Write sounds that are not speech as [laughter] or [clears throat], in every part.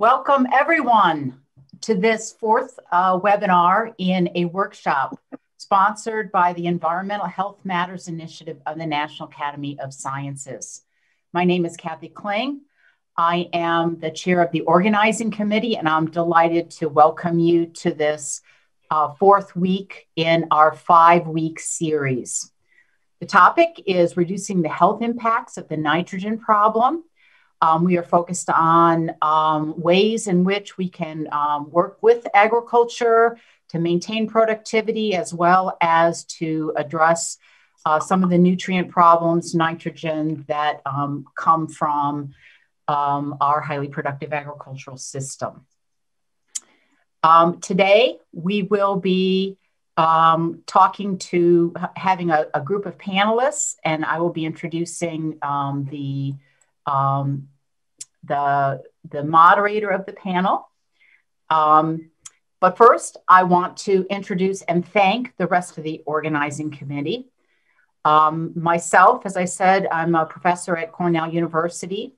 Welcome everyone to this fourth uh, webinar in a workshop sponsored by the Environmental Health Matters Initiative of the National Academy of Sciences. My name is Kathy Kling. I am the chair of the organizing committee and I'm delighted to welcome you to this uh, fourth week in our five week series. The topic is reducing the health impacts of the nitrogen problem um, we are focused on um, ways in which we can um, work with agriculture to maintain productivity as well as to address uh, some of the nutrient problems, nitrogen, that um, come from um, our highly productive agricultural system. Um, today, we will be talking to having a, a, group of panelists, and I will be introducing the um, the, the moderator of the panel. Um, but first, I want to introduce and thank the rest of the organizing committee. Um, myself, as I said, I'm a professor at Cornell University.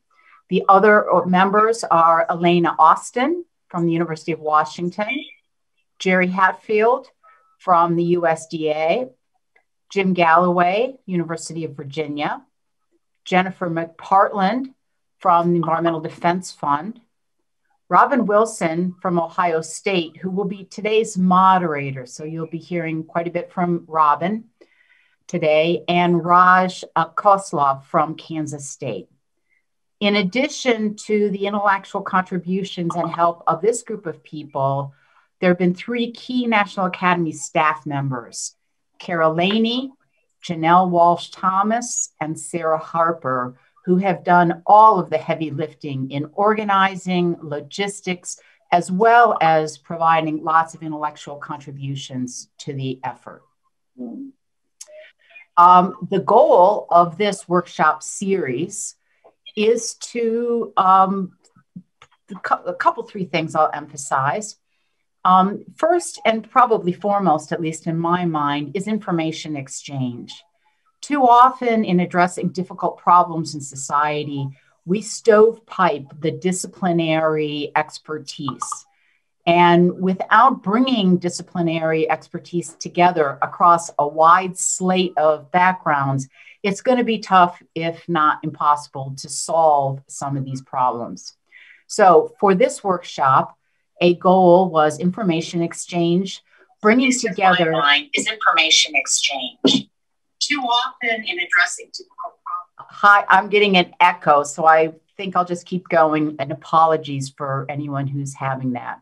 The other members are Elena Austin from the University of Washington, Jerry Hatfield from the USDA, Jim Galloway, University of Virginia, Jennifer McPartland from the Environmental Defense Fund, Robyn Wilson from Ohio State, who will be today's moderator. So you'll be hearing quite a bit from Robyn today, and Raj Khosla from Kansas State. In addition to the intellectual contributions and help of this group of people, there have been three key National Academy staff members Carol Laney, Janelle Walsh Thomas, and Sarah Harper, who have done all of the heavy lifting in organizing, logistics, as well as providing lots of intellectual contributions to the effort. Um, the goal of this workshop series is to, um, a couple, three things I'll emphasize. Um, first, and probably foremost, at least in my mind, is information exchange. Too often, in addressing difficult problems in society, we stovepipe the disciplinary expertise. And without bringing disciplinary expertise together across a wide slate of backgrounds, it's going to be tough, if not impossible, to solve some of these problems. So, for this workshop, a goal was information exchange, bringing together. Is information exchange too often in addressing difficult problems. Hi, I'm getting an echo, so I think I'll just keep going. And apologies for anyone who's having that.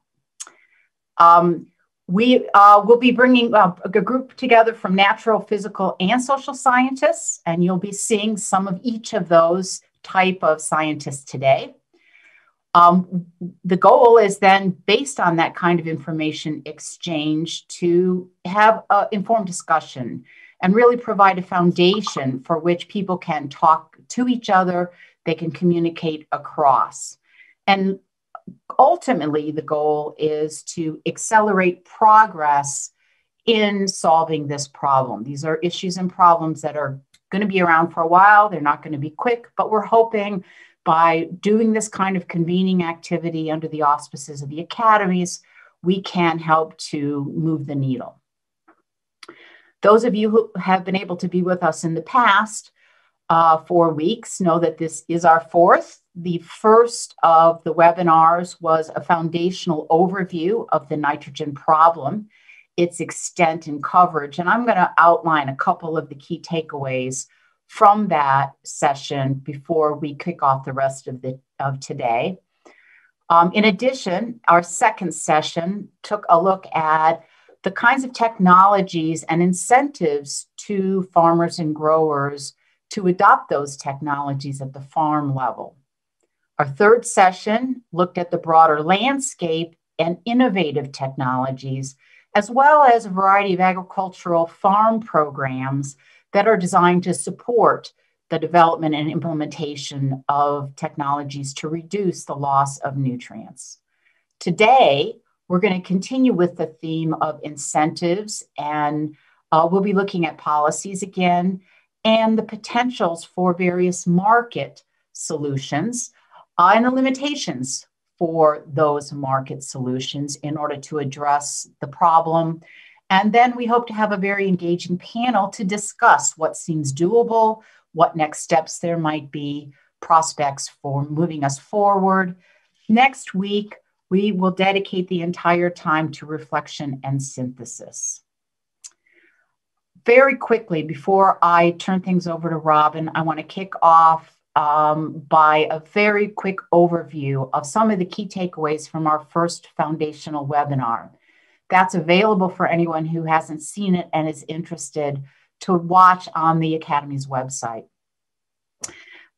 Um, we uh, will be bringing uh, a group together from natural, physical, and social scientists, and you'll be seeing some of each of those type of scientists today. Um, the goal is then, based on that kind of information exchange, to have an informed discussion and really provide a foundation for which people can talk to each other, they can communicate across. And ultimately, the goal is to accelerate progress in solving this problem. These are issues and problems that are going to be around for a while. They're not going to be quick, but we're hoping by doing this kind of convening activity under the auspices of the academies, we can help to move the needle. Those of you who have been able to be with us in the past uh, four weeks know that this is our fourth. The first of the webinars was a foundational overview of the nitrogen problem, its extent and coverage. And I'm going to outline a couple of the key takeaways from that session before we kick off the rest of, the, of today. Um, in addition, our second session took a look at the kinds of technologies and incentives to farmers and growers to adopt those technologies at the farm level. Our third session looked at the broader landscape and innovative technologies, as well as a variety of agricultural farm programs that are designed to support the development and implementation of technologies to reduce the loss of nutrients. Today, we're going to continue with the theme of incentives, and uh, we'll be looking at policies again and the potentials for various market solutions uh, and the limitations for those market solutions in order to address the problem. And then we hope to have a very engaging panel to discuss what seems doable, what next steps there might be, prospects for moving us forward. Next week, we will dedicate the entire time to reflection and synthesis. Very quickly, before I turn things over to Robyn, I want to kick off um, by a very quick overview of some of the key takeaways from our first foundational webinar. That's available for anyone who hasn't seen it and is interested to watch on the Academy's website.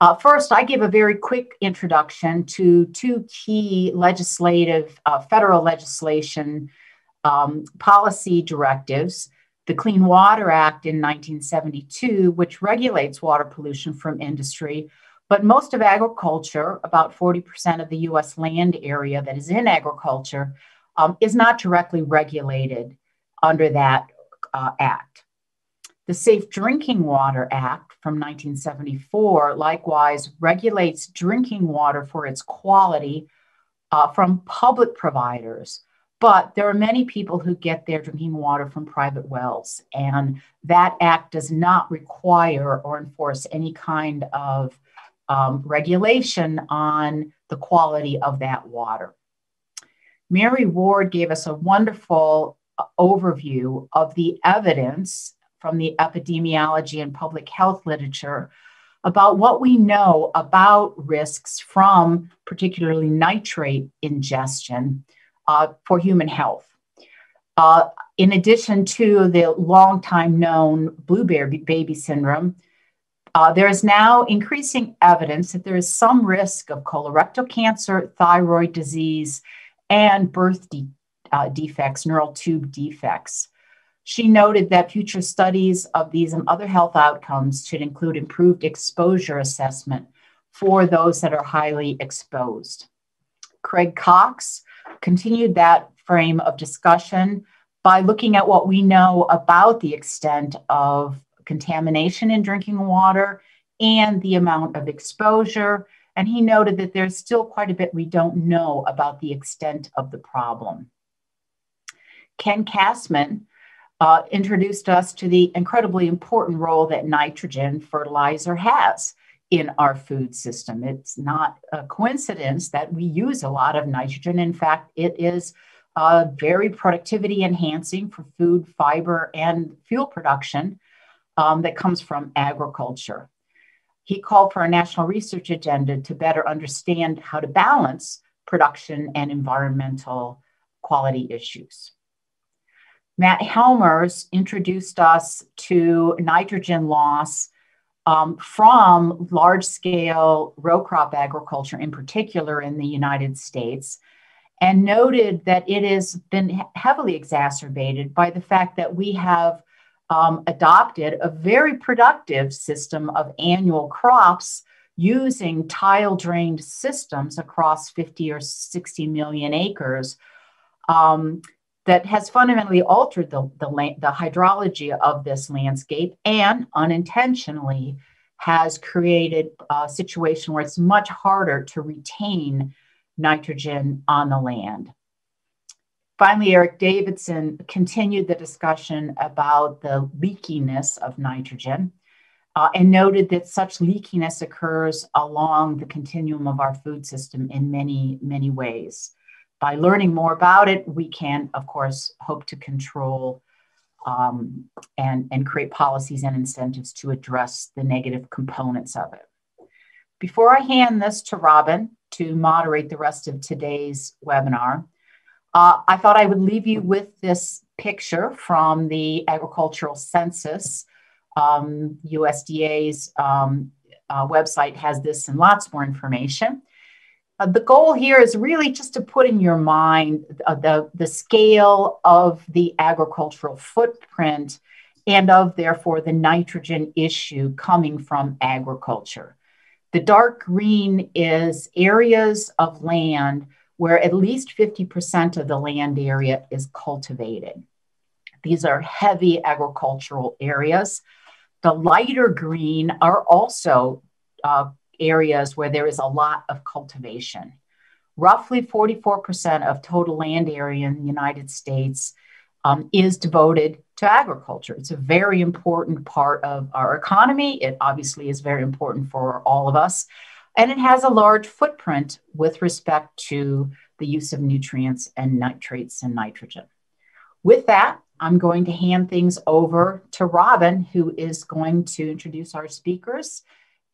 Uh, first, I give a very quick introduction to two key legislative, uh, federal legislation um, policy directives. The Clean Water Act in 1972, which regulates water pollution from industry, but most of agriculture, about 40% of the US land area that is in agriculture, um, is not directly regulated under that uh, act. The Safe Drinking Water Act from 1974 likewise regulates drinking water for its quality uh, from public providers. But there are many people who get their drinking water from private wells, and that act does not require or enforce any kind of um, regulation on the quality of that water. Mary Ward gave us a wonderful uh, overview of the evidence from the epidemiology and public health literature about what we know about risks from particularly nitrate ingestion uh, for human health. Uh, in addition to the long time known blueberry baby syndrome, uh, there is now increasing evidence that there is some risk of colorectal cancer, thyroid disease, and birth de- uh, defects, neural tube defects. She noted that future studies of these and other health outcomes should include improved exposure assessment for those that are highly exposed. Craig Cox continued that frame of discussion by looking at what we know about the extent of contamination in drinking water and the amount of exposure. And he noted that there's still quite a bit we don't know about the extent of the problem. Ken Cassman uh, introduced us to the incredibly important role that nitrogen fertilizer has in our food system. It's not a coincidence that we use a lot of nitrogen. In fact, it is uh, very productivity enhancing for food, fiber, and fuel production um, that comes from agriculture. He called for a national research agenda to better understand how to balance production and environmental quality issues. Matt Helmers introduced us to nitrogen loss um, from large scale row crop agriculture, in particular in the United States, and noted that it has been heavily exacerbated by the fact that we have um, adopted a very productive system of annual crops using tile drained systems across 50 or 60 million acres. Um, that has fundamentally altered the, the, the hydrology of this landscape and unintentionally has created a situation where it's much harder to retain nitrogen on the land. Finally, Eric Davidson continued the discussion about the leakiness of nitrogen uh, and noted that such leakiness occurs along the continuum of our food system in many, many ways by learning more about it, we can, of course, hope to control um, and, and create policies and incentives to address the negative components of it. Before I hand this to Robyn to moderate the rest of today's webinar, uh, I thought I would leave you with this picture from the agricultural census. Um, USDA's um, uh, website has this and lots more information. Uh, the goal here is really just to put in your mind uh, the, the scale of the agricultural footprint and of, therefore, the nitrogen issue coming from agriculture. The dark green is areas of land where at least 50% of the land area is cultivated. These are heavy agricultural areas. The lighter green are also uh, areas where there is a lot of cultivation. roughly 44% of total land area in the United States um, is devoted to agriculture. It's a very important part of our economy. It obviously is very important for all of us. And it has a large footprint with respect to the use of nutrients and nitrates and nitrogen. With that, I'm going to hand things over to Robyn, who is going to introduce our speakers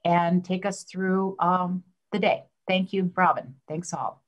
and take us through um, the day. Thank you, Robyn. Thanks all.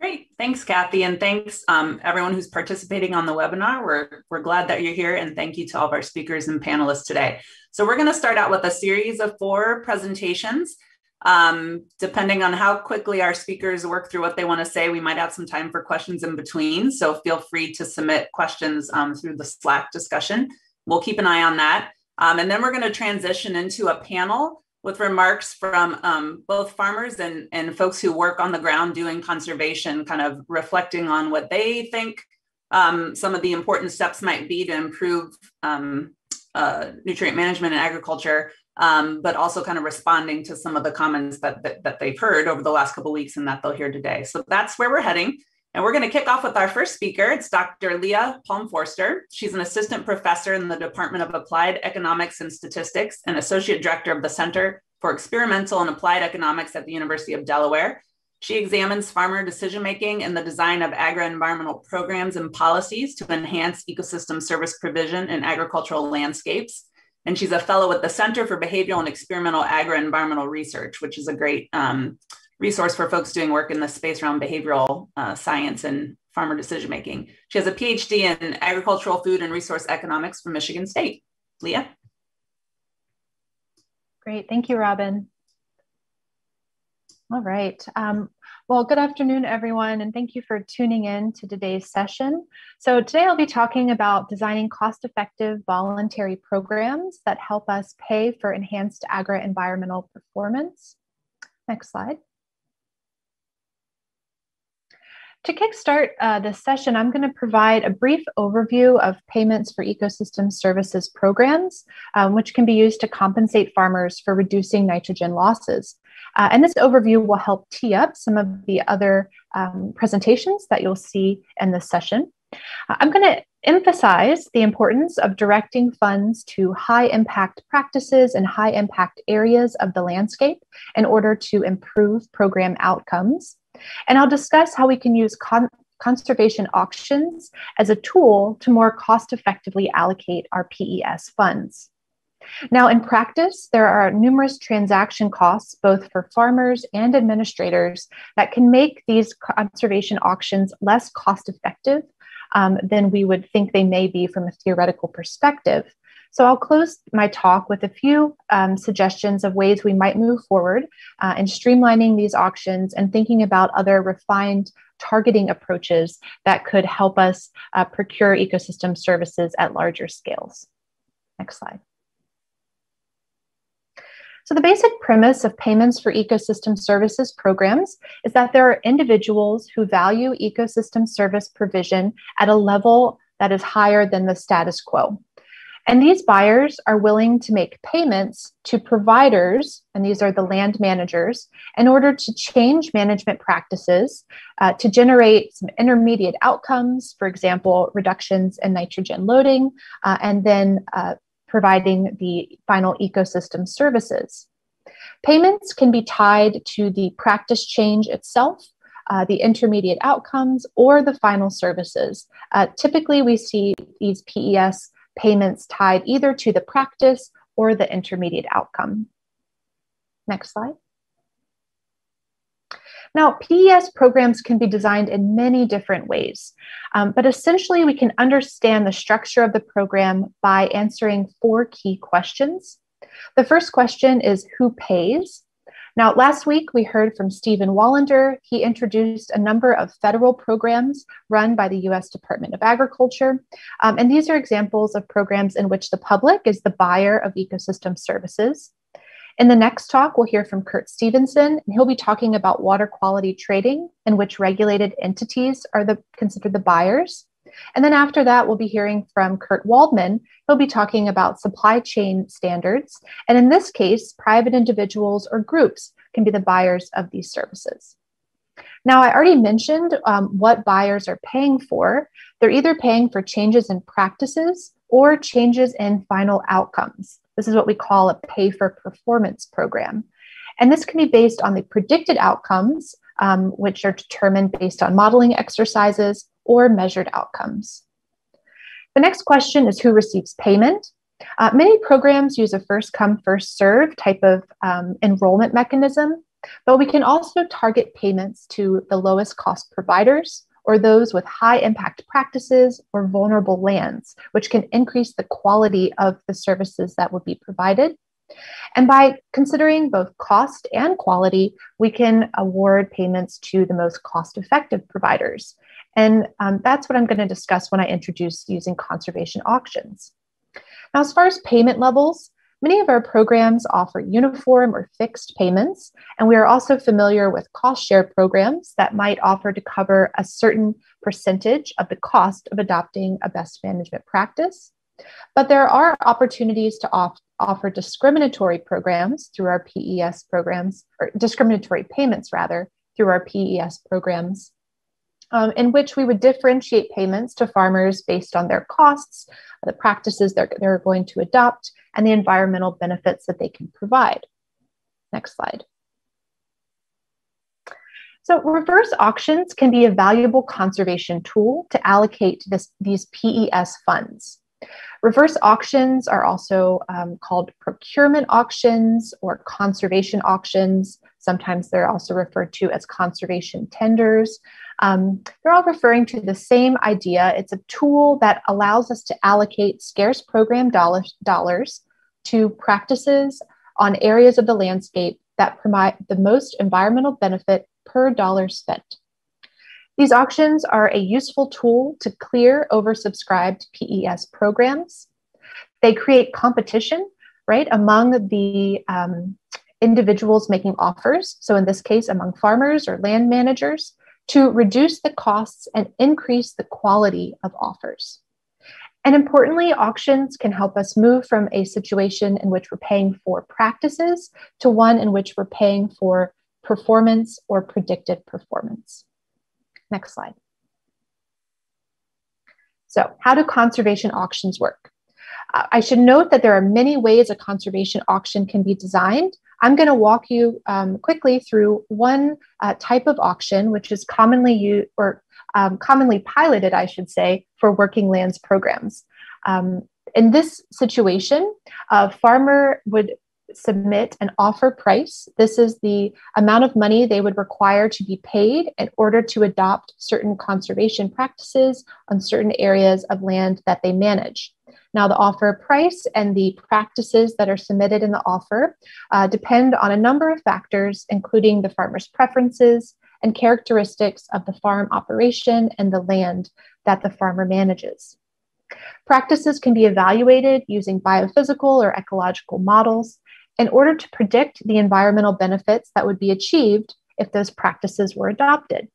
Great. Thanks, Kathy. And thanks um, everyone who's participating on the webinar. We're, we're glad that you're here. And thank you to all of our speakers and panelists today. So we're going to start out with a series of four presentations. Um, depending on how quickly our speakers work through what they want to say, we might have some time for questions in between. So feel free to submit questions um, through the Slack discussion. We'll keep an eye on that. Um, and then we're going to transition into a panel with remarks from um, both farmers and, and folks who work on the ground doing conservation, kind of reflecting on what they think um, some of the important steps might be to improve um, uh, nutrient management in agriculture um, but also kind of responding to some of the comments that, that, that they've heard over the last couple weeks and that they'll hear today. So that's where we're heading. And we're going to kick off with our first speaker. It's Dr. Leah Palm-Forster. She's an assistant professor in the Department of Applied Economics and Statistics and associate director of the Center for Experimental and Applied Economics at the University of Delaware. She examines farmer decision making and the design of agro-environmental programs and policies to enhance ecosystem service provision in agricultural landscapes and she's a fellow at the Center for Behavioral and Experimental Agro-Environmental Research, which is a great um, resource for folks doing work in the space around behavioral uh, science and farmer decision making. She has a PhD in agricultural food and resource economics from Michigan State. Leah? Great, thank you, Robyn. All right. Um, well, good afternoon, everyone, and thank you for tuning in to today's session. So today I'll be talking about designing cost-effective voluntary programs that help us pay for enhanced agri-environmental performance. Next slide. To kickstart uh, this session, I'm going to provide a brief overview of payments for ecosystem services programs, um, which can be used to compensate farmers for reducing nitrogen losses. Uh, and this overview will help tee up some of the other um, presentations that you'll see in this session. Uh, I'm going to emphasize the importance of directing funds to high impact practices and high impact areas of the landscape in order to improve program outcomes. And I'll discuss how we can use con conservation auctions as a tool to more cost effectively allocate our PES funds. Now, in practice, there are numerous transaction costs, both for farmers and administrators, that can make these conservation auctions less cost effective um, than we would think they may be from a theoretical perspective. So I'll close my talk with a few um, suggestions of ways we might move forward uh, in streamlining these auctions and thinking about other refined targeting approaches that could help us uh, procure ecosystem services at larger scales. Next slide. So the basic premise of payments for ecosystem services programs is that there are individuals who value ecosystem service provision at a level that is higher than the status quo. And these buyers are willing to make payments to providers, and these are the land managers, in order to change management practices uh, to generate some intermediate outcomes, for example, reductions in nitrogen loading, uh, and then uh, providing the final ecosystem services. Payments can be tied to the practice change itself, uh, the intermediate outcomes, or the final services. Uh, typically, we see these PES payments tied either to the practice or the intermediate outcome. Next slide. Now, PES programs can be designed in many different ways, um, but essentially we can understand the structure of the program by answering four key questions. The first question is who pays? Now, last week we heard from Stephen Wallander. He introduced a number of federal programs run by the US Department of Agriculture. Um, and these are examples of programs in which the public is the buyer of ecosystem services. In the next talk, we'll hear from Kurt Stephenson, and he'll be talking about water quality trading, in which regulated entities are the, considered the buyers. And then after that, we'll be hearing from Kurt Waldman. He'll be talking about supply chain standards. And in this case, private individuals or groups can be the buyers of these services. Now, I already mentioned um, what buyers are paying for. They're either paying for changes in practices or changes in final outcomes. This is what we call a pay for performance program. And this can be based on the predicted outcomes, um, which are determined based on modeling exercises or measured outcomes. The next question is who receives payment? Uh, many programs use a first come, first serve type of um, enrollment mechanism, but we can also target payments to the lowest cost providers or those with high impact practices or vulnerable lands, which can increase the quality of the services that would be provided. And by considering both cost and quality, we can award payments to the most cost effective providers. And um, that's what I'm going to discuss when I introduce using conservation auctions. Now, as far as payment levels, many of our programs offer uniform or fixed payments, and we are also familiar with cost share programs that might offer to cover a certain percentage of the cost of adopting a best management practice. But there are opportunities to off- offer discriminatory programs through our PES programs, or discriminatory payments rather, through our PES programs um, in which we would differentiate payments to farmers based on their costs, the practices they're, they're going to adopt, and the environmental benefits that they can provide. Next slide. So reverse auctions can be a valuable conservation tool to allocate this, these PES funds. Reverse auctions are also um, called procurement auctions or conservation auctions. Sometimes they're also referred to as conservation tenders. Um, they're all referring to the same idea. It's a tool that allows us to allocate scarce program dollars, dollars to practices on areas of the landscape that provide the most environmental benefit per dollar spent. These auctions are a useful tool to clear oversubscribed PES programs. They create competition, right, among the um, individuals making offers. So, in this case, among farmers or land managers, to reduce the costs and increase the quality of offers. And importantly, auctions can help us move from a situation in which we're paying for practices to one in which we're paying for performance or predicted performance. Next slide. So, how do conservation auctions work? Uh, I should note that there are many ways a conservation auction can be designed, I'm going to walk you um, quickly through one uh, type of auction, which is commonly used or um, commonly piloted, I should say, for working lands programs. Um, in this situation, a farmer would submit an offer price. This is the amount of money they would require to be paid in order to adopt certain conservation practices on certain areas of land that they manage. Now, the offer price and the practices that are submitted in the offer uh, depend on a number of factors, including the farmer's preferences and characteristics of the farm operation and the land that the farmer manages. Practices can be evaluated using biophysical or ecological models in order to predict the environmental benefits that would be achieved if those practices were adopted.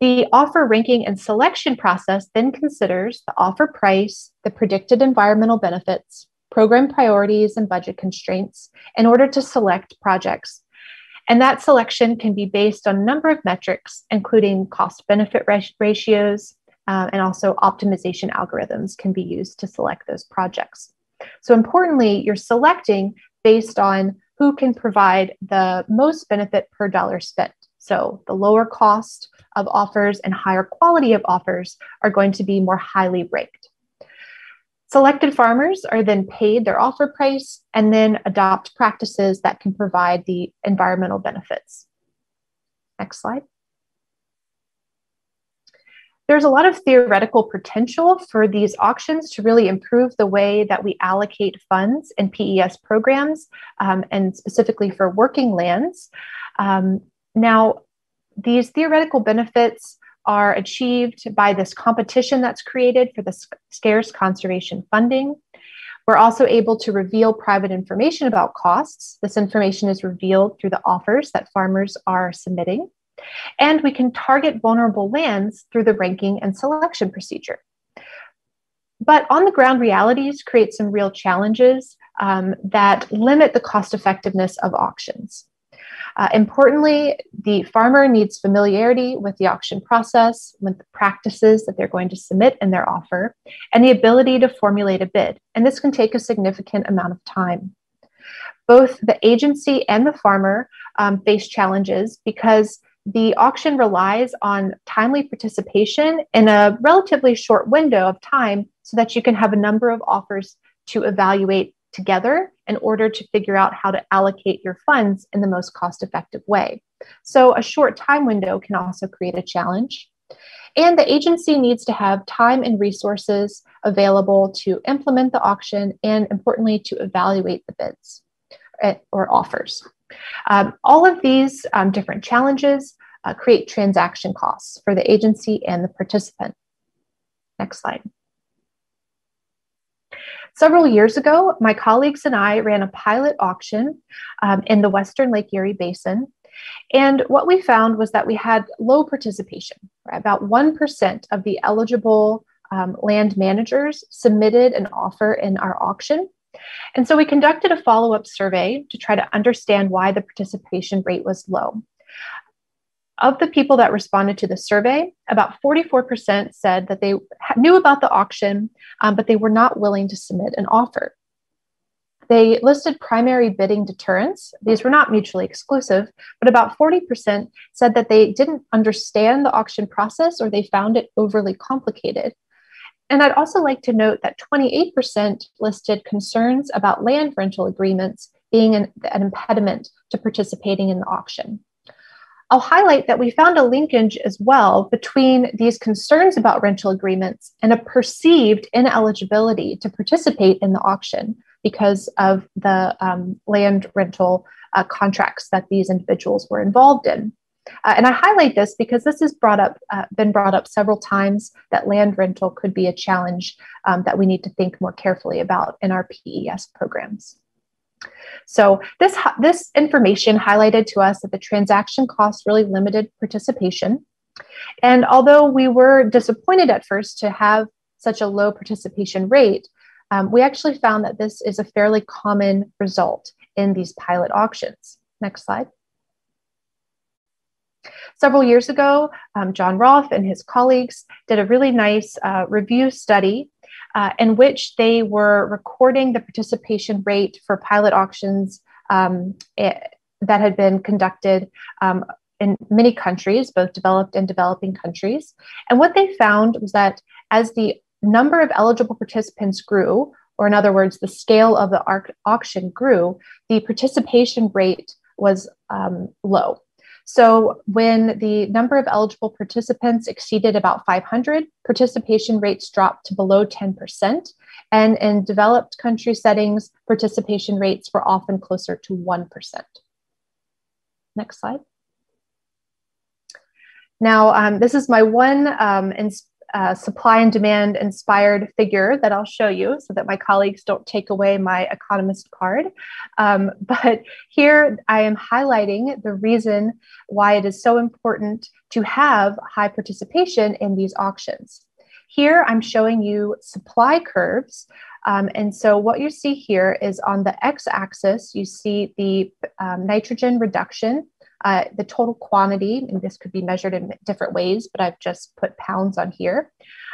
The offer ranking and selection process then considers the offer price, the predicted environmental benefits, program priorities, and budget constraints in order to select projects. And that selection can be based on a number of metrics, including cost benefit ratios, uh, and also optimization algorithms can be used to select those projects. So, importantly, you're selecting based on who can provide the most benefit per dollar spent. So, the lower cost of offers and higher quality of offers are going to be more highly ranked. Selected farmers are then paid their offer price and then adopt practices that can provide the environmental benefits. Next slide. There's a lot of theoretical potential for these auctions to really improve the way that we allocate funds in PES programs um, and specifically for working lands. Um, now, these theoretical benefits are achieved by this competition that's created for the scarce conservation funding. We're also able to reveal private information about costs. This information is revealed through the offers that farmers are submitting. And we can target vulnerable lands through the ranking and selection procedure. But on the ground realities create some real challenges um, that limit the cost effectiveness of auctions. Uh, importantly, the farmer needs familiarity with the auction process, with the practices that they're going to submit in their offer, and the ability to formulate a bid. And this can take a significant amount of time. Both the agency and the farmer um, face challenges because the auction relies on timely participation in a relatively short window of time so that you can have a number of offers to evaluate together in order to figure out how to allocate your funds in the most cost effective way. So, a short time window can also create a challenge. And the agency needs to have time and resources available to implement the auction and, importantly, to evaluate the bids eh, or offers. Um, all of these um, different challenges uh, create transaction costs for the agency and the participant. Next slide. Several years ago, my colleagues and I ran a pilot auction um, in the Western Lake Erie Basin. And what we found was that we had low participation. Right? About 1% of the eligible um, land managers submitted an offer in our auction. And so we conducted a follow up survey to try to understand why the participation rate was low. Of the people that responded to the survey, about 44% said that they knew about the auction, um, but they were not willing to submit an offer. They listed primary bidding deterrents. These were not mutually exclusive, but about 40% said that they didn't understand the auction process or they found it overly complicated. And I'd also like to note that 28% listed concerns about land rental agreements being an, an impediment to participating in the auction. I'll highlight that we found a linkage as well between these concerns about rental agreements and a perceived ineligibility to participate in the auction because of the um, land rental uh, contracts that these individuals were involved in. Uh, and I highlight this because this has brought up, uh, been brought up several times that land rental could be a challenge um, that we need to think more carefully about in our PES programs. So this, this information highlighted to us that the transaction costs really limited participation. And although we were disappointed at first to have such a low participation rate, um, we actually found that this is a fairly common result in these pilot auctions. Next slide. Several years ago, um, John Rolfe and his colleagues did a really nice uh, review study uh, in which they were recording the participation rate for pilot auctions um, it, eh, that had been conducted um, in many countries, both developed and developing countries. And what they found was that as the number of eligible participants grew, or in other words, the scale of the auction grew, the participation rate was um, low. So when the number of eligible participants exceeded about 500, participation rates dropped to below 10%. And in developed country settings, participation rates were often closer to 1%. Next slide. Now, um, this is my one um, supply and demand inspired figure that I'll show you so that my colleagues don't take away my economist card. Um, [laughs] but here I am highlighting the reason why it is so important to have high participation in these auctions. Here I'm showing you supply curves. Um, and so what you see here is on the x-axis, you see the um, nitrogen reduction uh, the total quantity, and this could be measured in different ways, but I've just put pounds on here.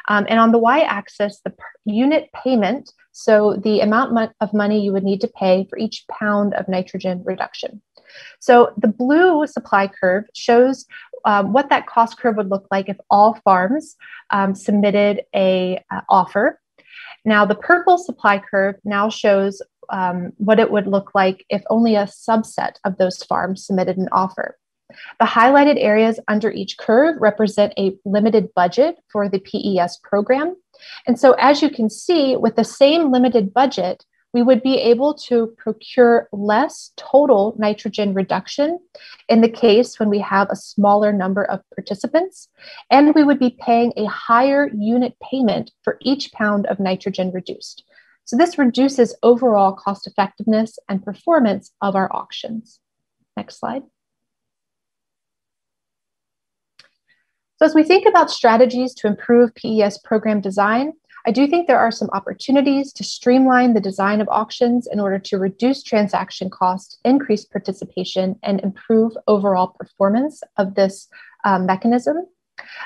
Um, and on the y-axis, the unit payment, so the amount mo of money you would need to pay for each pound of nitrogen reduction. So the blue supply curve shows um, what that cost curve would look like if all farms um, submitted a uh, offer. Now the purple supply curve now shows um, what it would look like if only a subset of those farms submitted an offer. The highlighted areas under each curve represent a limited budget for the PES program. And so, as you can see, with the same limited budget, we would be able to procure less total nitrogen reduction in the case when we have a smaller number of participants, and we would be paying a higher unit payment for each pound of nitrogen reduced. So this reduces overall cost effectiveness and performance of our auctions. Next slide. So as we think about strategies to improve PES program design, I do think there are some opportunities to streamline the design of auctions in order to reduce transaction costs, increase participation, and improve overall performance of this um, mechanism.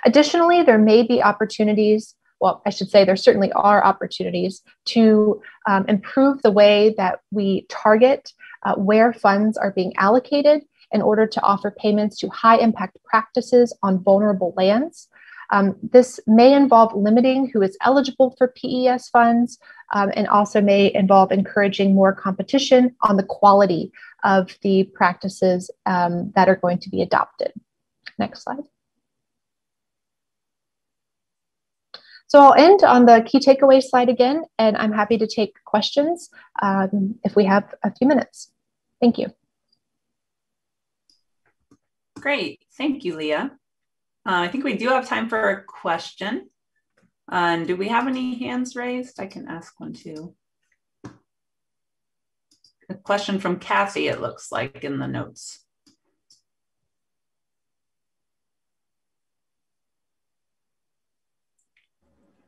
Additionally, there may be opportunities well, I should say there certainly are opportunities to um, improve the way that we target uh, where funds are being allocated in order to offer payments to high impact practices on vulnerable lands. Um, this may involve limiting who is eligible for PES funds um, and also may involve encouraging more competition on the quality of the practices um, that are going to be adopted. Next slide. So I'll end on the key takeaway slide again, and I'm happy to take questions um, if we have a few minutes. Thank you. Great, thank you, Leah. Uh, I think we do have time for a question. And do we have any hands raised? I can ask one too. A question from Kathy, it looks like in the notes.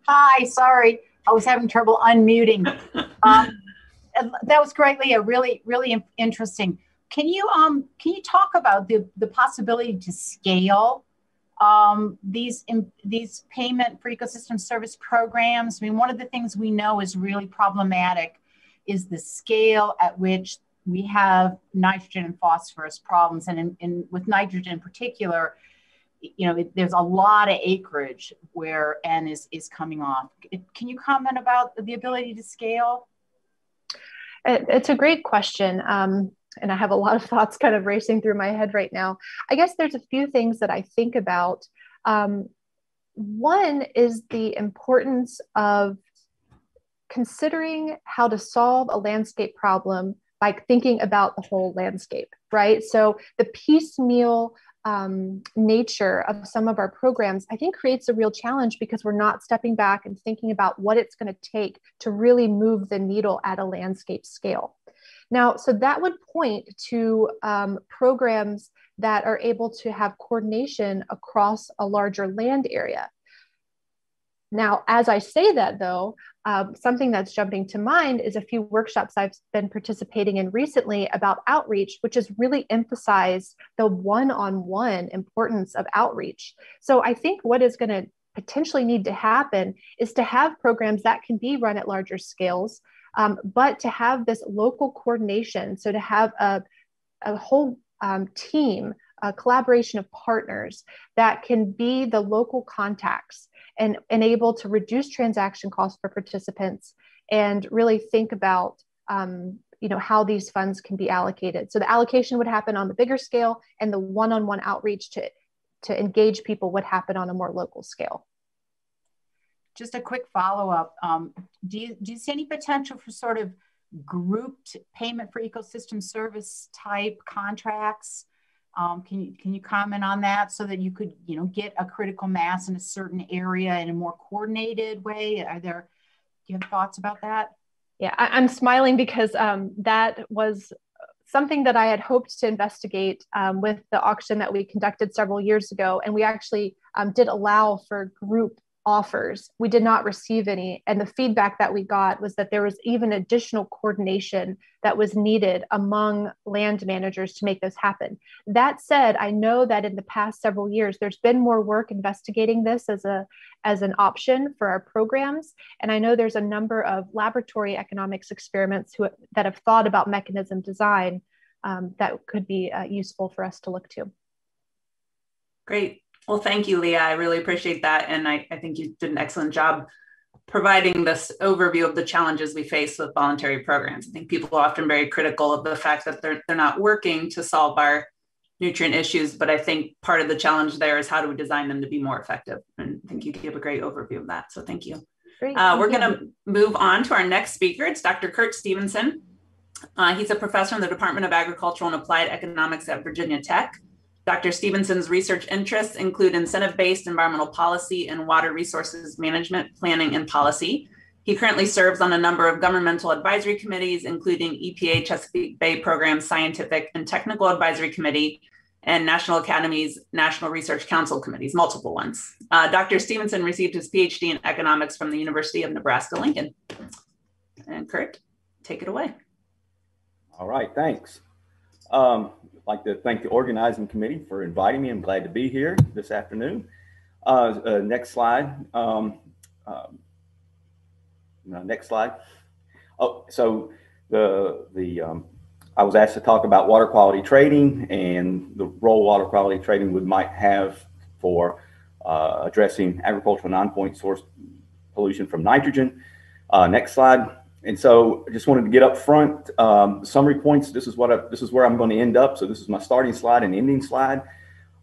Hi, sorry. I was having trouble unmuting. [laughs] Um, that was great, Leah. Really, really interesting. Can you um can you talk about the the possibility to scale um, these in, these payment for ecosystem service programs? I mean, one of the things we know is really problematic is the scale at which we have nitrogen and phosphorus problems, and in, in with nitrogen in particular, you know, it, there's a lot of acreage where N is, is coming off. Can you comment about the ability to scale? It, it's a great question. Um, and I have a lot of [laughs] thoughts kind of racing through my head right now. I guess there's a few things that I think about. Um, one is the importance of considering how to solve a landscape problem by thinking about the whole landscape, right? So the piecemeal um, nature of some of our programs, I think creates a real challenge because we're not stepping back and thinking about what it's going to take to really move the needle at a landscape scale. Now, so that would point to um, programs that are able to have coordination across a larger land area. Now, as I say that though, um, something that's jumping to mind is a few workshops I've been participating in recently about outreach, which has really emphasized the one on one importance of outreach. So I think what is going to potentially need to happen is to have programs that can be run at larger scales, um, but to have this local coordination. So to have a, a whole um, team, a collaboration of partners that can be the local contacts and, and able to reduce transaction costs for participants and really think about um, you know how these funds can be allocated. So the allocation would happen on the bigger scale and the one-on-one outreach to to engage people would happen on a more local scale. Just a quick follow-up. Um, do you do you see any potential for sort of grouped payment for ecosystem service type contracts um, can you can you comment on that so that you could you know get a critical mass in a certain area in a more coordinated way? Are there do you have thoughts about that? Yeah, I, am smiling because um, that was something that I had hoped to investigate um, with the auction that we conducted several years ago, and we actually um, did allow for group offers. We did not receive any. And the feedback that we got was that there was even additional coordination that was needed among land managers to make this happen. That said, I know that in the past several years, there's been more work investigating this as, a, as an option for our programs. And I know there's a number of laboratory economics experiments who, that have thought about mechanism design um, that could be uh, useful for us to look to. Great. Well, thank you, Leah. I really appreciate that. And I, I think you did an excellent job providing this overview of the challenges we face with voluntary programs. I think people are often very critical of the fact that they're, they're not working to solve our nutrient issues, but I think part of the challenge there is how do we design them to be more effective? And I think you gave a great overview of that. So thank you. Great, uh, we're going to move on to our next speaker. It's Dr. Kurt Stephenson. Uh, he's a professor in the Department of Agricultural and Applied Economics at Virginia Tech. Dr. Stephenson's research interests include incentive based environmental policy and water resources management, planning, and policy. He currently serves on a number of governmental advisory committees, including EPA Chesapeake Bay Program Scientific and Technical Advisory Committee and National Academy's National Research Council committees, multiple ones. Uh, Dr. Stephenson received his PhD in economics from the University of Nebraska-Lincoln. And Kurt, take it away. All right, thanks. Um, like to thank the organizing committee for inviting me. I'm glad to be here this afternoon. Uh, uh, next slide. Um, um, no, next slide. Oh, so the the um, I was asked to talk about water quality trading and the role water quality trading would might have for uh, addressing agricultural non-point source pollution from nitrogen. Uh, next slide. And so I just wanted to get up front um, summary points. This is what I, this is where I'm going to end up. So this is my starting slide and ending slide.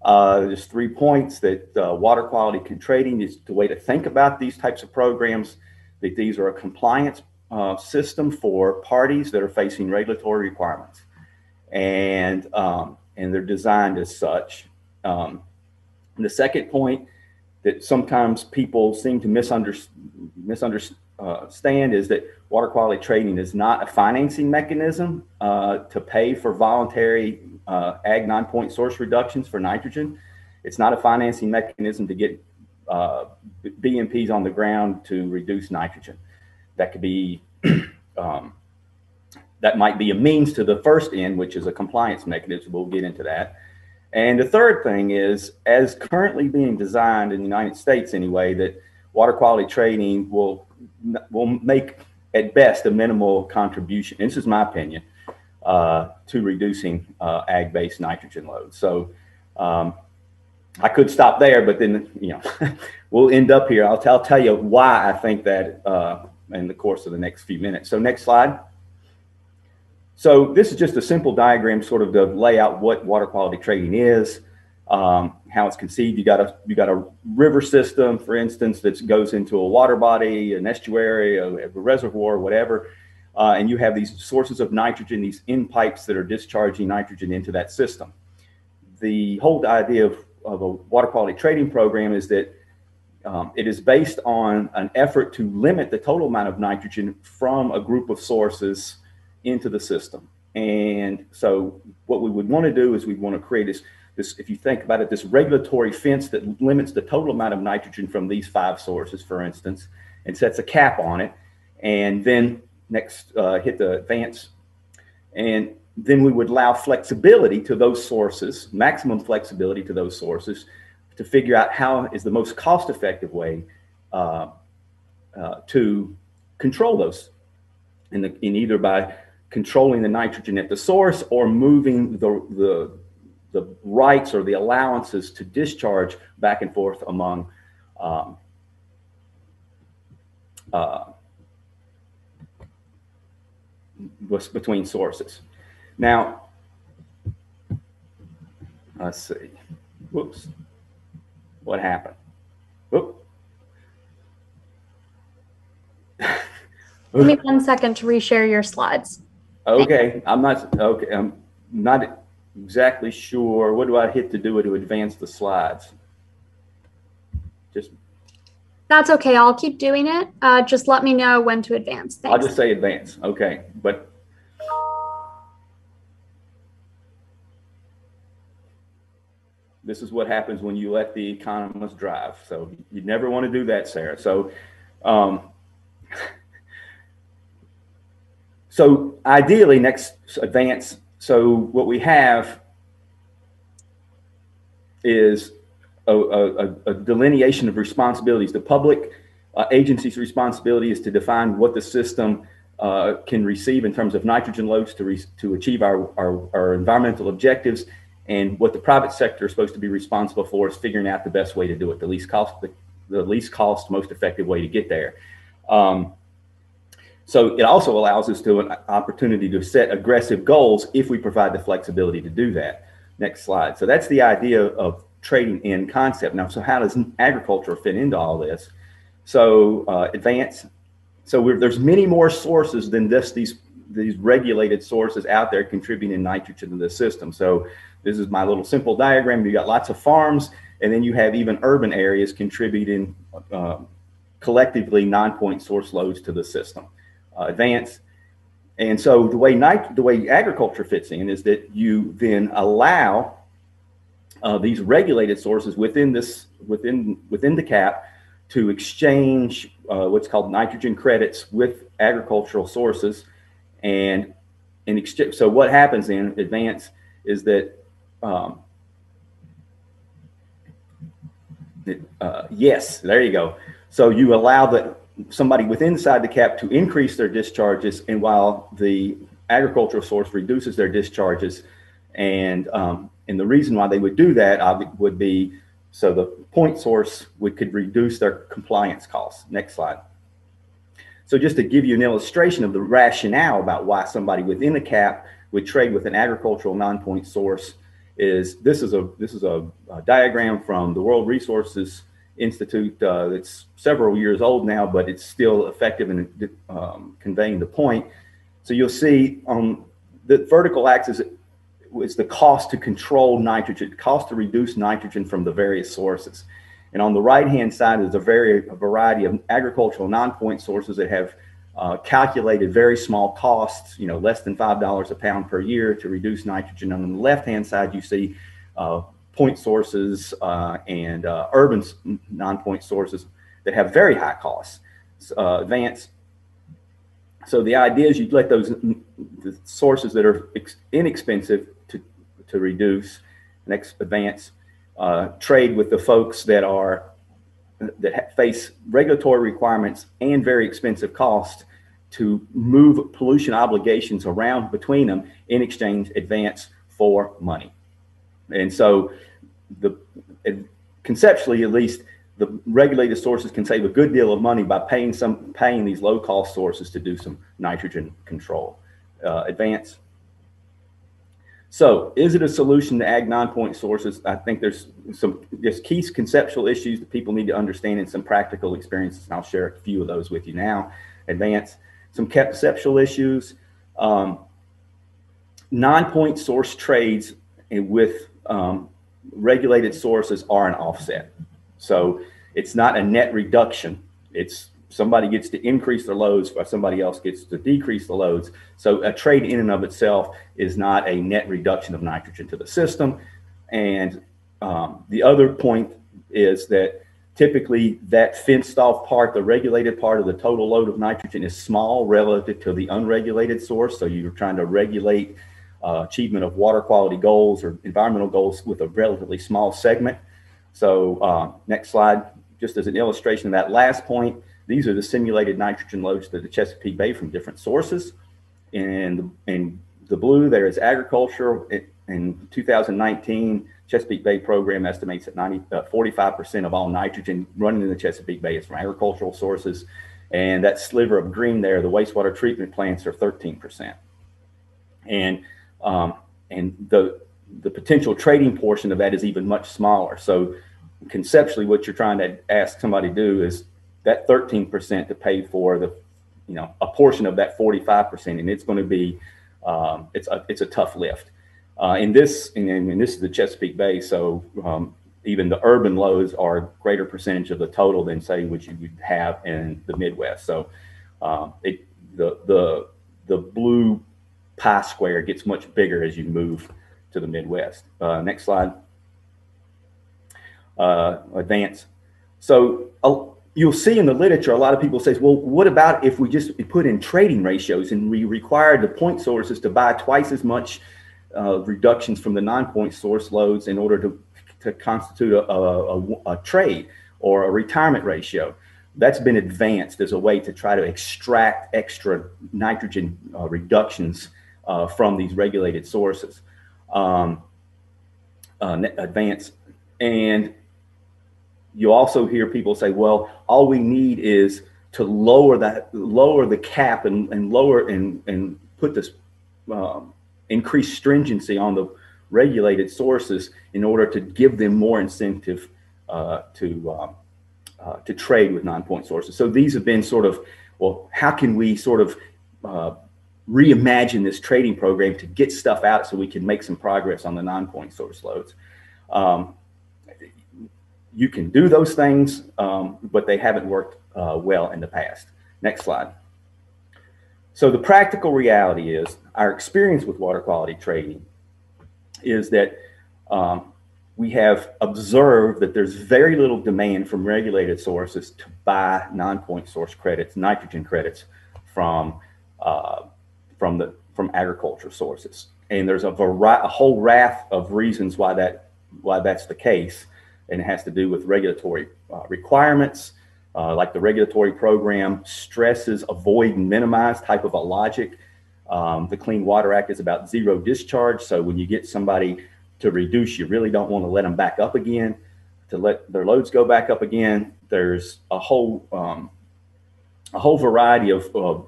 Uh, there's three points that uh, water quality trading is the way to think about these types of programs. That these are a compliance uh, system for parties that are facing regulatory requirements, and um, and they're designed as such. Um, the second point that sometimes people seem to misunderstand is that water quality trading is not a financing mechanism uh, to pay for voluntary uh, ag non-point source reductions for nitrogen. It's not a financing mechanism to get uh, BMPs on the ground to reduce nitrogen that could be [clears throat] um, that might be a means to the first end, which is a compliance mechanism. We'll get into that. And the third thing is, as currently being designed in the United States anyway, that water quality trading will will make at best a minimal contribution. This is my opinion uh, to reducing uh, ag-based nitrogen loads. So um, I could stop there, but then you know [laughs] we'll end up here. I'll, I'll tell you why I think that uh, in the course of the next few minutes. So next slide. So this is just a simple diagram sort of to lay out what water quality trading is, um, how it's conceived. You got a you got a river system, for instance, that goes into a water body, an estuary, a, a reservoir, whatever. Uh, and you have these sources of nitrogen, these in pipes that are discharging nitrogen into that system. The whole idea of, of a water quality trading program is that um, it is based on an effort to limit the total amount of nitrogen from a group of sources into the system. And so, what we would want to do is we want to create this, this, if you think about it, this regulatory fence that limits the total amount of nitrogen from these five sources, for instance, and sets a cap on it. And then next, uh, hit the advance. And then we would allow flexibility to those sources, maximum flexibility to those sources to figure out how is the most cost effective way uh, uh, to control those in, the, in either by controlling the nitrogen at the source or moving the, the, the rights or the allowances to discharge back and forth among um, uh, between sources. Now, let's see. Whoops what happened. Oop. Give me one second to reshare your slides. Okay, I'm not okay. I'm not exactly sure. What do I hit to do it to advance the slides? Just that's okay. I'll keep doing it. Uh, just let me know when to advance. Thanks. I'll just say advance. Okay, but this is what happens when you let the economist drive. So you never want to do that, Sarah. So, um, [laughs] so ideally, next advance. So what we have is a, a, a delineation of responsibilities. The public uh, agency's responsibility is to define what the system uh, can receive in terms of nitrogen loads to, re- to achieve our, our, our environmental objectives and what the private sector is supposed to be responsible for is figuring out the best way to do it, the least cost, the, the least cost, most effective way to get there. Um, so it also allows us to an opportunity to set aggressive goals if we provide the flexibility to do that. Next slide. So that's the idea of trading in concept. Now, so how does agriculture fit into all this? So uh, advance. So there's many more sources than just these these regulated sources out there contributing nitrogen to the system. So this is my little simple diagram. You got lots of farms, and then you have even urban areas contributing uh, collectively non-point source loads to the system. Uh, advance. And so the way night, the way agriculture fits in is that you then allow uh, these regulated sources within this within within the cap to exchange uh, what's called nitrogen credits with agricultural sources, and in exchange. So what happens in advance is that um, uh, yes, there you go. So you allow that somebody within inside the cap to increase their discharges, and while the agricultural source reduces their discharges, and um, and the reason why they would do that would be so the point source would could reduce their compliance costs. Next slide. So just to give you an illustration of the rationale about why somebody within the cap would trade with an agricultural non-point source is this is a this is a, a diagram from the World Resources Institute uh, that's several years old now, but it's still effective in um, conveying the point. So you'll see on the vertical axis is the cost to control nitrogen, cost to reduce nitrogen from the various sources. And on the right-hand side is a, very, a variety of agricultural non-point sources that have uh, calculated very small costs, you know, less than $5 a pound per year to reduce nitrogen. And on the left-hand side, you see uh, point sources uh, and uh, urban non-point sources that have very high costs. Uh. So the idea is you'd let those the sources that are inexpensive to, to reduce, next advance, uh, trade with the folks that are that face regulatory requirements and very expensive costs to move pollution obligations around between them in exchange advance for money. And so the conceptually at least the regulated sources can save a good deal of money by paying some paying these low cost sources to do some nitrogen control. Uh, advance so is it a solution to ag non-point sources? I think there's some there's key conceptual issues that people need to understand and some practical experiences. And I'll share a few of those with you now. Advance some conceptual issues. Um, non-point source trades with um, regulated sources are an offset. So it's not a net reduction. It's somebody gets to increase their loads while somebody else gets to decrease the loads. So a trade in and of itself is not a net reduction of nitrogen to the system. And um, the other point is that typically that fenced off part, the regulated part of the total load of nitrogen is small relative to the unregulated source. So you're trying to regulate uh, achievement of water quality goals or environmental goals with a relatively small segment. So uh, next slide, just as an illustration of that last point, these are the simulated nitrogen loads to the Chesapeake Bay from different sources. And in the blue, there is agriculture. In 2019, Chesapeake Bay program estimates that 90, uh, 45% of all nitrogen running in the Chesapeake Bay is from agricultural sources. And that sliver of green there, the wastewater treatment plants are 13%. And, um, and the, the potential trading portion of that is even much smaller. So conceptually, what you're trying to ask somebody to do is that 13% to pay for the, you know, a portion of that 45%. And it's going to be, um, it's a, it's a tough lift. Uh, in this, and, and, this is the Chesapeake Bay. So um, even the urban loads are a greater percentage of the total than say, what you would have in the Midwest. So um, it, the, the, the blue pie square gets much bigger as you move to the Midwest. Uh, next slide. Uh, advance. So uh, you'll see in the literature, a lot of people say, well, what about if we just put in trading ratios and we require the point sources to buy twice as much uh, reductions from the non-point source loads in order to, to constitute a, a, a, a trade or a retirement ratio? That's been advanced as a way to try to extract extra nitrogen uh, reductions uh, from these regulated sources. Um, uh, advanced and you also hear people say, well, all we need is to lower that, lower the cap and, and lower and, and put this um, increased stringency on the regulated sources in order to give them more incentive uh, to, um, uh, to trade with non-point sources. So these have been sort of, well, how can we sort of uh, reimagine this trading program to get stuff out so we can make some progress on the non-point source loads? Um, you can do those things, um, but they haven't worked uh, well in the past. Next slide. So the practical reality is our experience with water quality trading is that um, we have observed that there's very little demand from regulated sources to buy non-point source credits, nitrogen credits from uh, from the from agriculture sources. And there's a, vari- a whole raft of reasons why that why that's the case, and it has to do with regulatory uh, requirements, uh, like the regulatory program stresses avoid and minimize type of a logic. Um, the Clean Water Act is about zero discharge, so when you get somebody to reduce, you really don't want to let them back up again. To let their loads go back up again, there's a whole um, a whole variety of, uh,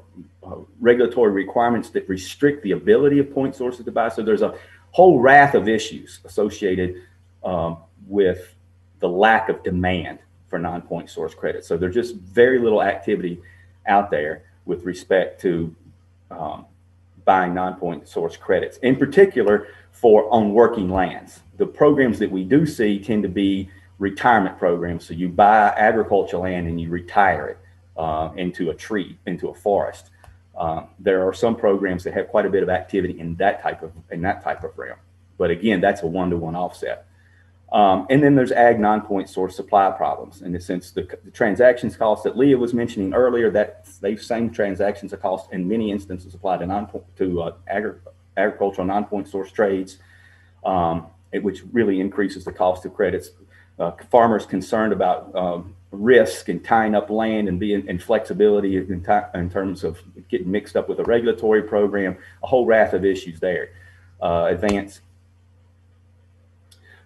regulatory requirements that restrict the ability of point sources to buy. So there's a whole raft of issues associated um, with the lack of demand for non-point source credit. So there's just very little activity out there with respect to um, buying non-point source credits. In particular, for on working lands. The programs that we do see tend to be retirement programs. So you buy agricultural land and you retire it uh, into a tree, into a forest. Uh, there are some programs that have quite a bit of activity in that type of in that type of realm. But again, that's a one-to-one offset. Um, and then there's ag non-point source supply problems. In the sense, the, the transactions cost that Leah was mentioning earlier, that those same transactions are cost in many instances apply to non to uh, agri- agricultural non-point source trades, um, which really increases the cost of credits. Uh, farmers concerned about um, risk and tying up land and being and flexibility in, t- in, terms of getting mixed up with a regulatory program, a whole raft of issues there. Uh, advance.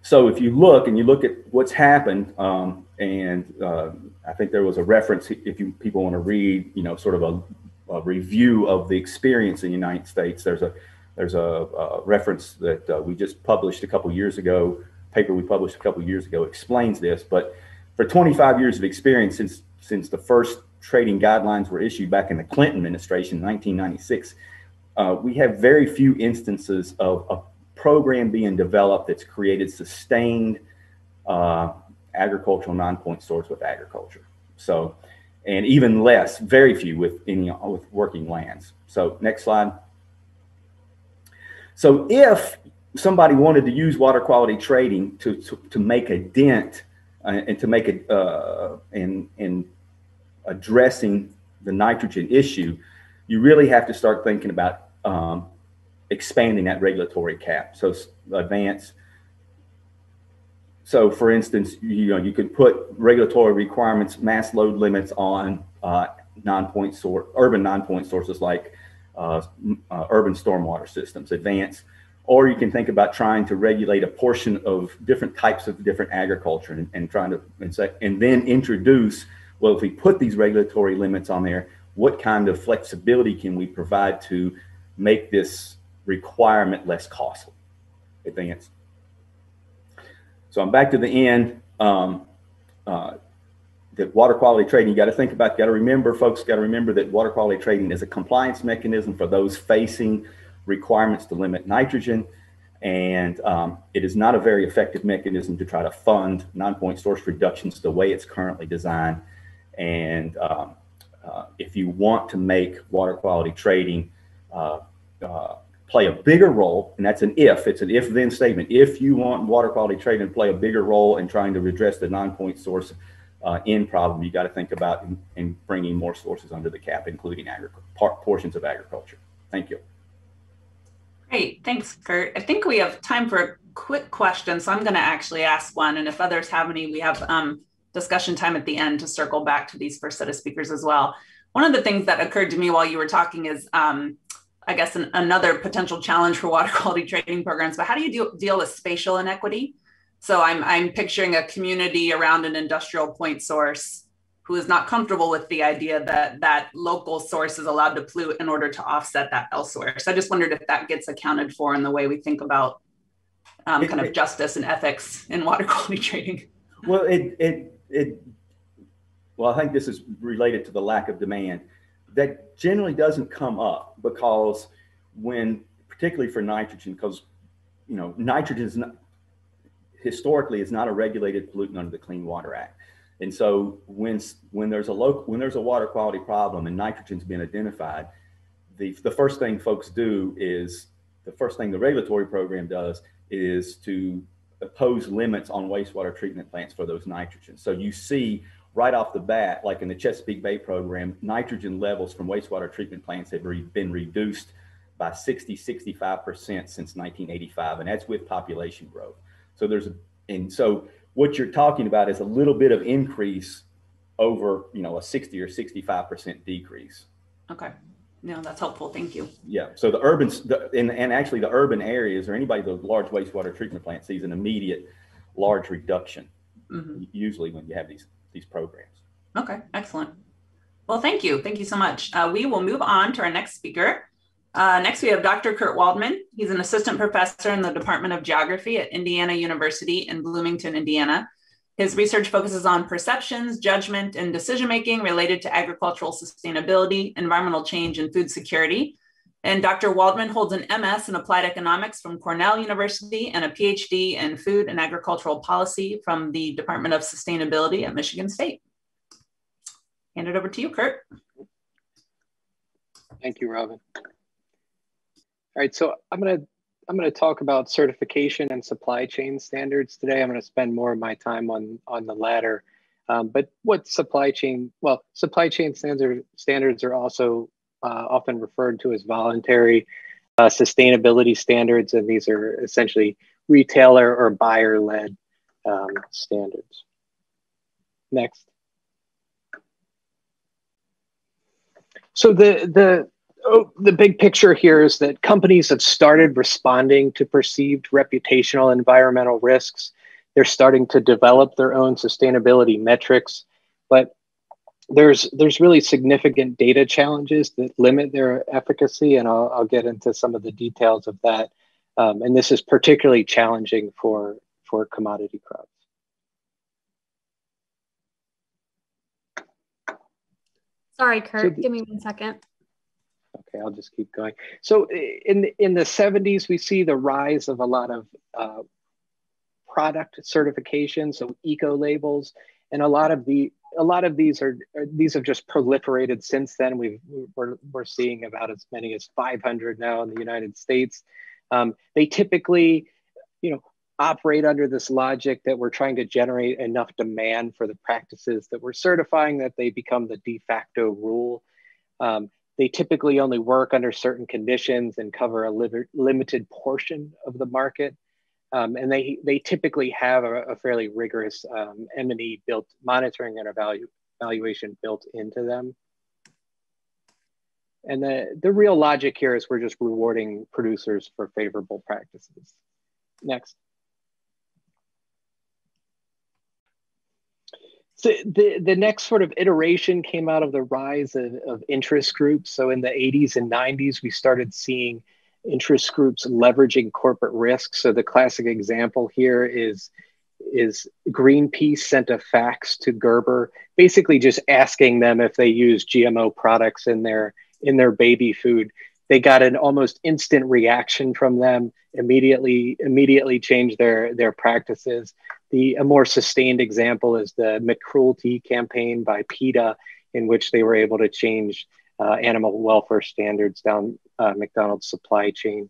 So if you look and you look at what's happened, um, and uh, I think there was a reference if you people want to read, you know, sort of a, a review of the experience in the United States. There's a there's a, a reference that uh, we just published a couple years ago, paper we published a couple years ago explains this. But for 25 years of experience since since the first trading guidelines were issued back in the Clinton administration in 1996, uh, we have very few instances of a program being developed that's created sustained uh, agricultural non-point source with agriculture. So, and even less, very few with any with working lands. So, next slide. So if somebody wanted to use water quality trading to, to, to make a dent uh, and to make it uh, in, in addressing the nitrogen issue, you really have to start thinking about um, expanding that regulatory cap. So advance. So for instance, you know, you could put regulatory requirements, mass load limits on uh, non-point source, urban non-point sources like uh, uh, urban stormwater systems, advance, or you can think about trying to regulate a portion of different types of different agriculture and, and trying to and, say, and then introduce, well, if we put these regulatory limits on there, what kind of flexibility can we provide to make this requirement less costly? Advance. So I'm back to the end. Um, uh, that water quality trading, you got to think about, got to remember, folks, got to remember that water quality trading is a compliance mechanism for those facing requirements to limit nitrogen. And um, it is not a very effective mechanism to try to fund non-point source reductions the way it's currently designed. And um, uh, if you want to make water quality trading uh, uh, play a bigger role, and that's an if, it's an if then statement. If you want water quality trading to play a bigger role in trying to redress the non-point source uh, end problem you got to think about in, in, bringing more sources under the cap, including portions of agriculture. Thank you. Great, thanks, Kurt. I think we have time for a quick question, so I'm going to actually ask one, and if others have any, we have um, discussion time at the end to circle back to these first set of speakers as well. One of the things that occurred to me while you were talking is, um, I guess, an, another potential challenge for water [laughs] quality trading programs. But how do you deal, deal with spatial inequity? So I'm I'm picturing a community around an industrial point source who is not comfortable with the idea that that local source is allowed to pollute in order to offset that elsewhere. So I just wondered if that gets accounted for in the way we think about um, kind of justice and ethics in water [laughs] quality trading. Well, it it it. Well, I think this is related to the lack of demand. That generally doesn't come up because when, particularly for nitrogen, because you know nitrogen is not historically is not a regulated pollutant under the Clean Water Act. And so when when there's a local when there's a water quality problem and nitrogen's been identified, the the first thing folks do is the first thing the regulatory program does is to impose limits on wastewater treatment plants for those nitrogen. So you see right off the bat, like in the Chesapeake Bay program, nitrogen levels from wastewater treatment plants have re- been reduced by 60, 65% since 1985, and that's with population growth. So there's, a, and so what you're talking about is a little bit of increase over, you know, a 60 or 65% decrease. Okay. No, that's helpful. Thank you. Yeah. So the urban, the, and, and actually the urban areas or anybody, the large wastewater treatment plant sees an immediate large reduction, hmm usually when you have these, these programs. Okay, excellent. Well, thank you. Thank you so much. Uh, we will move on to our next speaker. Uh, next, we have Dr. Kurt Waldman. He's an assistant professor in the Department of Geography at Indiana University in Bloomington, Indiana. His research focuses on perceptions, judgment, and decision making related to agricultural sustainability, environmental change, and food security. And Dr. Waldman holds an MS in applied economics from Cornell University and a PhD in food and agricultural policy from the Department of Sustainability at Michigan State. Hand it over to you, Kurt. Thank you, Robyn. All right, so I'm gonna I'm gonna talk about certification and supply chain standards today. I'm gonna spend more of my time on on the latter. Um, but what supply chain? Well, supply chain standard, standards are also uh, often referred to as voluntary uh, sustainability standards, and these are essentially retailer or buyer-led um, standards. Next. So the the oh, the big picture here is that companies have started responding to perceived reputational environmental risks. They're starting to develop their own sustainability metrics, but there's there's really significant data challenges that limit their efficacy, and I'll, I'll get into some of the details of that. Um, and this is particularly challenging for for commodity crops. Sorry, Kurt. So Give me one second. Okay, I'll just keep going. So in in the 70s, we see the rise of a lot of uh, product certifications, so eco labels, and a lot of the a lot of these are these have just proliferated since then. We've we're, we're seeing about as many as 500 now in the United States. Um, they typically, you know, operate under this logic that we're trying to generate enough demand for the practices that we're certifying that they become the de facto rule. Um, they typically only work under certain conditions and cover a li limited portion of the market. Um, and they, they typically have a, a fairly rigorous um, M&E built monitoring and evalu evaluation built into them. And the, the real logic here is we're just rewarding producers for favorable practices. Next. So the, the next sort of iteration came out of the rise of, of interest groups. So in the 80s and 90s, we started seeing interest groups leveraging corporate risk. So the classic example here is is Greenpeace sent a fax to Gerber, basically just asking them if they use GMO products in their in their baby food. They got an almost instant reaction from them. Immediately, immediately changed their their practices. The a more sustained example is the McCruelty campaign by PETA, in which they were able to change uh, animal welfare standards down uh, McDonald's supply chain.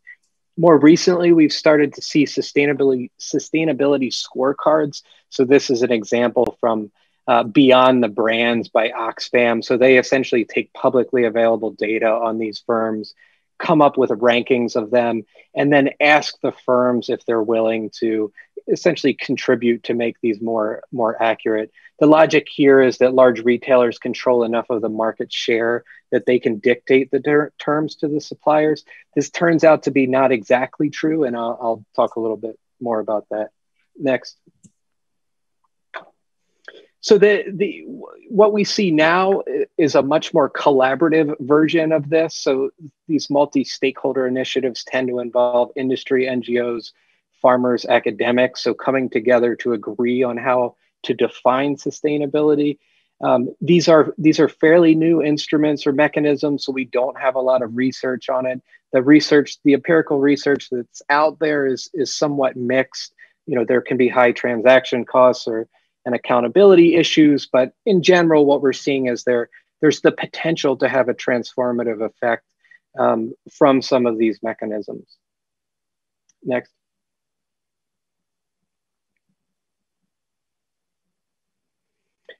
More recently, we've started to see sustainability sustainability scorecards. So this is an example from uh, Beyond the Brands by Oxfam. So they essentially take publicly available data on these firms come up with rankings of them, and then ask the firms if they're willing to essentially contribute to make these more, more accurate. The logic here is that large retailers control enough of the market share that they can dictate the ter terms to the suppliers. This turns out to be not exactly true, and I'll, I'll talk a little bit more about that next so the the what we see now is a much more collaborative version of this. So these multi-stakeholder initiatives tend to involve industry ngos farmers academics so coming together to agree on how to define sustainability. Um, these are these are fairly new instruments or mechanisms so we don't have a lot of research on it. The research the empirical research that's out there is is somewhat mixed. You know there can be high transaction costs or and accountability issues. But in general, what we're seeing is there there's the potential to have a transformative effect um, from some of these mechanisms. Next.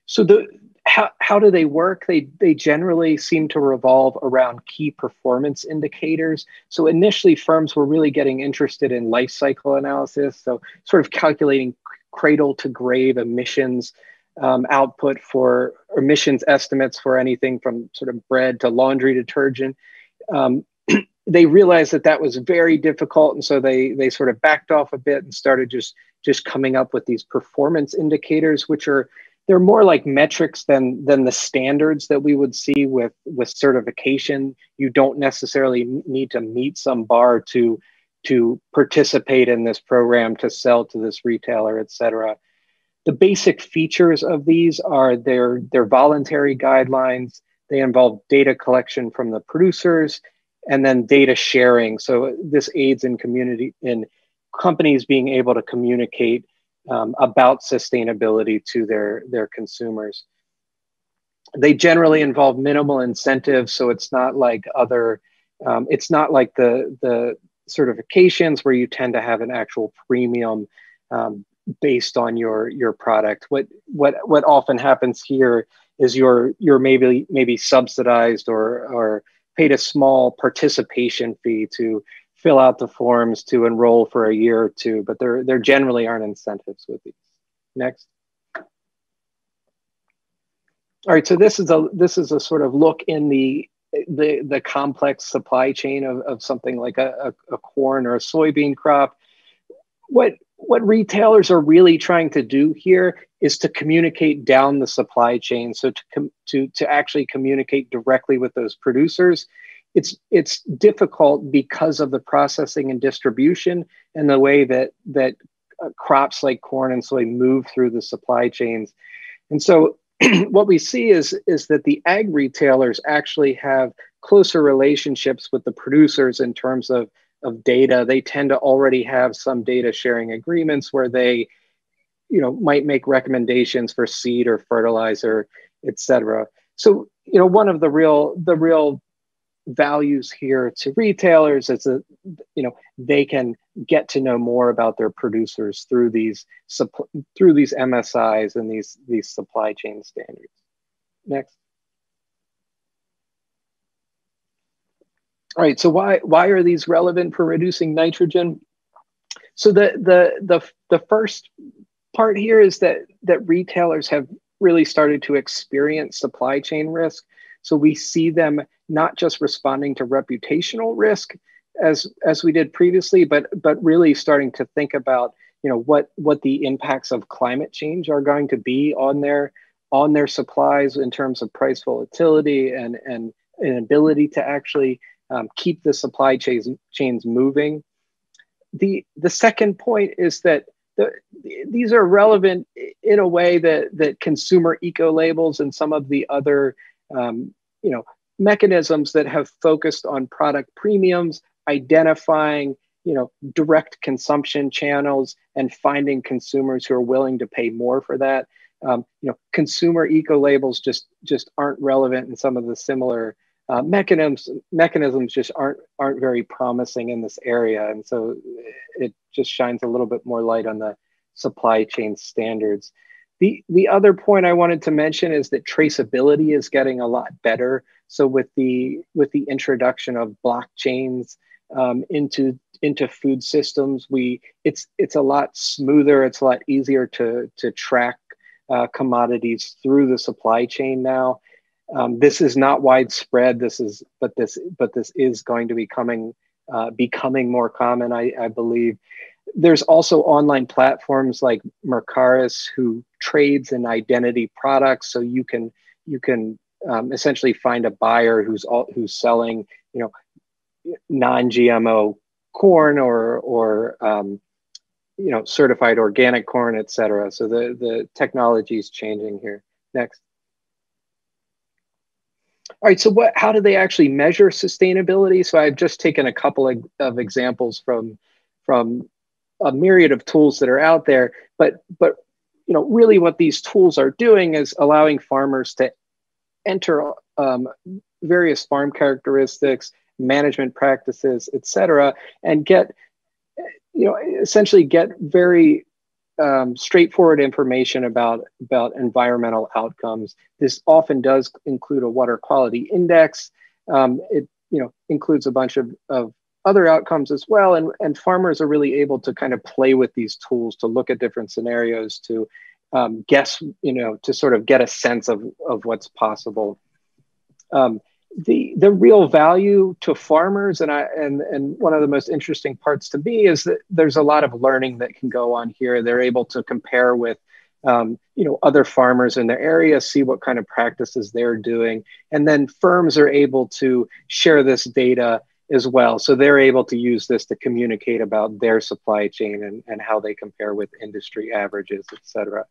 So the how, how do they work? They, they generally seem to revolve around key performance indicators. So initially firms were really getting interested in life cycle analysis. So sort of calculating cradle to grave emissions um, output for emissions estimates for anything from sort of bread to laundry detergent. Um, [clears throat] they realized that that was very difficult, and so they they sort of backed off a bit and started just just coming up with these performance indicators, which are they're more like metrics than than the standards that we would see with with certification you don't necessarily need to meet some bar to to participate in this program to sell to this retailer et cetera. The basic features of these are their their voluntary guidelines. They involve data collection from the producers and then data sharing. So this aids in community in companies being able to communicate um, about sustainability to their, their consumers. They generally involve minimal incentives, so it's not like other, um, it's not like the, the certifications where you tend to have an actual premium um, based on your, your product. What, what, what often happens here is you're, you're maybe, maybe subsidized or, or paid a small participation fee to fill out the forms to enroll for a year or two, but there, there generally aren't incentives with these. Next. All right, so this is a this is a sort of look in the the the complex supply chain of, of something like a, a, a corn or a soybean crop. What what retailers are really trying to do here is to communicate down the supply chain. So to to to actually communicate directly with those producers it's it's difficult because of the processing and distribution and the way that that uh, crops like corn and soy move through the supply chains and so [clears throat] what we see is is that the ag retailers actually have closer relationships with the producers in terms of of data. They tend to already have some data sharing agreements where they you know might make recommendations for seed or fertilizer et cetera. So you know one of the real the real values here to retailers is that you know they can get to know more about their producers through these through these MSIs and these these supply chain standards. Next. All right, so why why are these relevant for reducing nitrogen? So the the the the first part here is that that retailers have really started to experience supply chain risk. So we see them not just responding to reputational risk as as we did previously, but but really starting to think about you know what what the impacts of climate change are going to be on their on their supplies in terms of price volatility and and an ability to actually um, keep the supply chains chains moving. The the second point is that the, these are relevant in a way that that consumer eco labels and some of the other um, you know mechanisms that have focused on product premiums, identifying you know direct consumption channels and finding consumers who are willing to pay more for that. Um, you know consumer eco labels just just aren't relevant in some of the similar uh, mechanisms mechanisms just aren't aren't very promising in this area. And so it just shines a little bit more light on the supply chain standards. The the other point i wanted to mention is that traceability is getting a lot better so with the with the introduction of blockchains um, into into food systems, we it's it's a lot smoother. It's a lot easier to to track uh, commodities through the supply chain now. Um, this is not widespread. This is but this but this is going to be coming uh, becoming more common. I, I believe. There's also online platforms like Mercaris who trades in identity products, so you can you can um, essentially find a buyer who's all, who's selling you know non-GMO corn or or um, you know certified organic corn, et cetera. So the the technology is changing here. Next. All right, so what, how do they actually measure sustainability? So I've just taken a couple of, of examples from, from a myriad of tools that are out there, but, but you know, really what these tools are doing is allowing farmers to enter um, various farm characteristics, management practices, et cetera, and get, you know, essentially get very um, straightforward information about, about environmental outcomes. This often does include a water quality index. Um, it you know includes a bunch of, of other outcomes as well. And, and farmers are really able to kind of play with these tools to look at different scenarios to um, guess, you know, to sort of get a sense of, of what's possible. Um, the the real value to farmers and I and and one of the most interesting parts to me is that there's a lot of learning that can go on here. They're able to compare with um, you know other farmers in their area, see what kind of practices they're doing, and then firms are able to share this data as well. So they're able to use this to communicate about their supply chain and, and how they compare with industry averages, et cetera.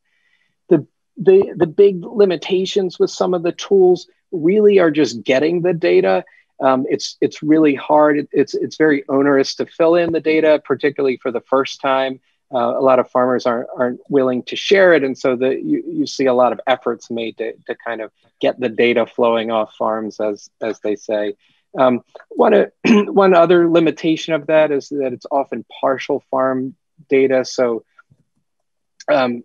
The, the, the big limitations with some of the tools really are just getting the data. Um, it's, it's really hard. It's, it's very onerous to fill in the data, particularly for the first time. Uh, a lot of farmers aren't, aren't willing to share it. And so the, you, you see a lot of efforts made to, to kind of get the data flowing off farms, as, as they say. Um, one, [clears throat] one other limitation of that is that it's often partial farm data. So um,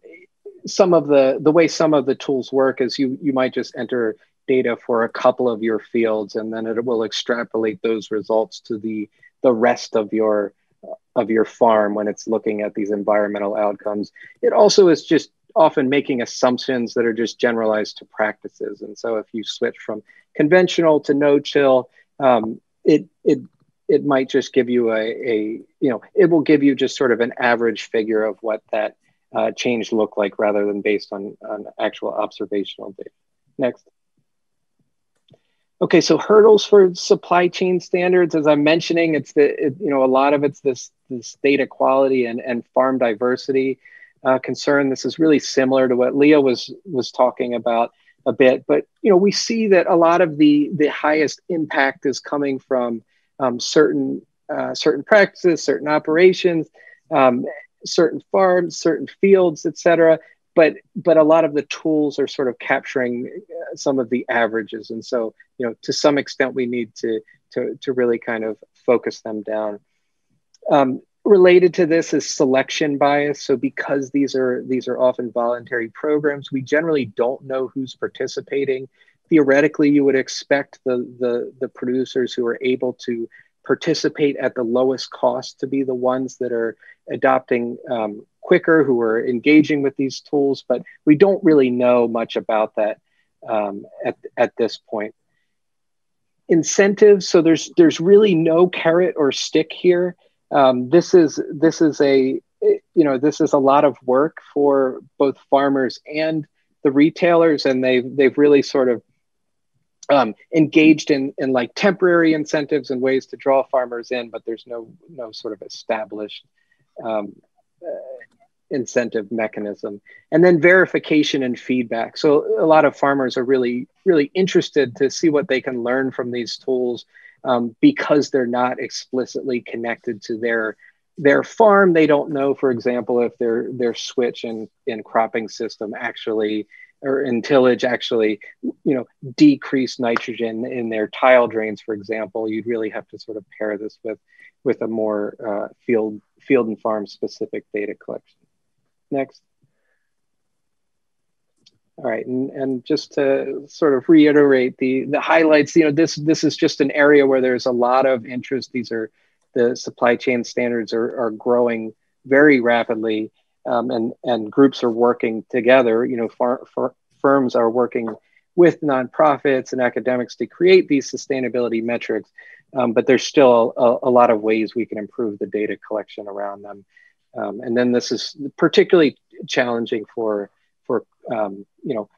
some of the, the way some of the tools work is you, you might just enter data for a couple of your fields and then it will extrapolate those results to the, the rest of your, of your farm when it's looking at these environmental outcomes. It also is just often making assumptions that are just generalized to practices. And so if you switch from conventional to no-till, um, it it it might just give you a, a you know it will give you just sort of an average figure of what that uh, change looked like rather than based on, on actual observational data. Next. Okay, so hurdles for supply chain standards, as I'm mentioning, it's the it, you know a lot of it's this this data quality and and farm diversity uh, concern. This is really similar to what Leah was was talking about a bit. But you know, we see that a lot of the the highest impact is coming from um, certain uh, certain practices, certain operations, um, certain farms, certain fields, etc. But but a lot of the tools are sort of capturing uh, some of the averages, and so you know, to some extent, we need to to to really kind of focus them down. Um, related to this is selection bias so because these are these are often voluntary programs we generally don't know who's participating theoretically you would expect the the, the producers who are able to participate at the lowest cost to be the ones that are adopting um, quicker who are engaging with these tools but we don't really know much about that um, at, at this point. Incentives so there's there's really no carrot or stick here. Um, this is this is a you know this is a lot of work for both farmers and the retailers, and they've they've really sort of um, engaged in in like temporary incentives and ways to draw farmers in, but there's no no sort of established um, uh, incentive mechanism. And then verification and feedback. So a lot of farmers are really really interested to see what they can learn from these tools um, because they're not explicitly connected to their their farm. They don't know, for example, if their their switch in, in cropping system actually or in tillage actually, you know, decrease nitrogen in their tile drains, for example. You'd really have to sort of pair this with with a more uh, field field and farm specific data collection. Next. All right, and, and just to sort of reiterate the the highlights, you know, this this is just an area where there's a lot of interest. These are the supply chain standards are, are growing very rapidly, um, and and groups are working together. You know, far, far, firms are working with nonprofits and academics to create these sustainability metrics, um, but there's still a, a, lot of ways we can improve the data collection around them. Um, and then this is particularly challenging for for um, you know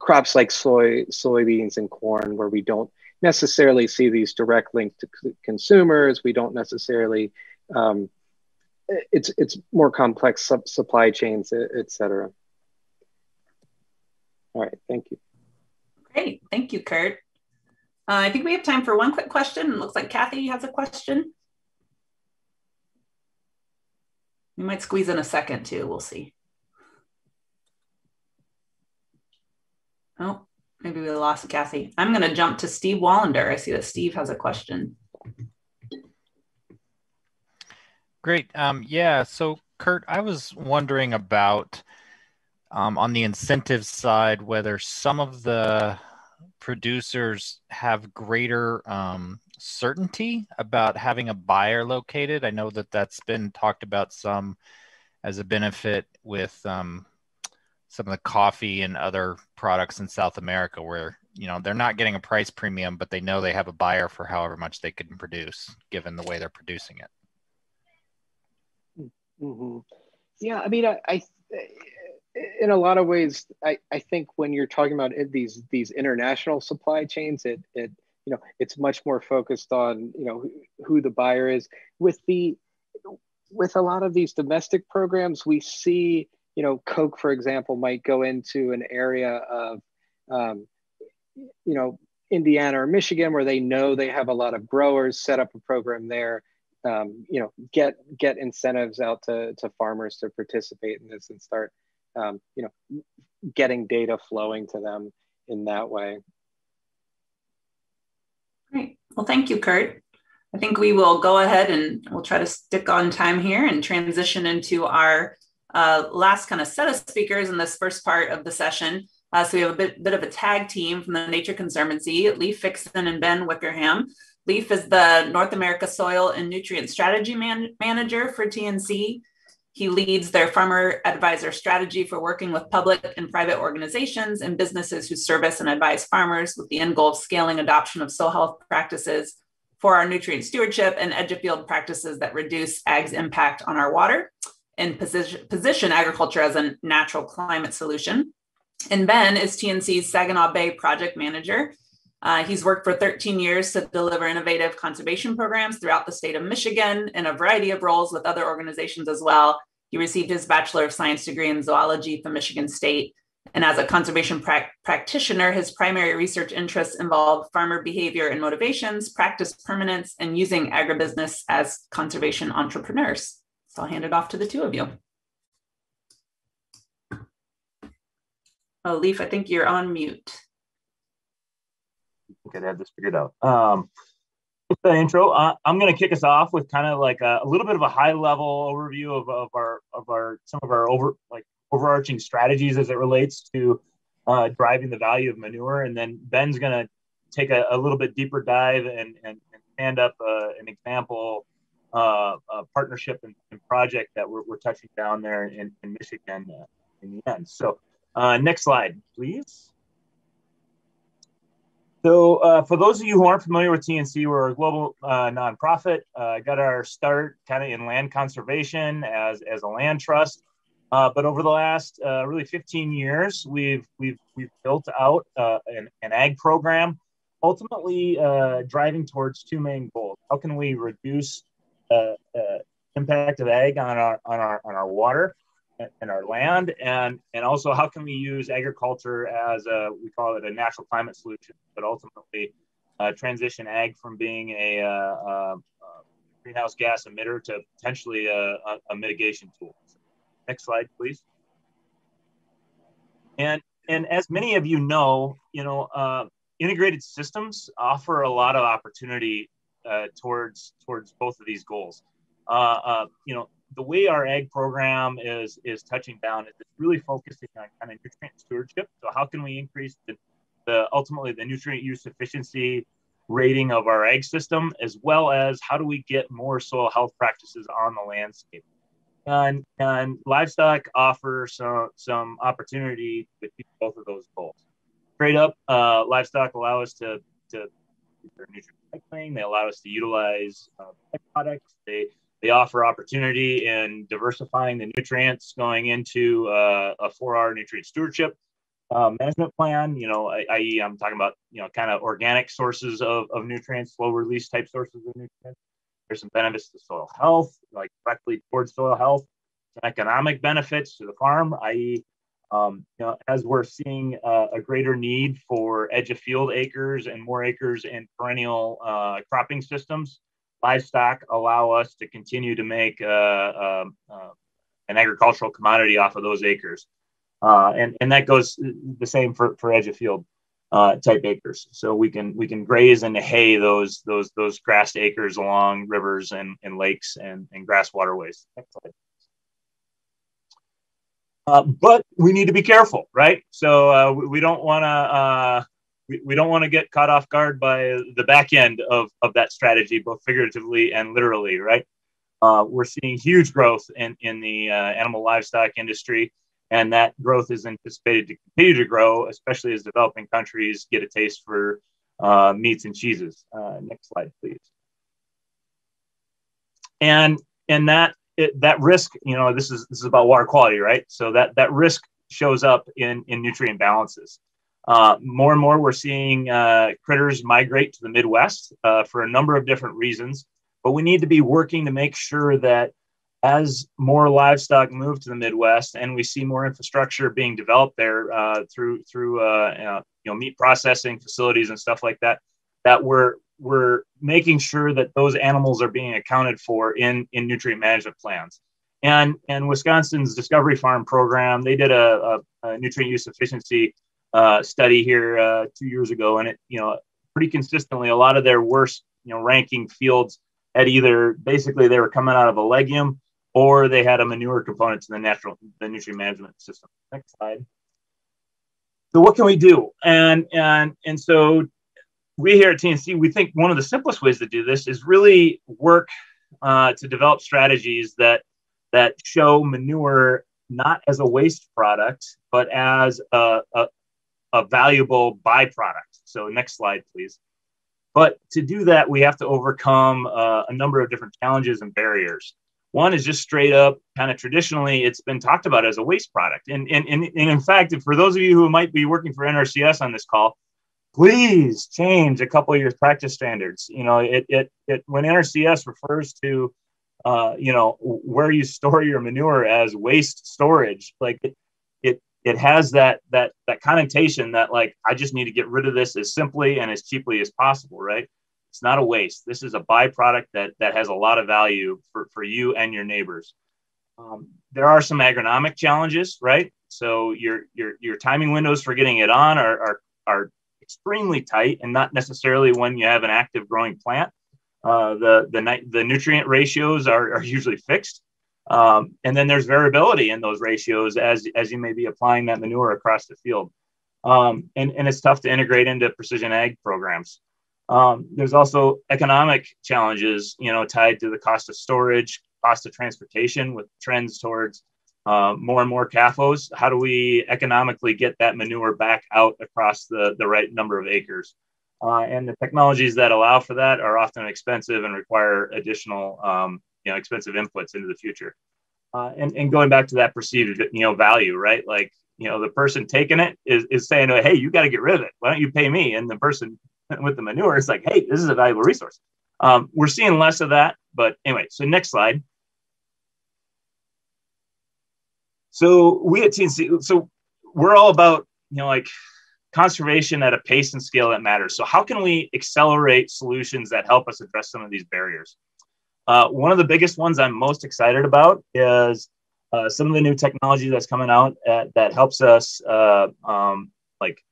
crops like soy, soybeans, and corn, where we don't necessarily see these direct links to consumers. We don't necessarily. Um, it's it's more complex supply chains, et cetera. All right, thank you. Great, thank you, Kurt. Uh, I think we have time for one quick question. It looks like Kathy has a question. We might squeeze in a second too, we'll see. Oh, maybe we lost Kathy. I'm going to jump to Steve Wallander. I see that Steve has a question. Great. Um, yeah. So Kurt, I was wondering about um, on the incentive side whether some of the producers have greater um, certainty about having a buyer located. I know that that's been talked about some as a benefit with um, some of the coffee and other products in South America, where you know they're not getting a price premium, but they know they have a buyer for however much they can produce, given the way they're producing it. Mm-hmm. Yeah, I mean, I, I, in a lot of ways, I, I think when you're talking about these these international supply chains, it it you know it's much more focused on you know who the buyer is. With the with a lot of these domestic programs, we see you know Coke, for example, might go into an area of um, you know Indiana or Michigan where they know they have a lot of growers, set up a program there um, you know, get get incentives out to, to farmers to participate in this and start, um, you know, getting data flowing to them in that way. Great. Well, thank you, Kurt. I think we will go ahead and we'll try to stick on time here and transition into our uh, last kind of set of speakers in this first part of the session. Uh, so we have a bit, bit of a tag team from the Nature Conservancy, Leif Fixen and Ben Wickerham, Leif is the North America Soil and Nutrient Strategy Man- Manager for TNC. He leads their farmer advisor strategy for working with public and private organizations and businesses who service and advise farmers with the end goal of scaling adoption of soil health practices for our nutrient stewardship and edge of field practices that reduce ag's impact on our water and position, position agriculture as a natural climate solution. And Ben is TNC's Saginaw Bay project manager uh, he's worked for 13 years to deliver innovative conservation programs throughout the state of Michigan in a variety of roles with other organizations as well. He received his Bachelor of Science degree in zoology from Michigan State. And as a conservation pra- practitioner, his primary research interests involve farmer behavior and motivations, practice permanence, and using agribusiness as conservation entrepreneurs. So I'll hand it off to the two of you. Oh, Leif, I think you're on mute think I'd have this figured out. Um, the intro, uh, I'm going to kick us off with kind of like a, a, little bit of a high level overview of, of our of our some of our over like overarching strategies as it relates to uh, driving the value of manure, and then Ben's going to take a, a, little bit deeper dive and and, and stand up uh, an example uh, partnership and, and, project that we're, we're touching down there in, in Michigan uh, in the end. So uh, next slide, please. So, uh, for those of you who aren't familiar with TNC, we're a global uh, nonprofit. Uh, got our start kind of in land conservation as, as a land trust. Uh, but over the last uh, really 15 years, we've we've we've built out uh, an, an ag program, ultimately driving towards two main goals. How can we reduce the impact of ag on our on our on our water, in our land and and also how can we use agriculture as a we call it a natural climate solution but ultimately uh, transition ag from being a, uh, uh, greenhouse gas emitter to potentially a, a, mitigation tool. Next slide please. And and as many of you know you know uh, integrated systems offer a lot of opportunity uh, towards towards both of these goals. Uh, you know the way our ag program is is touching down is it's really focusing on kind of nutrient stewardship. So how can we increase the, the ultimately the nutrient use efficiency rating of our ag system, as well as how do we get more soil health practices on the landscape. And, and livestock offer some, some opportunity to both of those goals. Straight up, uh, livestock allow us to, to their nutrient cycling. They allow us to utilize uh, products. They they offer opportunity in diversifying the nutrients going into uh, a 4R nutrient stewardship uh, management plan. You know, i.e., I'm talking about you know kind of organic sources of, of nutrients, slow release type sources of nutrients. There's some benefits to soil health, like directly towards soil health. Some economic benefits to the farm, i.e., um, you know, as we're seeing uh, a greater need for edge of field acres and more acres in perennial uh, cropping systems, livestock allow us to continue to make uh, uh, uh, an agricultural commodity off of those acres. Uh, and, and that goes the same for, for edge of field uh, type acres. So we can we can graze and hay those those those grassed acres along rivers and, and lakes and, and grass waterways. Uh, but we need to be careful, right? So uh, we, we, don't want to uh, we, we don't want to get caught off guard by the back end of, of that strategy, both figuratively and literally, right? Uh, we're seeing huge growth in, in the uh, animal livestock industry, and that growth is anticipated to continue to grow, especially as developing countries get a taste for uh, meats and cheeses. Uh, next slide, please. And and that it, that risk, you know, this is this is about water quality, right? So that that risk shows up in in nutrient balances. Uh, more and more, we're seeing uh, critters migrate to the Midwest uh, for a number of different reasons. But we need to be working to make sure that as more livestock move to the Midwest and we see more infrastructure being developed there uh, through through uh, you know meat processing facilities and stuff like that, that we're we're making sure that those animals are being accounted for in in nutrient management plans. And and Wisconsin's Discovery Farm program, they did a, a, a nutrient use efficiency uh, study here uh, two years ago, and it you know pretty consistently a lot of their worst you know ranking fields had either basically they were coming out of a legume or they had a manure component to the natural the nutrient management system. Next slide. So what can we do? And and and so we here at TNC we think one of the simplest ways to do this is really work uh, to develop strategies that that show manure not as a waste product but as a, a, a valuable byproduct. So next slide, please. But to do that, we have to overcome uh, a number of different challenges and barriers. One is just straight up kind of traditionally, it's been talked about as a waste product. And, and, and, and in fact, for those of you who might be working for NRCS on this call, please change a couple of your practice standards. You know, it, it, it when NRCS refers to, uh, you know, where you store your manure as waste storage, like it has that that that connotation that like I just need to get rid of this as simply and as cheaply as possible, right? It's not a waste. This is a byproduct that that has a lot of value for, for you and your neighbors. Um, there are some agronomic challenges, right? So your your your timing windows for getting it on are are, are extremely tight, and not necessarily when you have an active growing plant. Uh, the the the nutrient ratios are, are usually fixed. Um, and then there's variability in those ratios as, as you may be applying that manure across the field. Um, and, and it's tough to integrate into precision ag programs. Um, there's also economic challenges, you know, tied to the cost of storage, cost of transportation with trends towards uh, more and more CAFOs. How do we economically get that manure back out across the, the right number of acres? Uh, and the technologies that allow for that are often expensive and require additional um, you know expensive inputs into the future. Uh, and, and going back to that perceived you know value, right? Like you know the person taking it is, is saying, hey, you got to get rid of it. Why don't you pay me? And the person [laughs] with the manure is like, hey, this is a valuable resource. Um, we're seeing less of that, but anyway. So next slide. So we at TNC, so we're all about you know like conservation at a pace and scale that matters. So how can we accelerate solutions that help us address some of these barriers? Uh, one of the biggest ones I'm most excited about is uh, some of the new technology that's coming out at, that helps us uh, um, like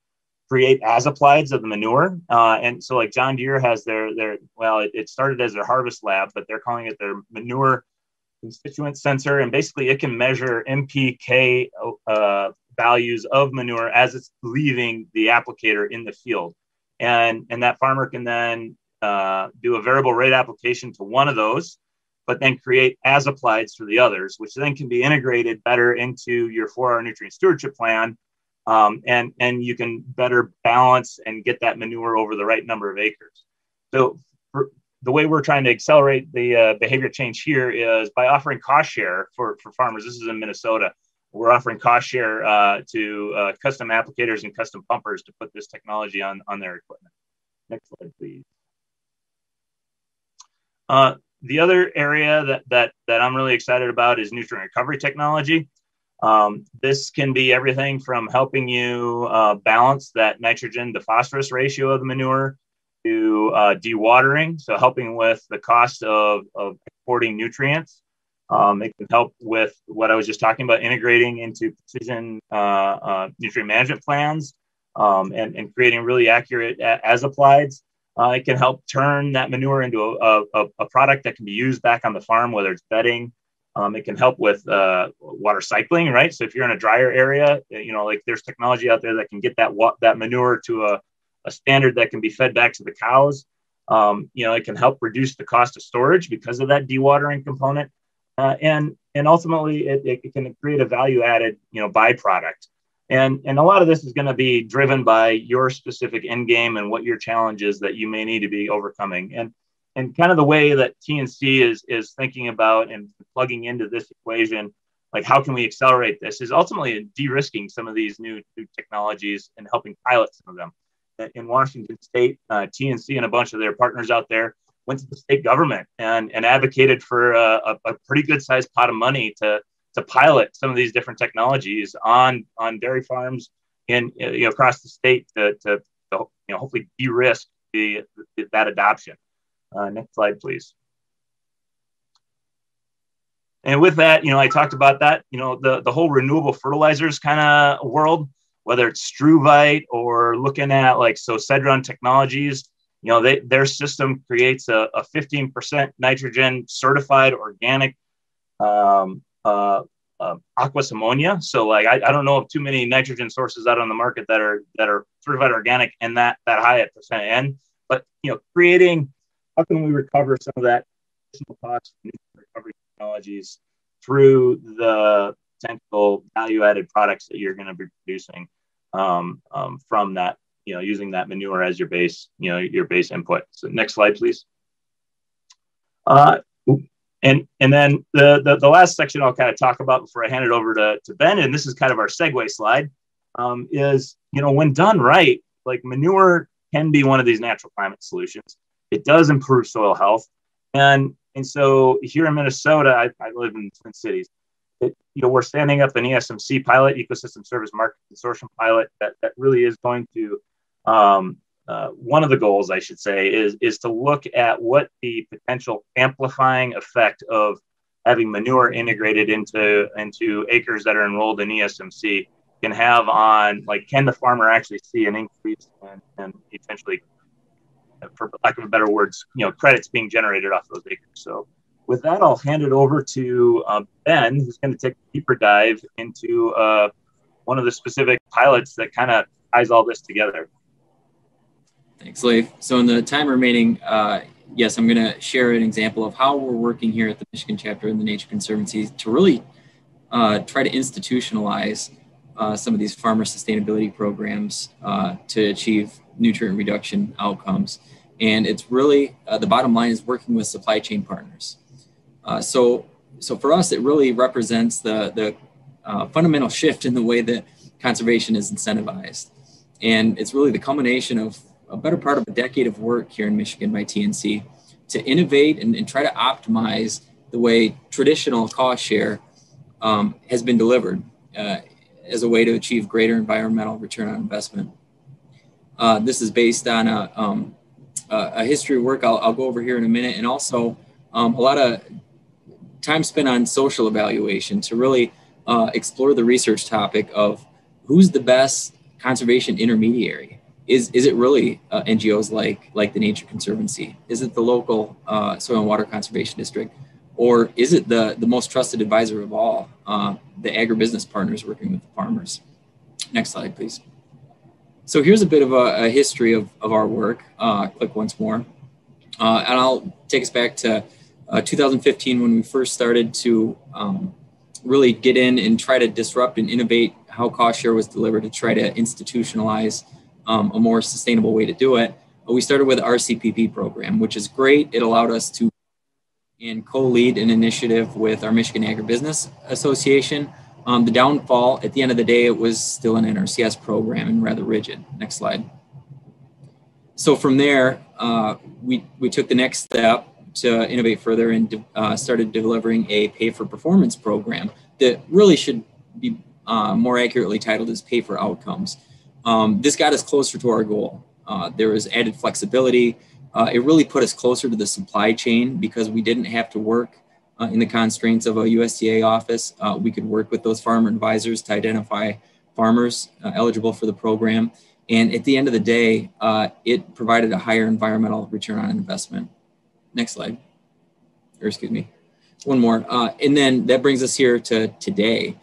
create as applieds of the manure. Uh, and so like John Deere has their their well, it, it, started as their harvest lab, but they're calling it their manure constituent sensor, and basically it can measure NPK uh, values of manure as it's leaving the applicator in the field. And, and that farmer can then uh, do a variable rate application to one of those, but then create as applied for the others, which then can be integrated better into your 4R nutrient stewardship plan. Um, and, and you can better balance and get that manure over the right number of acres. So the way we're trying to accelerate the uh, behavior change here is by offering cost share for, for farmers. This is in Minnesota. We're offering cost share uh, to uh, custom applicators and custom pumpers to put this technology on, on their equipment. Next slide, please. Uh, the other area that, that, that I'm really excited about is nutrient recovery technology. Um, this can be everything from helping you uh, balance that nitrogen to phosphorus ratio of the manure to uh, dewatering, so helping with the cost of, of exporting nutrients. Um, it can help with what I was just talking about, integrating into precision uh, uh nutrient management plans um, and, and creating really accurate as applieds. Uh, it can help turn that manure into a, a, a, product that can be used back on the farm, whether it's bedding, Um, it can help with uh, water cycling, right? So if you're in a drier area, you know, like there's technology out there that can get that wa- that manure to a, a standard that can be fed back to the cows. Um, you know, it can help reduce the cost of storage because of that dewatering component, uh, and and ultimately it, it can create a value added, you know, byproduct. And and a lot of this is going to be driven by your specific end game and what your challenges that you may need to be overcoming. And and kind of the way that TNC is is thinking about and plugging into this equation, like how can we accelerate this, is ultimately de-risking some of these new, new technologies and helping pilot some of them. In Washington State, uh, TNC and a bunch of their partners out there went to the state government and, and advocated for a, a pretty good sized pot of money to, to pilot some of these different technologies on, on dairy farms in you know, across the state to, to, to you know, hopefully de-risk the, that adoption. Uh, next slide, please. And with that, you know, I talked about that, you know, the, the whole renewable fertilizers kind of world, whether it's Struvite or looking at like so Sedron Technologies, you know, they, their system creates a, a 15% nitrogen certified organic um, uh, uh, aqueous ammonia. So like, I, I don't know of too many nitrogen sources out on the market that are, that are certified organic and that, that high at percent N, but, you know, creating how can we recover some of that additional cost recovery technologies through the potential value-added products that you're going to be producing um, um, from that, you know, using that manure as your base, you know, your base input. So next slide, please. Uh, and and then the, the, the last section I'll kind of talk about before I hand it over to, to Ben, and this is kind of our segue slide, um, is you know when done right, like manure can be one of these natural climate solutions. It does improve soil health. And, and so here in Minnesota, I, I live in Twin Cities. It, you know, we're standing up an ESMC pilot, Ecosystem Service Market Consortium pilot, that, that really is going to, um, uh, one of the goals, I should say, is, is to look at what the potential amplifying effect of having manure integrated into, into acres that are enrolled in ESMC can have on, like, can the farmer actually see an increase and, and essentially for lack of a better words, you know, credits being generated off those acres. So with that, I'll hand it over to uh, Ben, who's going to take a deeper dive into uh, one of the specific pilots that kind of ties all this together. Thanks, Leif. So in the time remaining, uh, yes, I'm going to share an example of how we're working here at the Michigan chapter in the Nature Conservancy to really uh, try to institutionalize uh, some of these farmer sustainability programs uh, to achieve nutrient reduction outcomes. And it's really uh, the bottom line is working with supply chain partners. Uh, so, so for us, it really represents the, the fundamental shift in the way that conservation is incentivized. And it's really the culmination of a better part of a decade of work here in Michigan by TNC to innovate and, and try to optimize the way traditional cost share um, has been delivered uh, as a way to achieve greater environmental return on investment. Uh, this is based on a, um, a history of work I'll, I'll, go over here in a minute, and also um, a lot of time spent on social evaluation to really uh, explore the research topic of who's the best conservation intermediary. Is, is it really uh, NGOs like, like the Nature Conservancy? Is it the local uh, soil and water conservation district? Or is it the, the most trusted advisor of all, uh, the agribusiness partners working with the farmers? Next slide, please. So here's a bit of a, a history of, of our work. Uh, click once more. Uh, and I'll take us back to uh, 2015 when we first started to um, really get in and try to disrupt and innovate how cost share was delivered to try to institutionalize um, a more sustainable way to do it. We started with RCPP program, which is great. It allowed us to and co-lead an initiative with our Michigan Agribusiness Association um, the downfall, at the end of the day, it was still an NRCS program and rather rigid. Next slide. So from there, uh, we, we took the next step to innovate further and uh, started delivering a pay for performance program that really should be uh, more accurately titled as pay for outcomes. Um, this got us closer to our goal. Uh, there was added flexibility. Uh, it really put us closer to the supply chain because we didn't have to work uh, in the constraints of a USDA office. Uh, we could work with those farmer advisors to identify farmers uh, eligible for the program. And at the end of the day, uh, it provided a higher environmental return on investment. Next slide. Or excuse me. one more. And then that brings us here to today.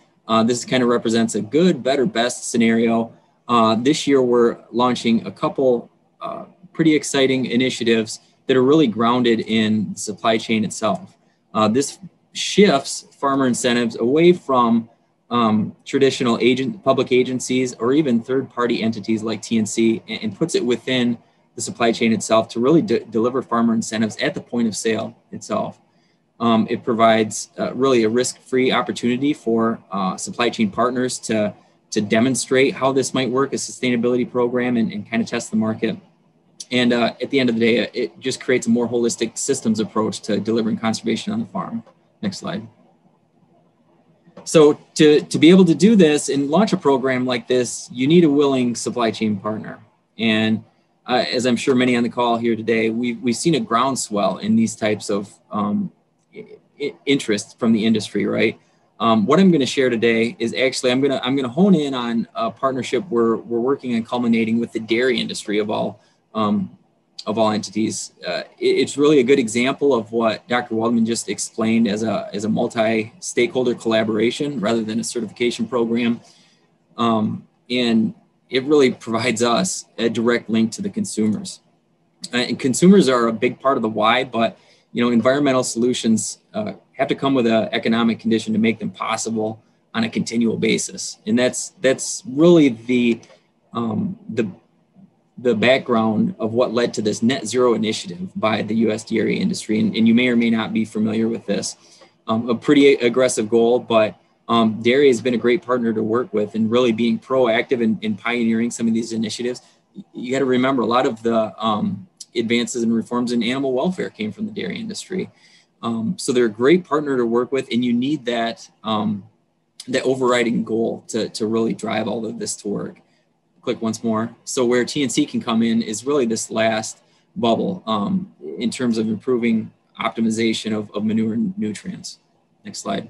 This kind of represents a good, better, best scenario. Uh, this year, we're launching a couple uh, pretty exciting initiatives that are really grounded in the supply chain itself. Uh, this shifts farmer incentives away from um, traditional agent public agencies or even third-party entities like TNC and, and, puts it within the supply chain itself to really de- deliver farmer incentives at the point of sale itself. Um, it provides uh, really a risk-free opportunity for uh, supply chain partners to to demonstrate how this might work, a sustainability program, and, and kind of test the market. And uh, at the end of the day, it just creates a more holistic systems approach to delivering conservation on the farm. Next slide. So to, to be able to do this and launch a program like this, you need a willing supply chain partner. And uh, as I'm sure many on the call here today, we've, we've seen a groundswell in these types of um, interest from the industry, right? Um, what I'm going to share today is actually I'm going to I'm going to hone in on a partnership we're we're working on culminating with the dairy industry of all um, of all entities. Uh, it, it's really a good example of what Dr. Waldman just explained as a as a multi-stakeholder collaboration rather than a certification program, um, and it really provides us a direct link to the consumers. Uh, and consumers are a big part of the why, but you know environmental solutions uh, have to come with an economic condition to make them possible on a continual basis. And that's that's really the um, the the background of what led to this net zero initiative by the U.S. dairy industry. And, and you may or may not be familiar with this. Um, a pretty aggressive goal, but um, dairy has been a great partner to work with and really being proactive in, in pioneering some of these initiatives. You got to remember a lot of the um, advances and reforms in animal welfare came from the dairy industry. Um, so they're a great partner to work with, and you need that um, that overriding goal to, to really drive all of this to work. Click once more. So where TNC can come in is really this last bubble um, in terms of improving optimization of, of manure and nutrients. Next slide.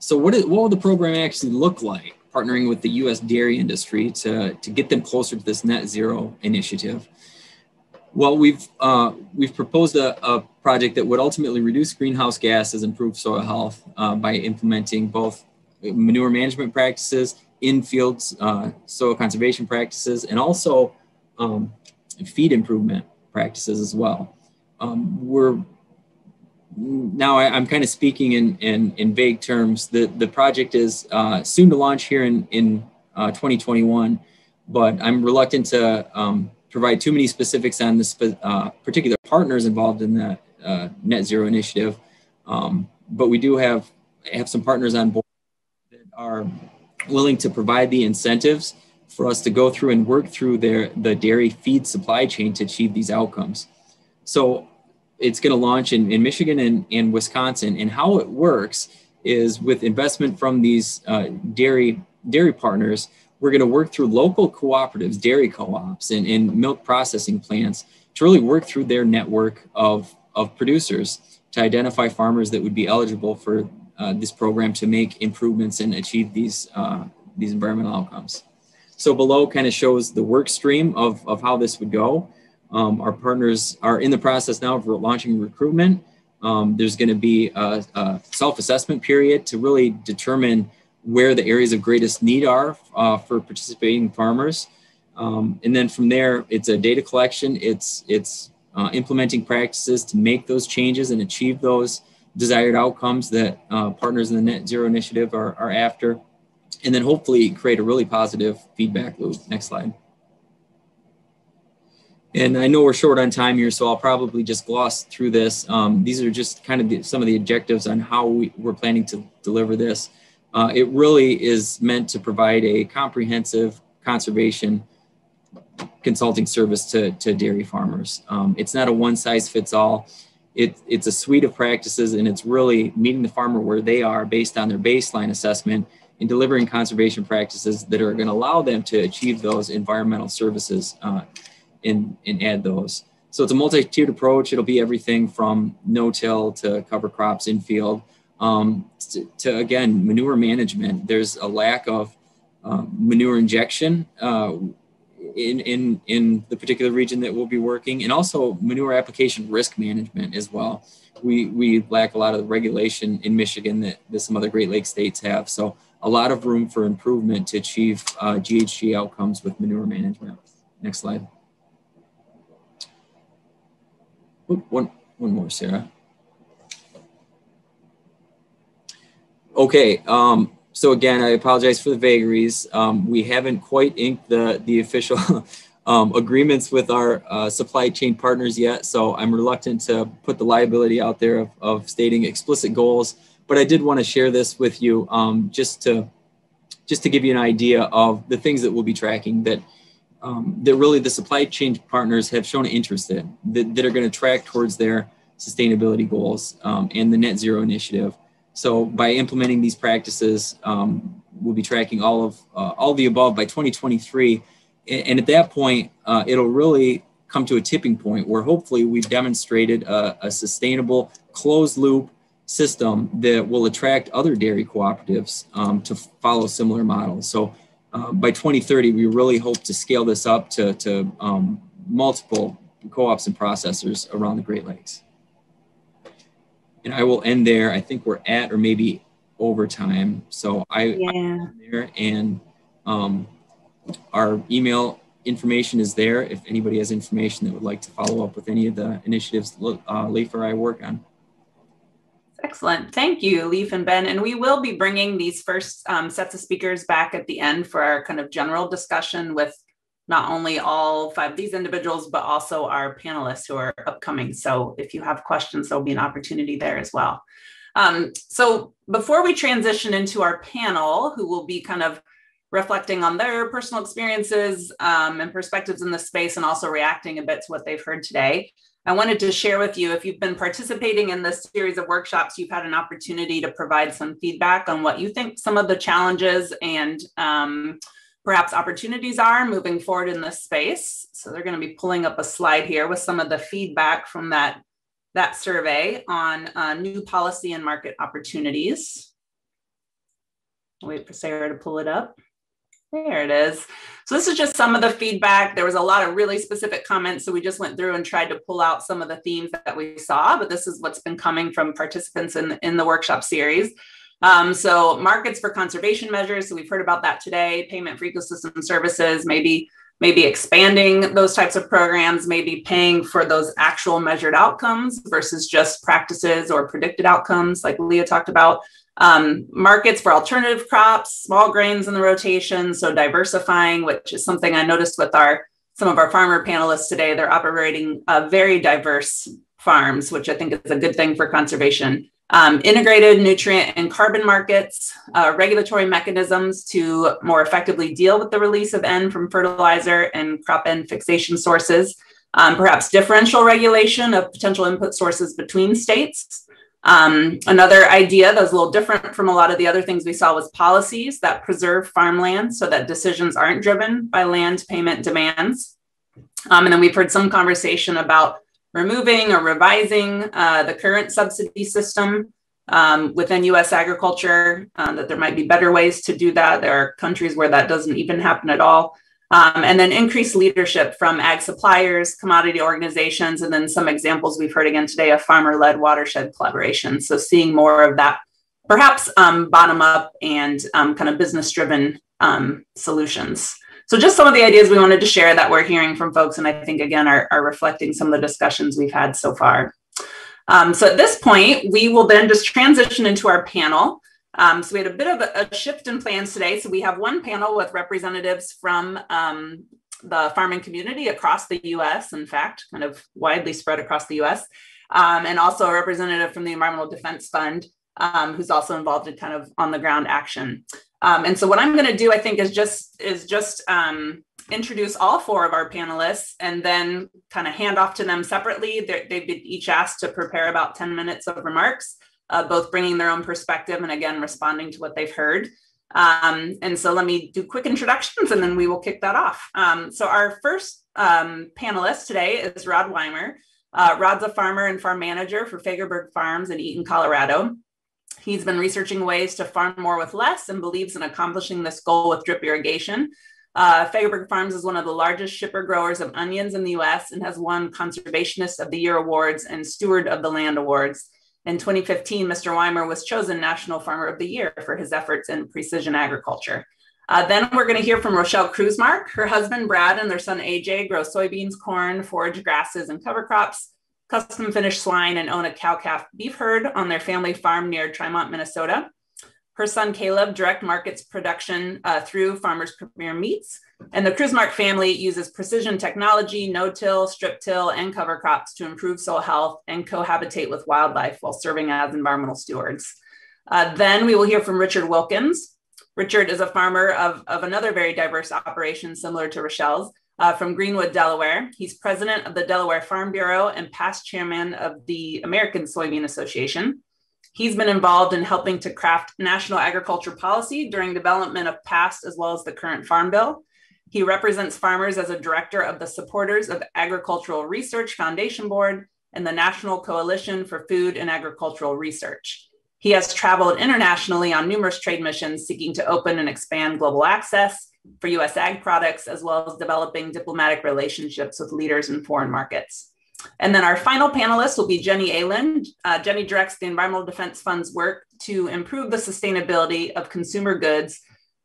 So what, is, what will the program actually look like, partnering with the U.S. dairy industry to, to get them closer to this net zero initiative? Well, we've uh, we've proposed a, a, project that would ultimately reduce greenhouse gases, improve soil health uh, by implementing both manure management practices, in-field uh, soil conservation practices, and also um, feed improvement practices as well. Um, we're now I, am kind of speaking in, in, in vague terms. The the project is uh, soon to launch here in in uh, 2021, but I'm reluctant to um, provide too many specifics on the uh, particular partners involved in that uh, net zero initiative. Um, but we do have have some partners on board that are willing to provide the incentives for us to go through and work through their the dairy feed supply chain to achieve these outcomes. So it's going to launch in, in Michigan and, and Wisconsin. And how it works is with investment from these uh, dairy dairy partners, we're going to work through local cooperatives, dairy co-ops, and, and milk processing plants to really work through their network of, of producers to identify farmers that would be eligible for uh, this program to make improvements and achieve these, uh, these environmental outcomes. So below kind of shows the work stream of, of how this would go. Um, our partners are in the process now of launching recruitment. Um, there's going to be a, a self-assessment period to really determine where the areas of greatest need are uh, for participating farmers. Um, and then from there, it's a data collection, it's, it's uh, implementing practices to make those changes and achieve those desired outcomes that uh, partners in the net zero initiative are, are after. And then hopefully create a really positive feedback loop. Next slide. And I know we're short on time here, so I'll probably just gloss through this. Um, these are just kind of the, some of the objectives on how we, we're planning to deliver this. Uh, it really is meant to provide a comprehensive conservation consulting service to, to dairy farmers. Um, it's not a one size fits all. It, it's a suite of practices and it's really meeting the farmer where they are based on their baseline assessment and delivering conservation practices that are going to allow them to achieve those environmental services uh, and, and add those. So it's a multi-tiered approach. It'll be everything from no-till to cover crops in field um, to, to, again manure management. There's a lack of uh, manure injection uh, in, in, in the particular region that we'll be working, and also manure application risk management as well. We, we lack a lot of regulation in Michigan that, that some other Great Lakes states have. So a lot of room for improvement to achieve uh, GHG outcomes with manure management. Next slide. One, one more, Sarah. Okay, um, so again, I apologize for the vagaries. Um, we haven't quite inked the, the official [laughs] um, agreements with our uh, supply chain partners yet, so I'm reluctant to put the liability out there of, of stating explicit goals, but I did want to share this with you um, just to just to give you an idea of the things that we'll be tracking that um, that really the supply chain partners have shown interest in that, that are going to track towards their sustainability goals um, and the net zero initiative. So by implementing these practices, um, we'll be tracking all of uh, all of the above by 2023, and at that point, uh, it'll really come to a tipping point where hopefully we've demonstrated a, a sustainable closed loop system that will attract other dairy cooperatives um, to follow similar models. So uh, by 2030, we really hope to scale this up to, to um, multiple co-ops and processors around the Great Lakes and I will end there. I think we're at or maybe overtime. So I, yeah. there and um, our email information is there if anybody has information that would like to follow up with any of the initiatives uh, Leif or I work on. Excellent. Thank you, Leif and Ben. And we will be bringing these first um, sets of speakers back at the end for our kind of general discussion with not only all five of these individuals, but also our panelists who are upcoming. So if you have questions, there'll be an opportunity there as well. Um, so before we transition into our panel, who will be kind of reflecting on their personal experiences um, and perspectives in the space and also reacting a bit to what they've heard today, I wanted to share with you if you've been participating in this series of workshops, you've had an opportunity to provide some feedback on what you think some of the challenges and um, perhaps opportunities are moving forward in this space. So they're going to be pulling up a slide here with some of the feedback from that, that survey on uh, new policy and market opportunities. Wait for Sarah to pull it up. There it is. So this is just some of the feedback. There was a lot of really specific comments. So we just went through and tried to pull out some of the themes that we saw, but this is what's been coming from participants in, in the workshop series. Um, so markets for conservation measures. So we've heard about that today. Payment for ecosystem services, maybe maybe expanding those types of programs, maybe paying for those actual measured outcomes versus just practices or predicted outcomes, like Leah talked about. Um, markets for alternative crops, small grains in the rotation, so diversifying, which is something I noticed with our some of our farmer panelists today. They're operating uh, very diverse farms, which I think is a good thing for conservation um, integrated nutrient and carbon markets, uh, regulatory mechanisms to more effectively deal with the release of N from fertilizer and crop N fixation sources, um, perhaps differential regulation of potential input sources between states. Um, another idea that was a little different from a lot of the other things we saw was policies that preserve farmland so that decisions aren't driven by land payment demands. Um, and then we've heard some conversation about removing or revising uh, the current subsidy system um, within US agriculture, uh, that there might be better ways to do that. There are countries where that doesn't even happen at all. Um, and then increased leadership from ag suppliers, commodity organizations, and then some examples we've heard again today of farmer led watershed collaboration. So seeing more of that, perhaps um, bottom up and um, kind of business driven um, solutions. So just some of the ideas we wanted to share that we're hearing from folks, and I think again are, are reflecting some of the discussions we've had so far. Um, so at this point, we will then just transition into our panel. Um, so we had a bit of a, a, shift in plans today. So we have one panel with representatives from um, the farming community across the US, in fact, kind of widely spread across the US, um, and also a representative from the Environmental Defense Fund, um, who's also involved in kind of on the ground action. Um, and so what I'm going to do, I think, is just is just um, introduce all four of our panelists and then kind of hand off to them separately. they have been each asked to prepare about 10 minutes of remarks, uh, both bringing their own perspective and again responding to what they've heard. Um, and so let me do quick introductions and then we will kick that off. Um, so our first um, panelist today is Rod Weimer. Uh, Rod's a farmer and farm manager for Fagerberg Farms in Eaton, Colorado. He's been researching ways to farm more with less and believes in accomplishing this goal with drip irrigation. Uh, Fagerberg Farms is one of the largest shipper growers of onions in the US and has won Conservationist of the Year awards and Steward of the Land awards. In 2015, Mr. Weimer was chosen National Farmer of the Year for his efforts in precision agriculture. Uh, then we're going to hear from Rochelle Krusemark. Her husband Brad and their son AJ grow soybeans, corn, forage grasses, and cover crops, custom finished swine, and own a cow calf beef herd on their family farm near Trimont, Minnesota. Her son Caleb direct markets production uh, through Farmers Premier Meats. And the Krusemark family uses precision technology, no-till, strip-till, and cover crops to improve soil health and cohabitate with wildlife while serving as environmental stewards. Uh, then we will hear from Richard Wilkins. Richard is a farmer of, of another very diverse operation similar to Rochelle's uh, from Greenwood, Delaware. He's president of the Delaware Farm Bureau and past chairman of the American Soybean Association. He's been involved in helping to craft national agriculture policy during development of past as well as the current Farm Bill. He represents farmers as a director of the Supporters of Agricultural Research Foundation Board and the National Coalition for Food and Agricultural Research. He has traveled internationally on numerous trade missions seeking to open and expand global access for US ag products, as well as developing diplomatic relationships with leaders in foreign markets. And then our final panelist will be Jenny Ahlen. Uh, Jenny directs the Environmental Defense Fund's work to improve the sustainability of consumer goods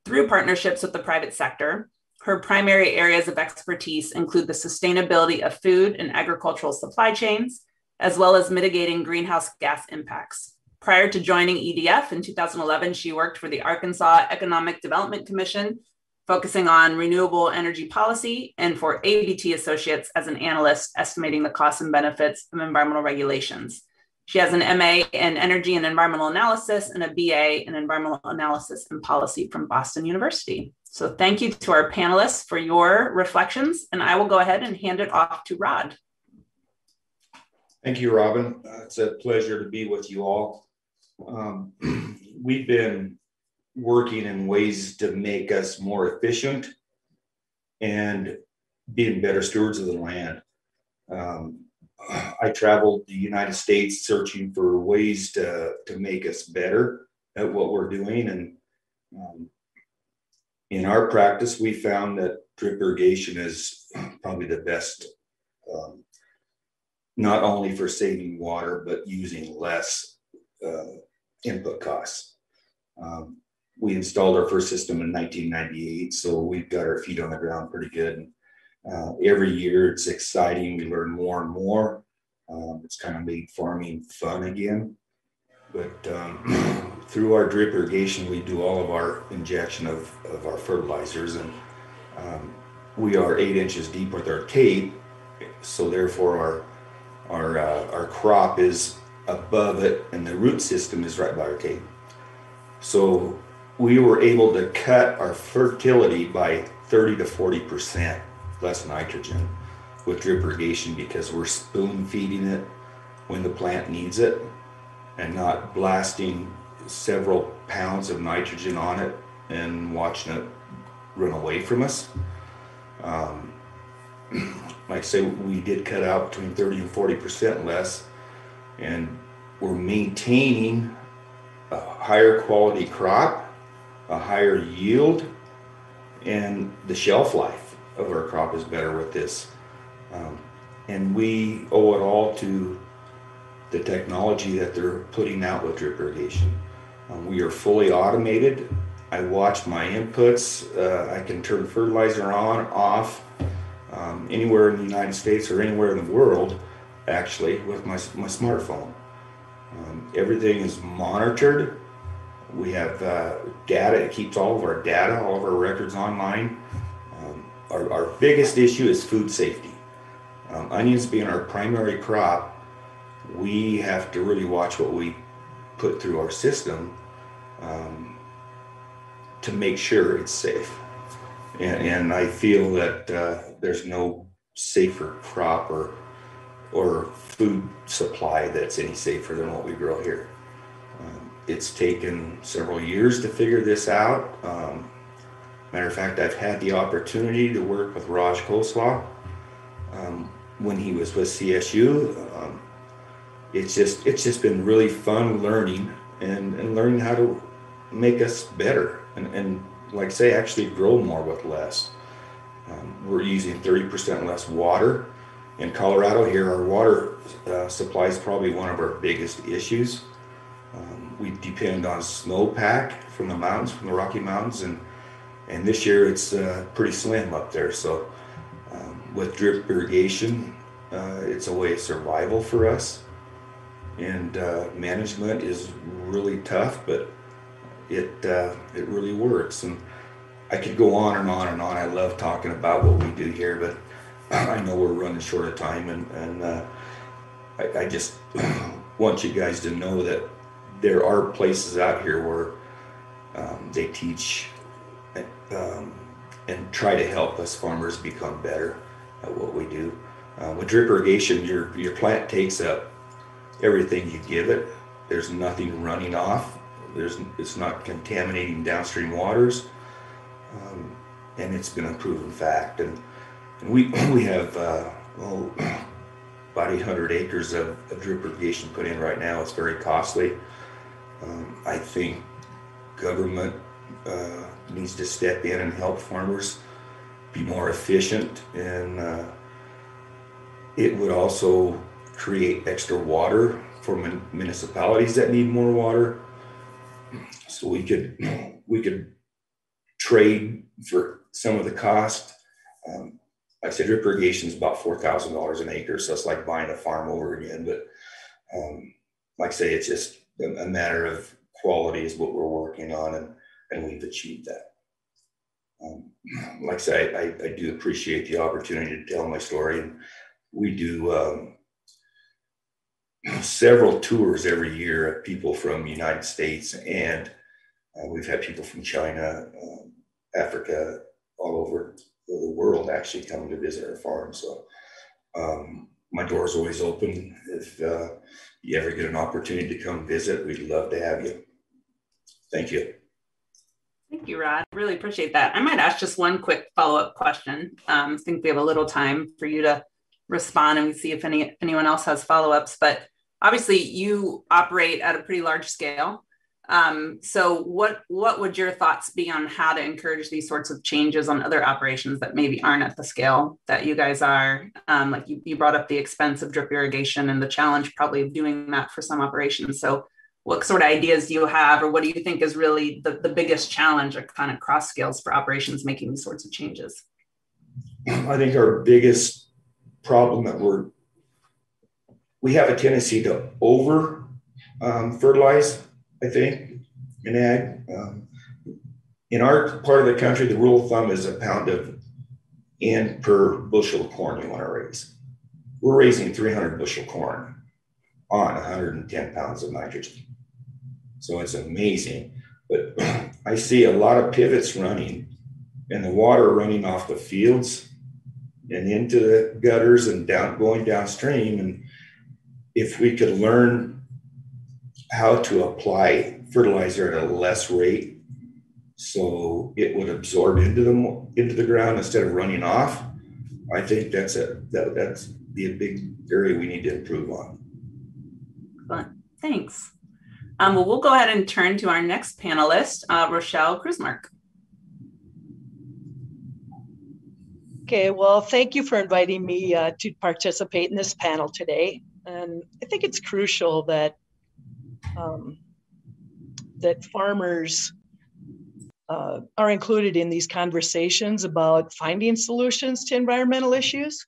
through partnerships with the private sector. Her primary areas of expertise include the sustainability of food and agricultural supply chains, as well as mitigating greenhouse gas impacts. Prior to joining EDF in 2011, she worked for the Arkansas Economic Development Commission, focusing on renewable energy policy, and for ABT Associates as an analyst estimating the costs and benefits of environmental regulations. She has an MA in Energy and Environmental Analysis and a BA in Environmental Analysis and Policy from Boston University. So thank you to our panelists for your reflections, and I will go ahead and hand it off to Rod. Thank you, Robyn. Uh, it's a pleasure to be with you all. Um, [clears throat] we've been working in ways to make us more efficient and being better stewards of the land. Um, I traveled the United States searching for ways to, to make us better at what we're doing. And um, in our practice, we found that drip irrigation is probably the best, um, not only for saving water, but using less uh, input costs. Um, we installed our first system in 1998, so we've got our feet on the ground pretty good. Uh, every year it's exciting. We learn more and more. Um, it's kind of made farming fun again. But um, [clears throat] through our drip irrigation, we do all of our injection of, of our fertilizers, and um, we are eight inches deep with our tape. So therefore, our our uh, our crop is above it and the root system is right by our tape. So we were able to cut our fertility by 30 to 40% less nitrogen with drip irrigation because we're spoon feeding it when the plant needs it and not blasting several pounds of nitrogen on it and watching it run away from us. Um, [clears throat] like I say, we did cut out between 30 and 40% less and we're maintaining a higher quality crop, a higher yield, and the shelf life of our crop is better with this. Um, and we owe it all to the technology that they're putting out with drip irrigation. Um, we are fully automated. I watch my inputs. Uh, I can turn fertilizer on, off, um, anywhere in the United States or anywhere in the world actually with my, my smartphone. Um, everything is monitored. We have uh, data, it keeps all of our data, all of our records online. Um, our, our biggest issue is food safety. Um, onions being our primary crop, we have to really watch what we put through our system um, to make sure it's safe. And, and I feel that uh, there's no safer crop or or food supply that's any safer than what we grow here. It's taken several years to figure this out. Um, matter of fact, I've had the opportunity to work with Raj Khosla um, when he was with CSU. Um, it's just it's just been really fun learning and, and learning how to make us better and, and like say, actually grow more with less. Um, we're using 30% less water. In Colorado here, our water uh, supply is probably one of our biggest issues. We depend on snowpack from the mountains, from the Rocky Mountains, and and this year it's uh, pretty slim up there. So um, with drip irrigation, uh, it's a way of survival for us. And uh, management is really tough, but it uh, it really works. And I could go on and on and on. I love talking about what we do here, but [clears throat] I know we're running short of time, and and uh, I, I just [clears throat] want you guys to know that there are places out here where um, they teach um, and try to help us farmers become better at what we do. Uh, with drip irrigation, your your plant takes up everything you give it. There's nothing running off. There's it's not contaminating downstream waters, um, and it's been a proven fact. And, and we [clears throat] we have uh, oh, [clears throat] about 800 acres of, of, drip irrigation put in right now. It's very costly. Um, I think government uh, needs to step in and help farmers be more efficient and uh, it would also create extra water for municipalities that need more water. So we could [clears throat] we could trade for some of the cost. Um, like I said, drip irrigation is about four thousand dollars an acre, so it's like buying a farm over again. But um, like I say, it's just a, matter of quality is what we're working on, and and we've achieved that. Um, [clears throat] like I say, I, I, do appreciate the opportunity to tell my story, and we do um, [clears throat] several tours every year of people from the United States, and uh, we've had people from China, um, Africa, all over the world actually coming to visit our farm. So um, my door is always open. If uh, you ever get an opportunity to come visit, we'd love to have you. Thank you. Thank you, Rod. Really appreciate that. I might ask just one quick follow-up question. Um, I think we have a little time for you to respond and we see if any anyone else has follow-ups. But obviously, you operate at a pretty large scale. Um, so, what what would your thoughts be on how to encourage these sorts of changes on other operations that maybe aren't at the scale that you guys are? Um, like you, you brought up the expense of drip irrigation and the challenge probably of doing that for some operations. So, what sort of ideas do you have or what do you think is really the, the biggest challenge or kind of cross scales for operations making these sorts of changes i think our biggest problem that we're we have a tendency to over um, fertilize i think in ag um, in our part of the country the rule of thumb is a pound of N per bushel of corn you want to raise we're raising 300 bushel corn on 110 pounds of nitrogen so it's amazing. But [clears throat] I see a lot of pivots running and the water running off the fields and into the gutters and down going downstream. And if we could learn how to apply fertilizer at a less rate so it would absorb into the into the ground instead of running off, I think that's a that, that's be a big area we need to improve on. Fun. Thanks. Um, well, we'll go ahead and turn to our next panelist, uh, Rochelle Krusemark. Okay, well, thank you for inviting me uh, to participate in this panel today. And I think it's crucial that um, that farmers uh, are included in these conversations about finding solutions to environmental issues.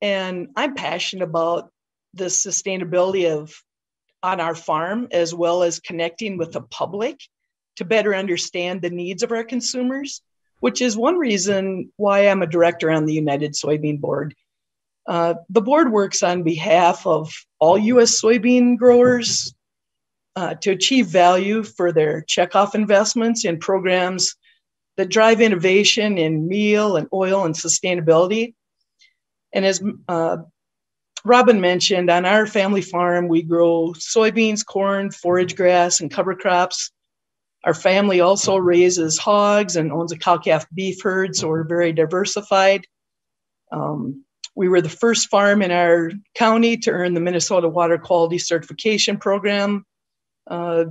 And I'm passionate about the sustainability of on our farm, as well as connecting with the public to better understand the needs of our consumers, which is one reason why I'm a director on the United Soybean Board. Uh, the board works on behalf of all U.S. soybean growers uh, to achieve value for their checkoff investments in programs that drive innovation in meal and oil and sustainability. And as uh, Robyn mentioned, on our family farm, we grow soybeans, corn, forage grass, and cover crops. Our family also raises hogs and owns a cow calf beef herd, so we're very diversified. Um, we were the first farm in our county to earn the Minnesota Water Quality Certification Program. Uh,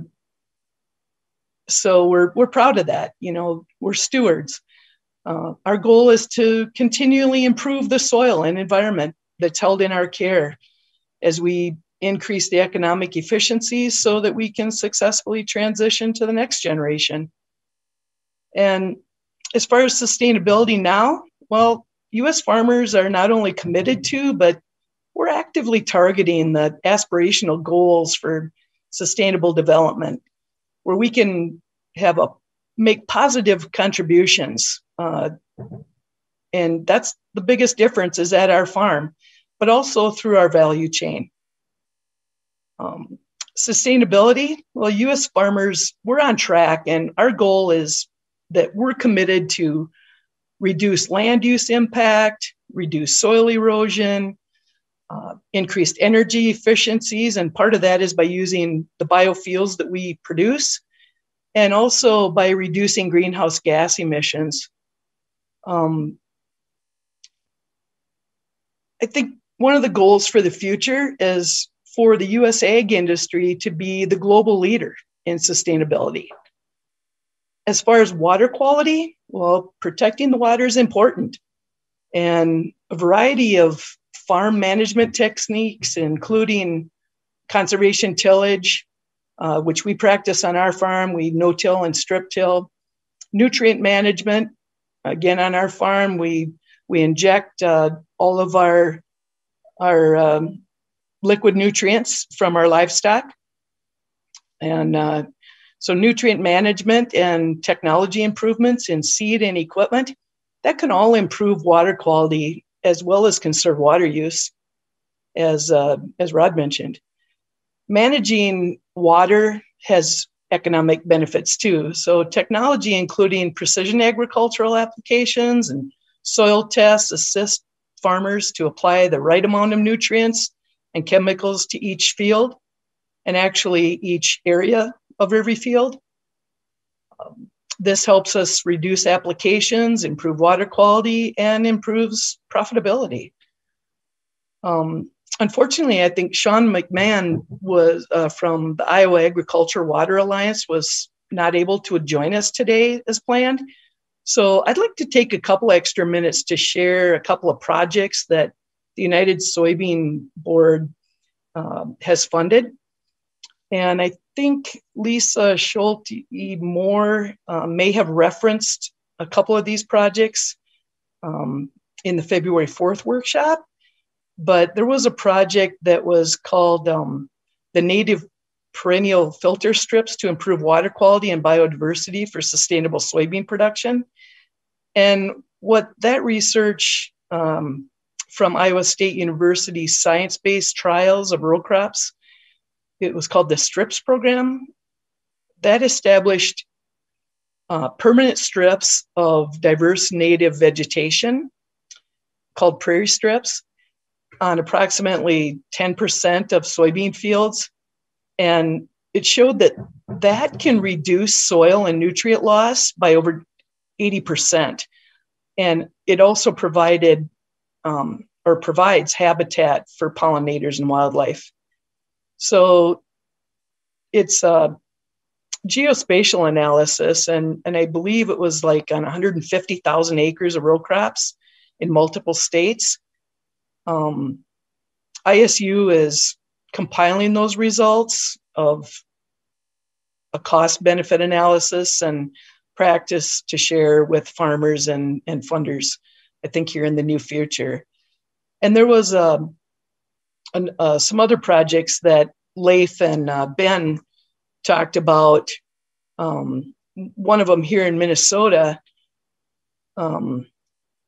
so we're we're proud of that. You know, we're stewards. Uh, our goal is to continually improve the soil and environment that's held in our care as we increase the economic efficiencies so that we can successfully transition to the next generation. And as far as sustainability now, well, US farmers are not only committed to, but we're actively targeting the aspirational goals for sustainable development where we can have a make positive contributions uh, and that's the biggest difference is at our farm but also through our value chain. Um, sustainability well us farmers we're on track and our goal is that we're committed to reduce land use impact reduce soil erosion uh, increased energy efficiencies, and part of that is by using the biofuels that we produce, and also by reducing greenhouse gas emissions. Um, I think one of the goals for the future is for the US ag industry to be the global leader in sustainability. As far as water quality, well, protecting the water is important. And a variety of farm management techniques, including conservation tillage, uh, which we practice on our farm. We no till and strip till. Nutrient management, again on our farm, we we inject uh, all of our our um, liquid nutrients from our livestock, and uh, so nutrient management and technology improvements in seed and equipment that can all improve water quality as well as conserve water use, as uh, as Rod mentioned. Managing water has economic benefits too. So technology, including precision agricultural applications and soil tests, assist farmers to apply the right amount of nutrients and chemicals to each field, and actually each area of every field. Um, this helps us reduce applications, improve water quality, and improves profitability. Um, unfortunately, I think Sean McMahon was uh, from the Iowa Agriculture Water Alliance was not able to join us today as planned. So I'd like to take a couple extra minutes to share a couple of projects that the United Soybean Board uh, has funded. And I think Lisa Schulte Moore uh, may have referenced a couple of these projects um, in the February 4th workshop. But there was a project that was called um, the Native Perennial Filter Strips to improve water quality and biodiversity for sustainable soybean production. And what that research um, from Iowa State University science based trials of row crops it was called the STRIPS program. That established uh, permanent strips of diverse native vegetation called prairie strips on approximately 10% of soybean fields. And it showed that that can reduce soil and nutrient loss by over 80%. And it also provided um, or provides habitat for pollinators and wildlife. So it's a geospatial analysis, and, and I believe it was like on 150,000 acres of row crops in multiple states. Um, ISU is compiling those results of a cost benefit analysis and practice to share with farmers and, and funders, I think, here in the new future. And there was a, an, uh, some other projects that Leif and uh, Ben talked about. Um, one of them here in Minnesota, um,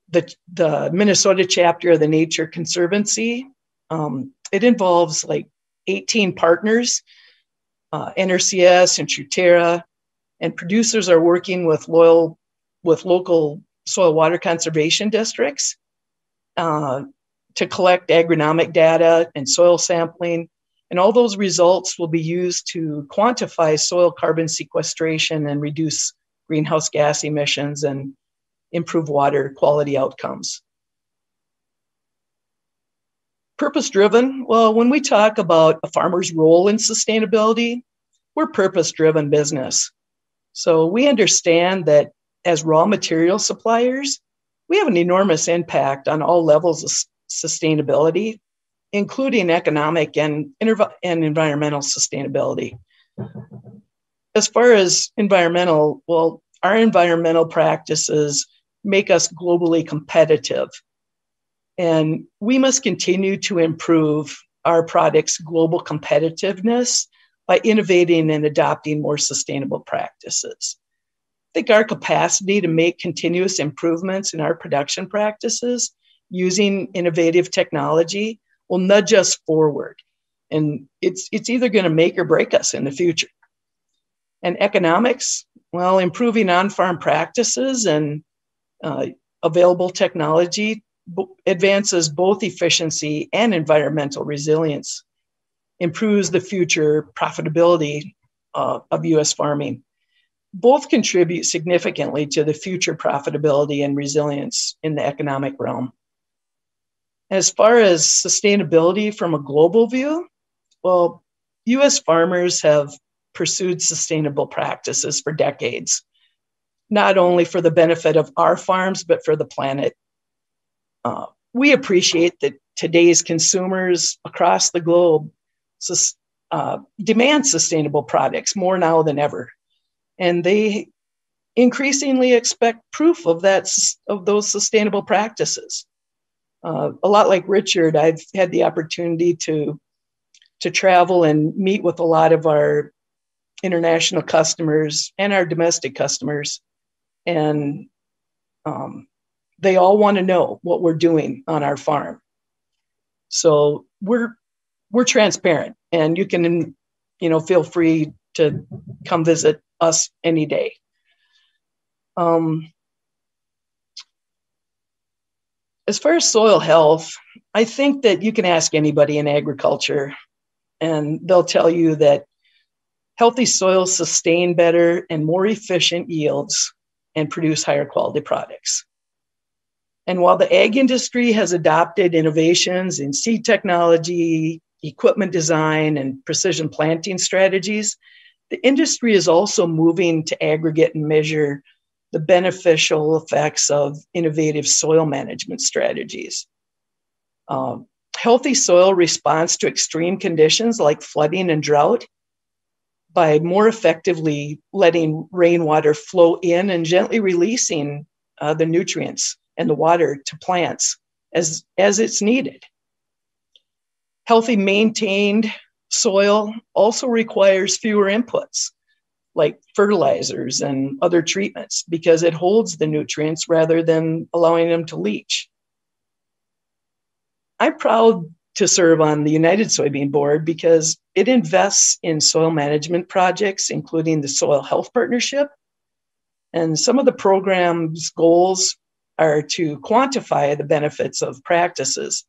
the the Minnesota chapter of the Nature Conservancy. Um, it involves like 18 partners, uh, NRCS and Truterra, and producers are working with loyal with local soil water conservation districts uh, to collect agronomic data and soil sampling. And all those results will be used to quantify soil carbon sequestration and reduce greenhouse gas emissions and improve water quality outcomes. Purpose driven, well, when we talk about a farmer's role in sustainability, we're purpose driven business. So we understand that as raw material suppliers, we have an enormous impact on all levels of sustainability, including economic and, and environmental sustainability. As far as environmental, well, our environmental practices make us globally competitive. And we must continue to improve our product's global competitiveness by innovating and adopting more sustainable practices. I think our capacity to make continuous improvements in our production practices using innovative technology will nudge us forward. And it's, it's either going to make or break us in the future. And economics, well, improving on farm practices and uh, available technology advances both efficiency and environmental resilience, improves the future profitability uh, of US farming. Both contribute significantly to the future profitability and resilience in the economic realm. As far as sustainability from a global view, well, US farmers have pursued sustainable practices for decades, not only for the benefit of our farms, but for the planet. Uh, we appreciate that today's consumers across the globe sus- uh, demand sustainable products more now than ever. And they increasingly expect proof of that of those sustainable practices. Uh, a lot like Richard, I've had the opportunity to to travel and meet with a lot of our international customers and our domestic customers, and um, they all want to know what we're doing on our farm. So we're we're transparent, and you can, you know, feel free to come visit us any day. Um, as far as soil health, I think that you can ask anybody in agriculture, and they'll tell you that healthy soils sustain better and more efficient yields and produce higher quality products. And while the ag industry has adopted innovations in seed technology, equipment design, and precision planting strategies, the industry is also moving to aggregate and measure the beneficial effects of innovative soil management strategies. Um, healthy soil responds to extreme conditions like flooding and drought by more effectively letting rainwater flow in and gently releasing uh, the nutrients and the water to plants as, as it's needed. Healthy, maintained soil also requires fewer inputs like fertilizers and other treatments because it holds the nutrients rather than allowing them to leach. I'm proud to serve on the United Soybean Board because it invests in soil management projects, including the Soil Health Partnership. And some of the program's goals are to quantify the benefits of practices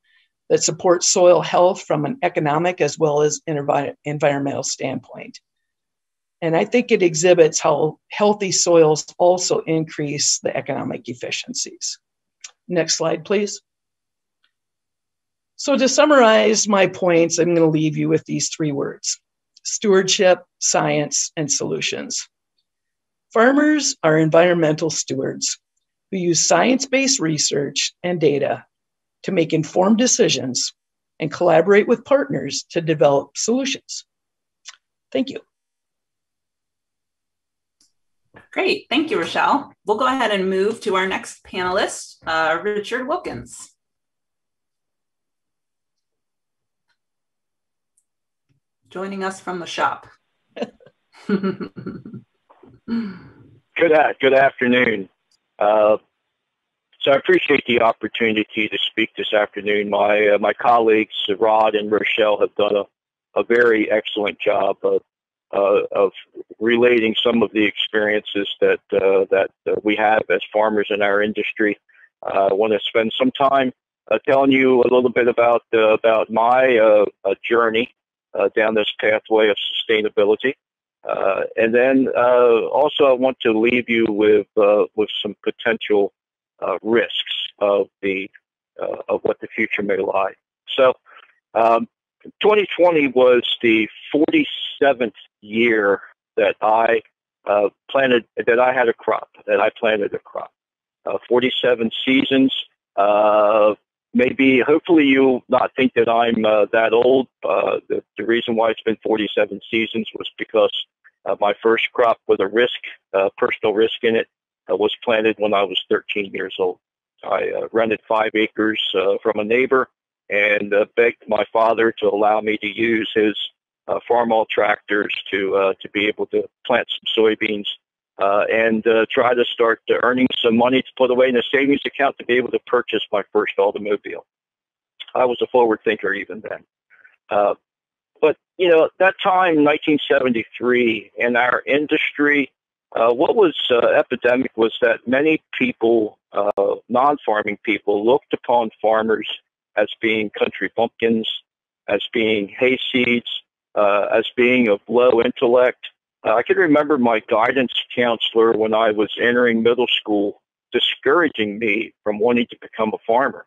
that support soil health from an economic as well as environmental standpoint. And I think it exhibits how healthy soils also increase the economic efficiencies. Next slide, please. So, to summarize my points, I'm going to leave you with these three words stewardship, science, and solutions. Farmers are environmental stewards who use science based research and data to make informed decisions and collaborate with partners to develop solutions. Thank you. Great. Thank you, Rochelle. We'll go ahead and move to our next panelist, uh, Richard Wilkins. Joining us from the shop. [laughs] good, good afternoon. Uh, so I appreciate the opportunity to speak this afternoon. My uh, my colleagues Rod and Rochelle have done a, a very excellent job of uh, of relating some of the experiences that uh, that uh, we have as farmers in our industry. Uh, I want to spend some time uh, telling you a little bit about uh, about my journey down this pathway of sustainability, and then also I want to leave you with with some potential risks of the of what the future may lie. So. Um, 2020 was the 47th year that I uh, planted that I had a crop, that I planted a crop. Uh, 47 seasons. Uh, maybe, hopefully, you'll not think that I'm uh, that old. Uh, the, the, reason why it's been 47 seasons was because uh, my first crop with a risk, personal risk in it, was planted when I was 13 years old. I uh, rented five acres uh, from a neighbor and uh, begged my father to allow me to use his uh, Farmall tractors to uh, to be able to plant some soybeans uh, and uh, try to start earning some money to put away in a savings account to be able to purchase my first automobile. I was a forward thinker even then. Uh, but you know, at that time, 1973, in our industry, uh, what was epidemic was that many people, non-farming people, looked upon farmers as being country bumpkins, as being hayseeds, uh, as being of low intellect. Uh, I can remember my guidance counselor when I was entering middle school discouraging me from wanting to become a farmer.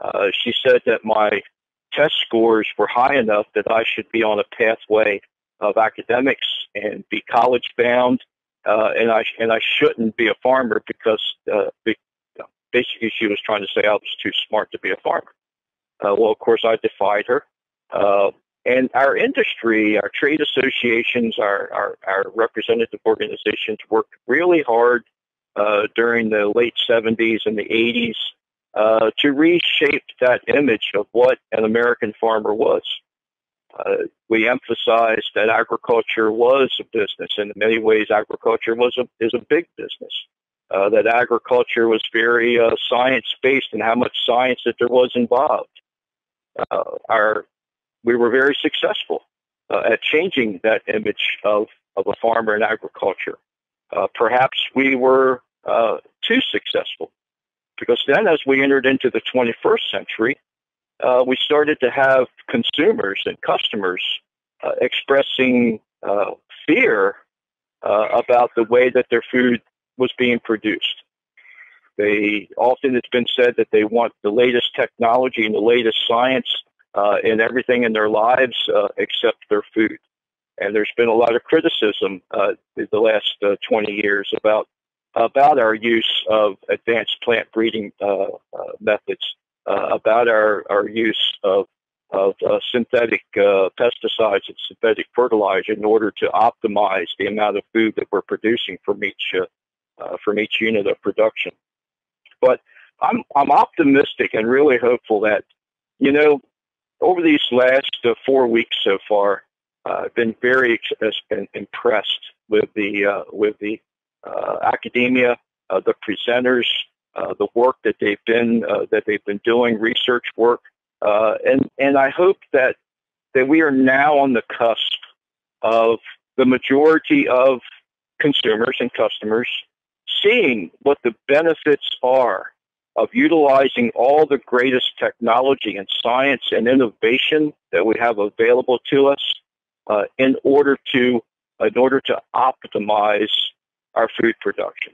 Uh, she said that my test scores were high enough that I should be on a pathway of academics and be college bound, uh, and I and I shouldn't be a farmer because uh, basically she was trying to say I was too smart to be a farmer. Uh, well, of course, I defied her. Uh, and our industry, our trade associations, our, our, our representative organizations worked really hard uh, during the late 70s and the 80s uh, to reshape that image of what an American farmer was. Uh, we emphasized that agriculture was a business, and in many ways, agriculture was a, is a big business. Uh, that agriculture was very uh, science based and how much science that there was involved. Uh, our we were very successful uh, at changing that image of, of a farmer in agriculture. Uh, perhaps we were uh, too successful because then as we entered into the 21st century, uh, we started to have consumers and customers uh, expressing uh, fear about the way that their food was being produced. They often it's been said that they want the latest technology and the latest science uh, in everything in their lives uh, except their food. And there's been a lot of criticism uh, the last uh, 20 years about about our use of advanced plant breeding uh, uh, methods, about our, our use of of synthetic pesticides and synthetic fertilizer in order to optimize the amount of food that we're producing from each from each unit of production. But I'm I'm optimistic and really hopeful that you know over these last uh, four weeks so far, uh, I've been very ex- impressed with the uh, with the uh, academia, uh, the presenters, uh, the work that they've been that they've been doing, research work, and and I hope that that we are now on the cusp of the majority of consumers and customers seeing what the benefits are of utilizing all the greatest technology and science and innovation that we have available to us uh, in order to in order to optimize our food production,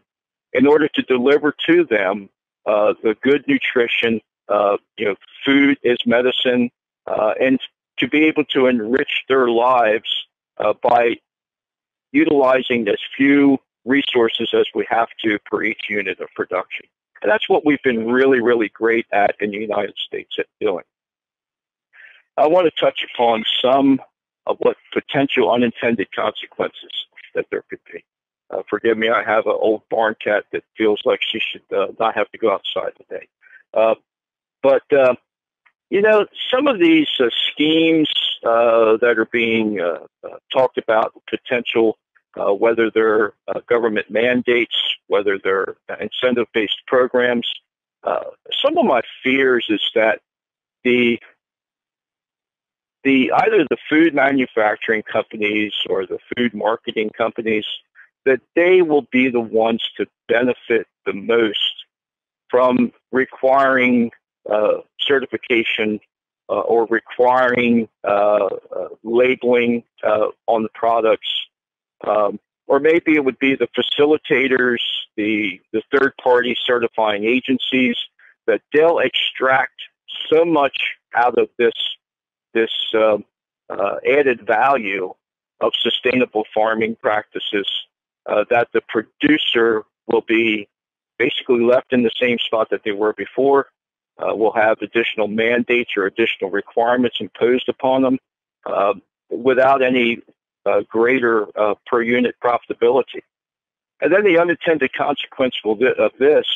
in order to deliver to them uh, the good nutrition. Uh, you know, food is medicine, uh, and to be able to enrich their lives uh, by utilizing as few resources as we have to per each unit of production. And that's what we've been really, really great at in the United States at doing. I want to touch upon some of what potential unintended consequences that there could be. Uh, forgive me, I have an old barn cat that feels like she should uh, not have to go outside today. Uh, but, uh, you know, some of these uh, schemes uh, that are being talked about, potential uh, whether they're uh, government mandates, whether they're incentive based programs. Uh, some of my fears is that the the either the food manufacturing companies or the food marketing companies that they will be the ones to benefit the most from requiring uh, certification uh, or requiring uh, labeling on the products um, or maybe it would be the facilitators, the, the third party certifying agencies, that they'll extract so much out of this, this uh, uh, added value of sustainable farming practices uh, that the producer will be basically left in the same spot that they were before. Uh, will have additional mandates or additional requirements imposed upon them uh, without any uh, greater uh, per unit profitability. And then the unintended consequence of this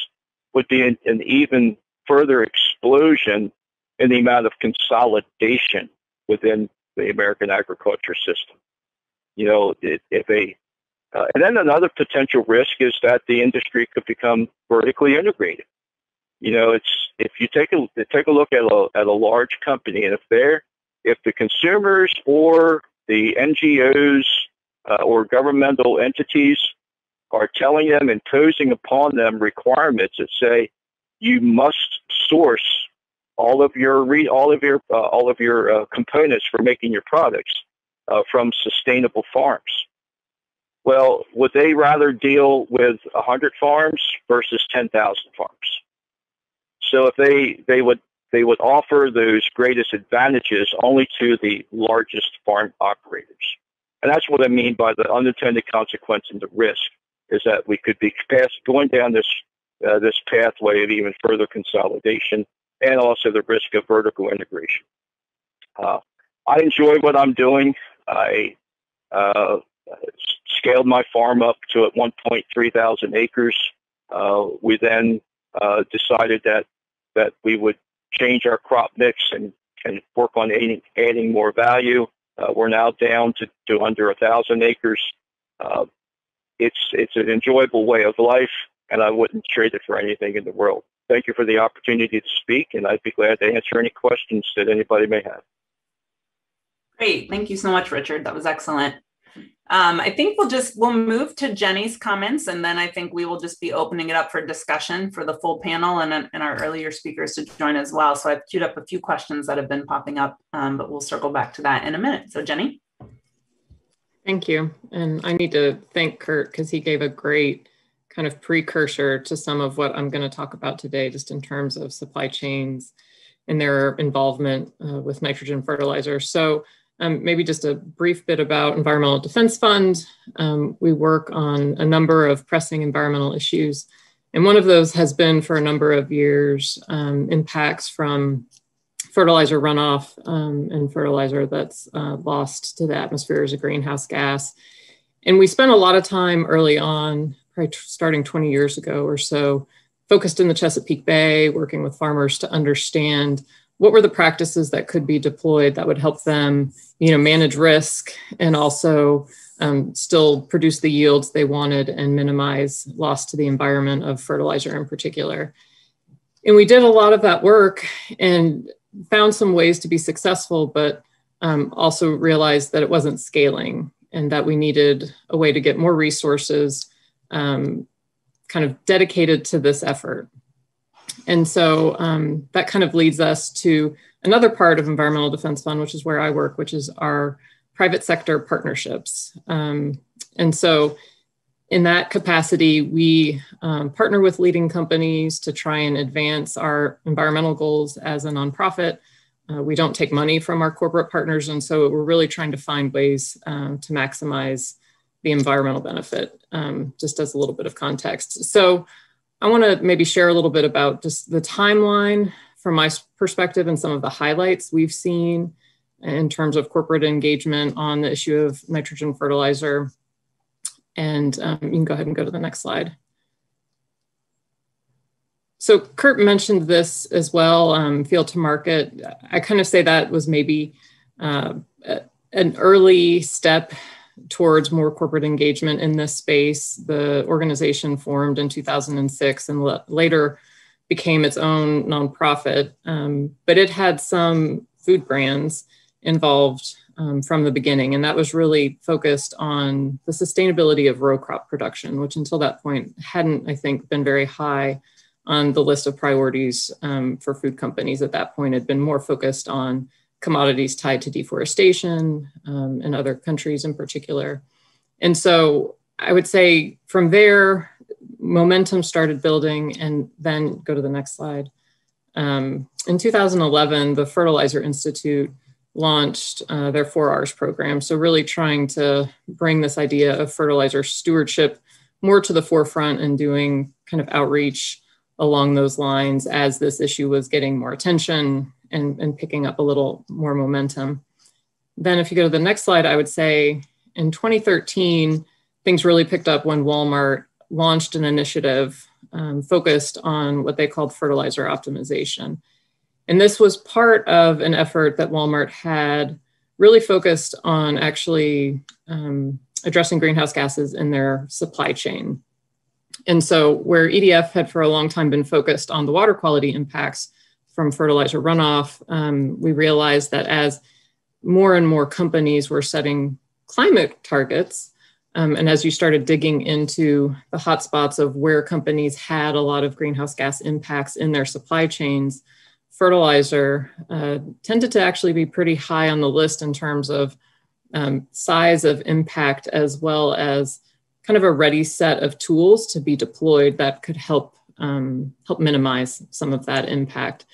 would be an, an even further explosion in the amount of consolidation within the American agriculture system. You know, if a uh, and then another potential risk is that the industry could become vertically integrated. You know, it's if you take a take a look at a at a large company, and if they're if the consumers or the NGOs uh, or governmental entities are telling them, imposing upon them requirements that say you must source all of your re- all of your uh, all of your uh, components for making your products uh, from sustainable farms. Well, would they rather deal with 100 farms versus 10,000 farms? So if they they would they would offer those greatest advantages only to the largest farm operators. And that's what I mean by the unintended consequence and the risk is that we could be going down this uh, this pathway of even further consolidation and also the risk of vertical integration. Uh, I enjoy what I'm doing. I uh, scaled my farm up to at 1.3 thousand acres. Uh, we then uh, decided that that we would change our crop mix and, and work on adding, adding more value. Uh, we're now down to, to under a thousand acres. Uh, it's it's an enjoyable way of life, and I wouldn't trade it for anything in the world. Thank you for the opportunity to speak, and I'd be glad to answer any questions that anybody may have. Great, thank you so much, Richard. That was excellent. Um, I think we'll just we'll move to Jenny's comments, and then I think we will just be opening it up for discussion for the full panel and, and our earlier speakers to join as well. So I've queued up a few questions that have been popping up, um, but we'll circle back to that in a minute. So Jenny. Thank you, and I need to thank Kurt because he gave a great kind of precursor to some of what I'm going to talk about today, just in terms of supply chains and their involvement uh, with nitrogen fertilizer. So um, maybe just a brief bit about Environmental Defense Fund. Um, we work on a number of pressing environmental issues. And one of those has been for a number of years um, impacts from fertilizer runoff um, and fertilizer that's uh, lost to the atmosphere as a greenhouse gas. And we spent a lot of time early on, probably starting 20 years ago or so, focused in the Chesapeake Bay, working with farmers to understand what were the practices that could be deployed that would help them you know manage risk and also um, still produce the yields they wanted and minimize loss to the environment of fertilizer in particular. And we did a lot of that work and found some ways to be successful but um, also realized that it wasn't scaling and that we needed a way to get more resources um, kind of dedicated to this effort. And so um, that kind of leads us to another part of Environmental Defense Fund, which is where I work, which is our private sector partnerships. Um, and so in that capacity, we um, partner with leading companies to try and advance our environmental goals as a nonprofit. Uh, we don't take money from our corporate partners, and so we're really trying to find ways um, to maximize the environmental benefit, um, just as a little bit of context. So I want to maybe share a little bit about just the timeline from my perspective and some of the highlights we've seen in terms of corporate engagement on the issue of nitrogen fertilizer. And um, you can go ahead and go to the next slide. So Kurt mentioned this as well, um, field to market. I kind of say that was maybe uh, an early step towards more corporate engagement in this space. The organization formed in 2006 and later became its own nonprofit, um, but it had some food brands involved um, from the beginning. And that was really focused on the sustainability of row crop production, which until that point hadn't, I think, been very high on the list of priorities um, for food companies at that point, had been more focused on commodities tied to deforestation um, in other countries in particular. And so I would say from there, momentum started building and then go to the next slide. Um, in 2011, the Fertilizer Institute launched uh, their 4Rs program. So, really trying to bring this idea of fertilizer stewardship more to the forefront and doing kind of outreach along those lines as this issue was getting more attention and, and picking up a little more momentum. Then, if you go to the next slide, I would say in 2013, things really picked up when Walmart launched an initiative um, focused on what they called fertilizer optimization. And this was part of an effort that Walmart had really focused on actually um, addressing greenhouse gases in their supply chain. And so, where EDF had for a long time been focused on the water quality impacts from fertilizer runoff, um, we realized that as more and more companies were setting climate targets, um, and as you started digging into the hotspots of where companies had a lot of greenhouse gas impacts in their supply chains, fertilizer uh, tended to actually be pretty high on the list in terms of um, size of impact, as well as kind of a ready set of tools to be deployed that could help um, help minimize some of that impact.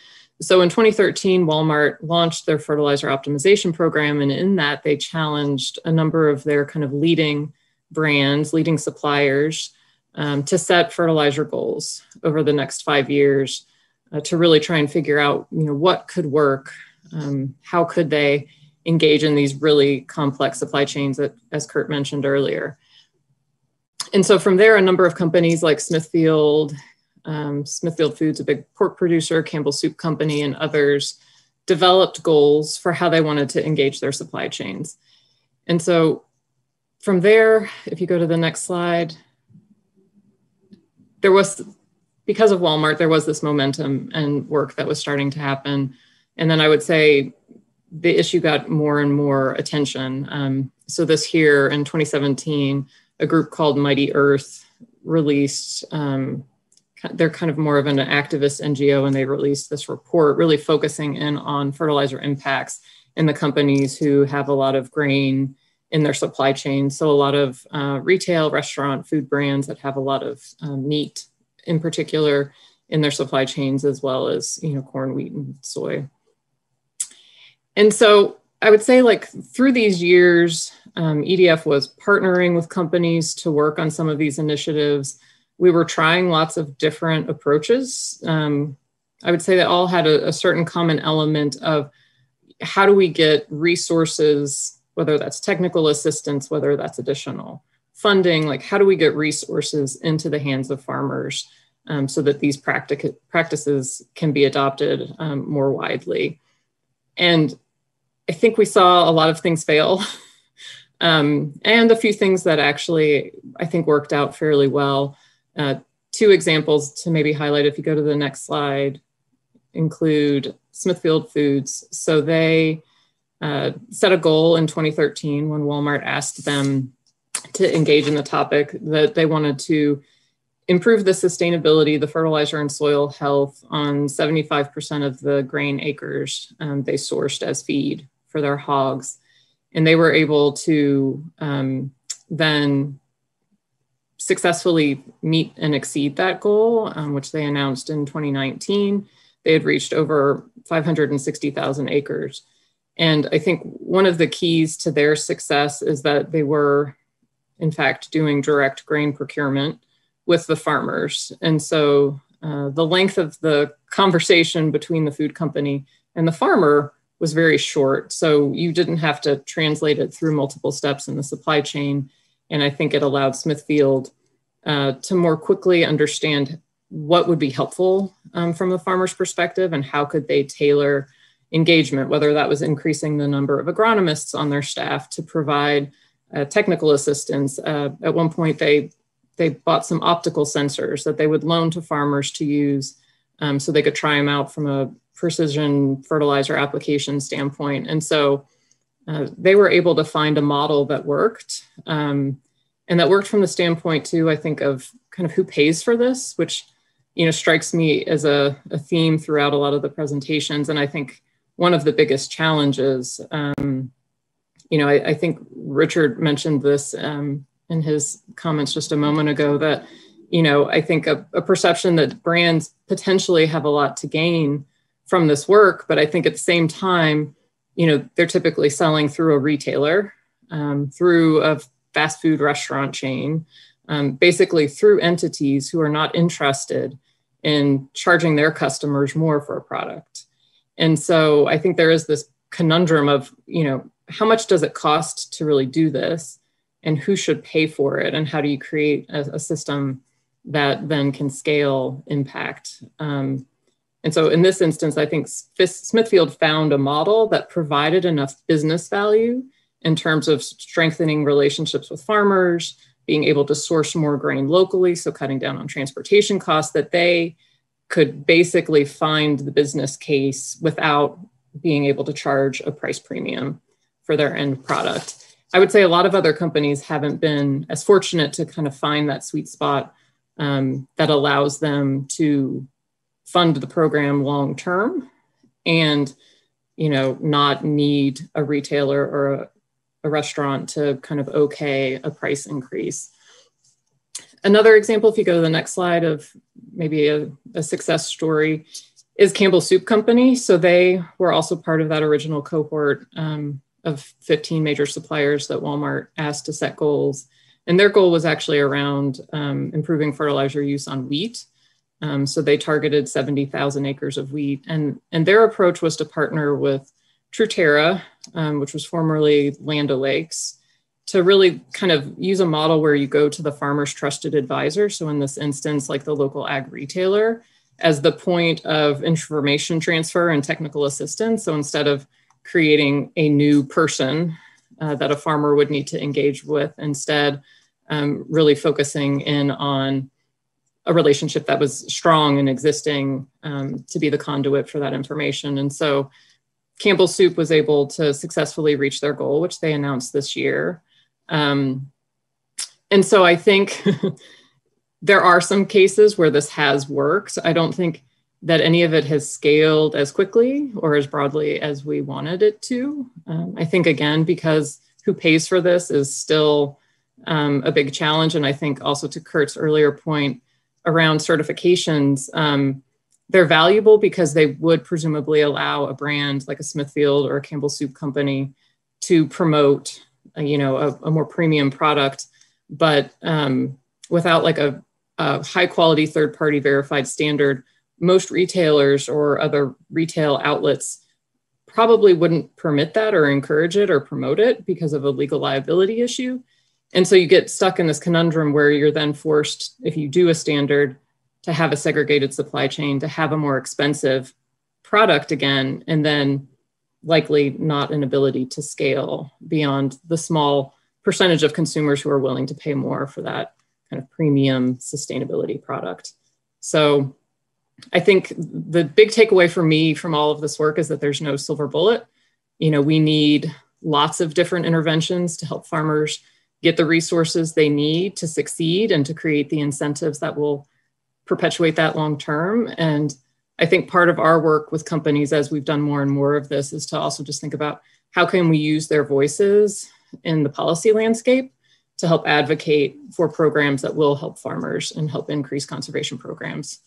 So in 2013, Walmart launched their fertilizer optimization program, and in that they challenged a number of their kind of leading brands, leading suppliers, um, to set fertilizer goals over the next five years uh, to really try and figure out, you know, what could work, um, how could they engage in these really complex supply chains that, as Kurt mentioned earlier. And so from there, a number of companies like Smithfield, um, Smithfield Foods, a big pork producer, Campbell Soup Company, and others developed goals for how they wanted to engage their supply chains. And so from there, if you go to the next slide, there was, because of Walmart, there was this momentum and work that was starting to happen. And then I would say the issue got more and more attention. Um, so this year in 2017, a group called Mighty Earth released, um, they're kind of more of an activist NGO, and they released this report really focusing in on fertilizer impacts in the companies who have a lot of grain in their supply chain. So a lot of uh, retail, restaurant, food brands that have a lot of um, meat, in particular, in their supply chains, as well as you know corn, wheat, and soy. And so I would say, like through these years, um, EDF was partnering with companies to work on some of these initiatives. We were trying lots of different approaches. Um, I would say that all had a, a certain common element of how do we get resources whether that's technical assistance, whether that's additional funding, like how do we get resources into the hands of farmers um, so that these practic- practices can be adopted um, more widely. And I think we saw a lot of things fail. [laughs] um, and a few things that actually I think worked out fairly well. Uh, two examples to maybe highlight if you go to the next slide include Smithfield Foods. So they uh, set a goal in 2013 when Walmart asked them to engage in the topic that they wanted to improve the sustainability, the fertilizer and soil health on 75% of the grain acres um, they sourced as feed for their hogs. And they were able to um, then successfully meet and exceed that goal, um, which they announced in 2019. They had reached over 560,000 acres. And I think one of the keys to their success is that they were, in fact, doing direct grain procurement with the farmers. And so uh, the length of the conversation between the food company and the farmer was very short. So you didn't have to translate it through multiple steps in the supply chain. And I think it allowed Smithfield uh, to more quickly understand what would be helpful um, from the farmer's perspective and how could they tailor engagement, whether that was increasing the number of agronomists on their staff to provide uh, technical assistance. Uh, at one point, they they bought some optical sensors that they would loan to farmers to use, um, so they could try them out from a precision fertilizer application standpoint. And so uh, they were able to find a model that worked, um, and that worked from the standpoint too. I think of kind of who pays for this, which you know strikes me as a, a theme throughout a lot of the presentations, and I think one of the biggest challenges. Um, you know, I, I, think Richard mentioned this um, in his comments just a moment ago that, you know, I think a, a, perception that brands potentially have a lot to gain from this work, but I think at the same time, you know, they're typically selling through a retailer, um, through a fast food restaurant chain, um, basically through entities who are not interested in charging their customers more for a product. And so I think there is this conundrum of, you know, how much does it cost to really do this? And who should pay for it? And how do you create a, a system that then can scale impact? Um, and so in this instance, I think Smithfield found a model that provided enough business value in terms of strengthening relationships with farmers, being able to source more grain locally, so cutting down on transportation costs, that they could basically find the business case without being able to charge a price premium for their end product. I would say a lot of other companies haven't been as fortunate to kind of find that sweet spot um, that allows them to fund the program long term and you know not need a retailer or a, a restaurant to kind of okay a price increase another example if you go to the next slide of maybe a, a success story is campbell soup company. So they were also part of that original cohort um, of 15 major suppliers that walmart asked to set goals. And their goal was actually around um, improving fertilizer use on wheat. Um, so they targeted 70,000 acres of wheat. And, and their approach was to partner with Truterra, um, which was formerly Land O'Lakes, to really kind of use a model where you go to the farmer's trusted advisor. So in this instance, like the local ag retailer, as the point of information transfer and technical assistance. So instead of creating a new person uh, that a farmer would need to engage with, instead, um, really focusing in on a relationship that was strong and existing um, to be the conduit for that information. And so Campbell Soup was able to successfully reach their goal, which they announced this year. Um, and so I think [laughs] there are some cases where this has worked. I don't think that any of it has scaled as quickly or as broadly as we wanted it to. Um, I think, again, because who pays for this is still um, a big challenge. And I think also to Kurt's earlier point, around certifications, um, they're valuable because they would presumably allow a brand like a Smithfield or a Campbell Soup Company to promote, you know, a, a, more premium product, but um, without like a, a high quality third party verified standard, most retailers or other retail outlets probably wouldn't permit that or encourage it or promote it because of a legal liability issue. And so you get stuck in this conundrum where you're then forced, if you do a standard, to have a segregated supply chain, to have a more expensive product again, and then likely not an ability to scale beyond the small percentage of consumers who are willing to pay more for that kind of premium sustainability product. So I think the big takeaway for me from all of this work is that there's no silver bullet. You know, we need lots of different interventions to help farmers get the resources they need to succeed and to create the incentives that will perpetuate that long term. And I think part of our work with companies as we've done more and more of this is to also just think about how can we use their voices in the policy landscape to help advocate for programs that will help farmers and help increase conservation programs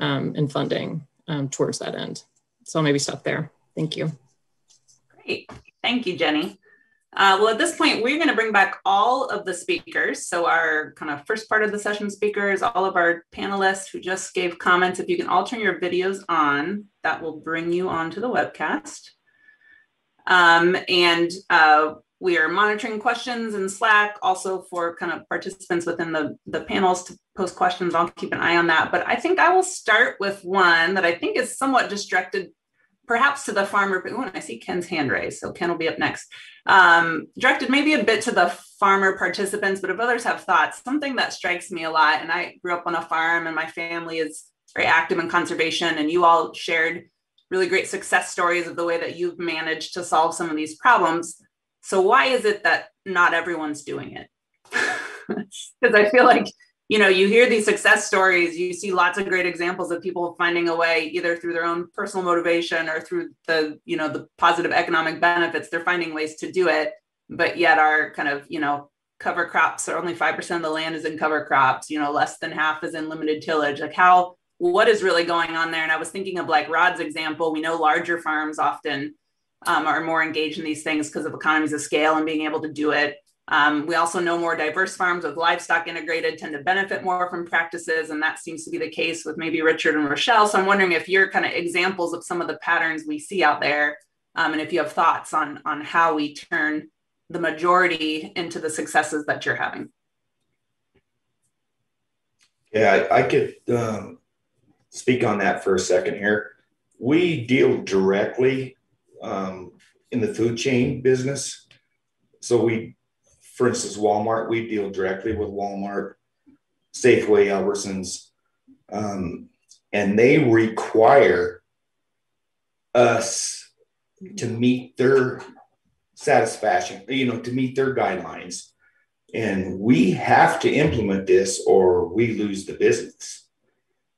um, and funding um, towards that end. So I'll maybe stop there. Thank you. Great. Thank you, Jenny. Uh, well, at this point, we're going to bring back all of the speakers. So, our kind of first part of the session speakers, all of our panelists who just gave comments. If you can all turn your videos on, that will bring you onto the webcast. Um, and uh, we are monitoring questions in Slack also for kind of participants within the, the panels to post questions. I'll keep an eye on that. But I think I will start with one that I think is somewhat distracted perhaps to the farmer, but when I see Ken's hand raised, so Ken will be up next. Um, directed maybe a bit to the farmer participants, but if others have thoughts, something that strikes me a lot, and I grew up on a farm and my family is very active in conservation, and you all shared really great success stories of the way that you've managed to solve some of these problems. So why is it that not everyone's doing it? [laughs] Because I feel like you know you hear these success stories you see lots of great examples of people finding a way either through their own personal motivation or through the you know the positive economic benefits they're finding ways to do it. But yet our kind of you know cover crops are only 5% of the land is in cover crops you know less than half is in limited tillage. Like how what is really going on there? And i was thinking of like rod's example. We know larger farms often um, are more engaged in these things because of economies of scale and being able to do it. Um, we also know more diverse farms with livestock integrated tend to benefit more from practices, and that seems to be the case with maybe Richard and Rochelle. So I'm wondering if you're kind of examples of some of the patterns we see out there, um, and if you have thoughts on on how we turn the majority into the successes that you're having. Yeah, I, I could um, speak on that for a second here. We deal directly um, in the food chain business. So we, for instance, Walmart, we deal directly with Walmart, Safeway, Albertsons, um, and they require us to meet their satisfaction, you know, to meet their guidelines. And we have to implement this or we lose the business.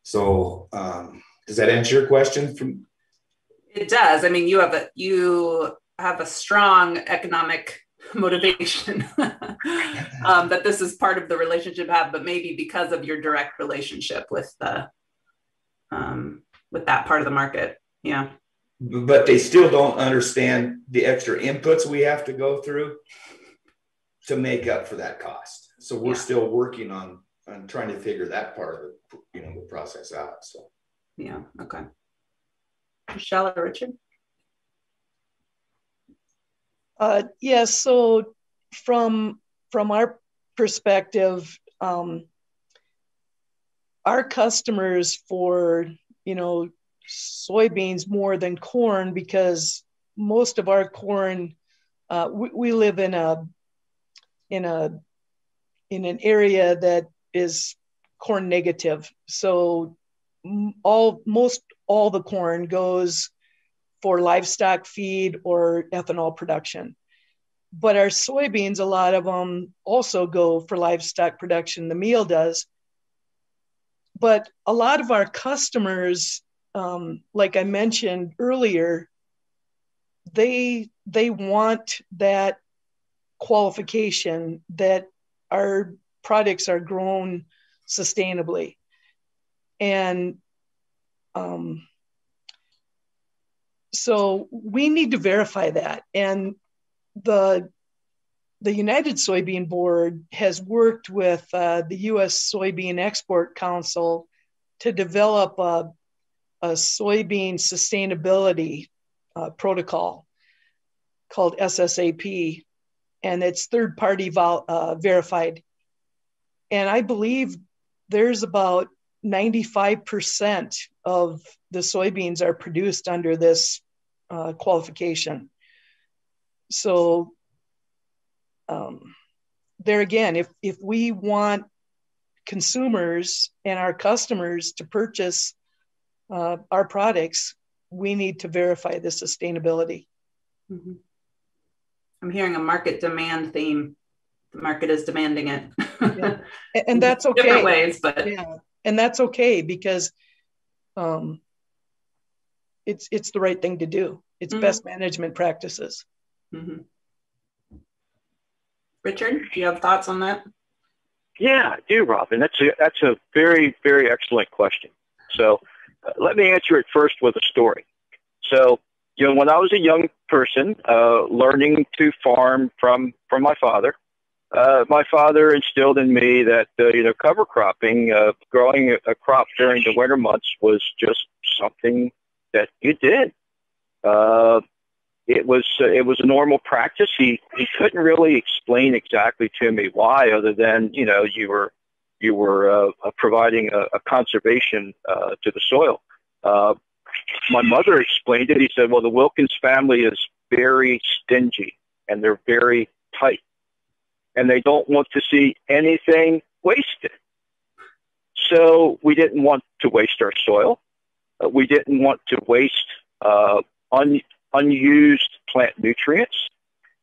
So, um, does that answer your question from it does. I mean, you have a you have a strong economic [laughs] motivation [laughs] um, that this is part of the relationship have, but maybe because of your direct relationship with the um, with that part of the market. Yeah. But they still don't understand the extra inputs we have to go through to make up for that cost. So we're yeah. still working on on trying to figure that part of the you know the process out. So yeah, okay. Michelle or Richard? Uh, yes. Yeah, so from from our perspective, um, our customers for you know soybeans more than corn because most of our corn uh, we, we live in a in a in an area that is corn negative so all most all the corn goes for livestock feed or ethanol production. But our soybeans, a lot of them also go for livestock production. The meal does. But a lot of our customers, um, like I mentioned earlier, they they want that qualification that our products are grown sustainably and um, so we need to verify that. And the the United Soybean Board has worked with uh, the U.S. Soybean Export Council to develop a, a soybean sustainability uh, protocol called SSAP, and it's third party vol- uh, verified. And I believe there's about 95% of the soybeans are produced under this uh, qualification. So, um, there again, if, if we want consumers and our customers to purchase uh, our products, we need to verify the sustainability. Mm-hmm. I'm hearing a market demand theme. The market is demanding it. yeah. And [laughs] that's okay. Different ways, but yeah and that's okay because um, it's it's the right thing to do. It's mm-hmm. best management practices. Mm-hmm. Richard, do you have thoughts on that? Yeah, I do, Robyn. That's a that's a very very excellent question. So uh, let me answer it first with a story. So you know, when I was a young person, uh, learning to farm from from my father, uh, my father instilled in me that uh, you know cover cropping, uh, growing a, a crop during the winter months was just something that you did. Uh, it was uh, it was a normal practice. He he couldn't really explain exactly to me why, other than you know you were you were uh, providing a, a conservation uh, to the soil. Uh, my mother explained it. He said, "Well, the Wilkins family is very stingy and they're very tight." and they don't want to see anything wasted. So we didn't want to waste our soil. Uh, we didn't want to waste uh, un- unused plant nutrients.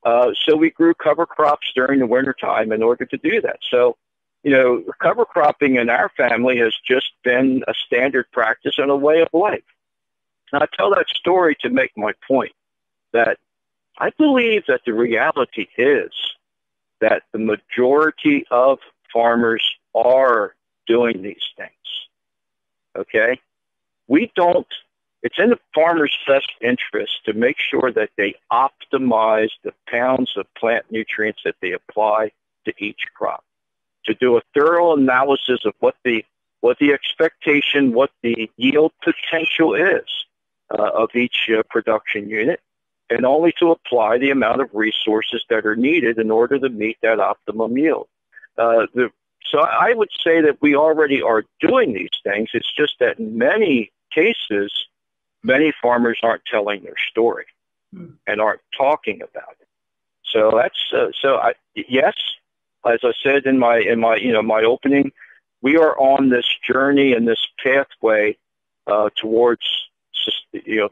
Uh, so we grew cover crops during the wintertime in order to do that. So, you know, cover cropping in our family has just been a standard practice and a way of life. And I tell that story to make my point that I believe that the reality is that the majority of farmers are doing these things. Okay? We don't It's in the farmer's best interest to make sure that they optimize the pounds of plant nutrients that they apply to each crop. To do a thorough analysis of what the what the expectation, what the yield potential is uh, of each uh, production unit, and only to apply the amount of resources that are needed in order to meet that optimum yield. Uh, the, so I would say that we already are doing these things. It's just that many cases, many farmers aren't telling their story hmm. and aren't talking about it. So that's uh, so. I, yes, as I said in my in my you know my opening, we are on this journey and this pathway uh, towards you know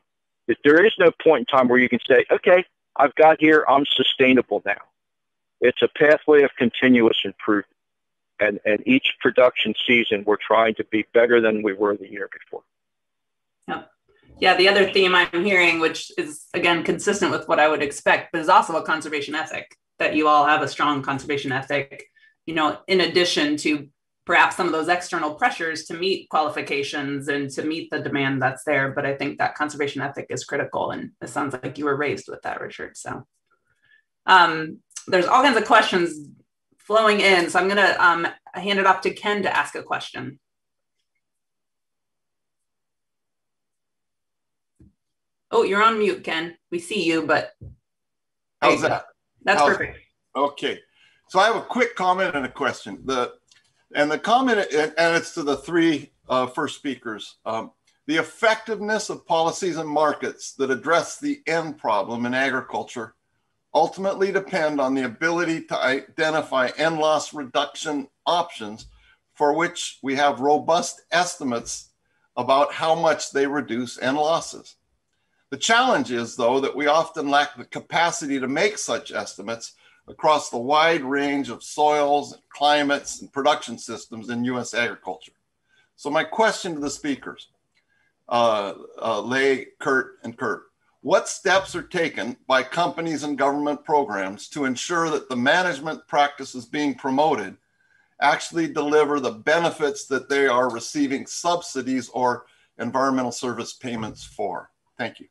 there is no point in time where you can say, okay, I've got here, I'm sustainable now. It's a pathway of continuous improvement. And, and each production season, we're trying to be better than we were the year before. Yeah. Yeah, the other theme I'm hearing, which is again consistent with what I would expect, but is also a conservation ethic that you all have a strong conservation ethic, you know, in addition to perhaps some of those external pressures to meet qualifications and to meet the demand that's there. But I think that conservation ethic is critical. And it sounds like you were raised with that, Richard. So um, there's all kinds of questions flowing in. So I'm going to um, hand it off to Ken to ask a question. Oh, you're on mute, Ken. We see you, but. How's that? That's How's perfect. Okay. So I have a quick comment and a question. The and the comment, and it's to the three uh, first speakers. Um, the effectiveness of policies and markets that address the N problem in agriculture ultimately depend on the ability to identify N loss reduction options for which we have robust estimates about how much they reduce N losses. The challenge is, though, that we often lack the capacity to make such estimates across the wide range of soils, climates, and production systems in U.S. agriculture. So my question to the speakers, uh, uh, Leif, Kurt, and Kurt, what steps are taken by companies and government programs to ensure that the management practices being promoted actually deliver the benefits that they are receiving subsidies or environmental service payments for? Thank you.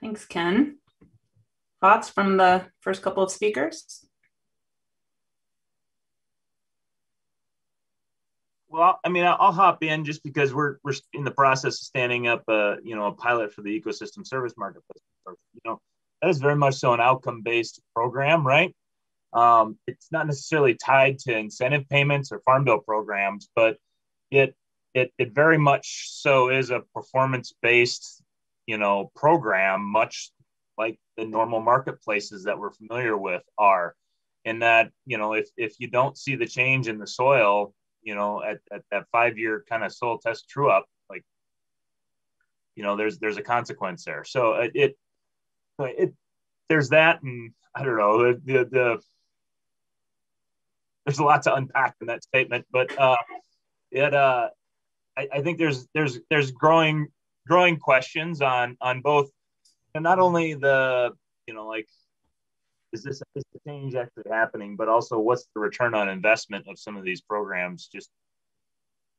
Thanks, Ken. Thoughts from the first couple of speakers? Well, I mean, I'll hop in just because we're we're in the process of standing up a you know a pilot for the ecosystem service marketplace. You know, that is very much so an outcome based program, right? Um, it's not necessarily tied to incentive payments or farm bill programs, but it it it very much so is a performance based you know program much like the normal marketplaces that we're familiar with are. In that you know if, if you don't see the change in the soil you know at, at that five year kind of soil test true up like you know there's there's a consequence there. So it it, it there's that and i don't know the, the, the there's a lot to unpack in that statement but uh it uh I, I think there's there's there's growing growing questions on on both and not only the you know like is this is the change actually happening but also what's the return on investment of some of these programs just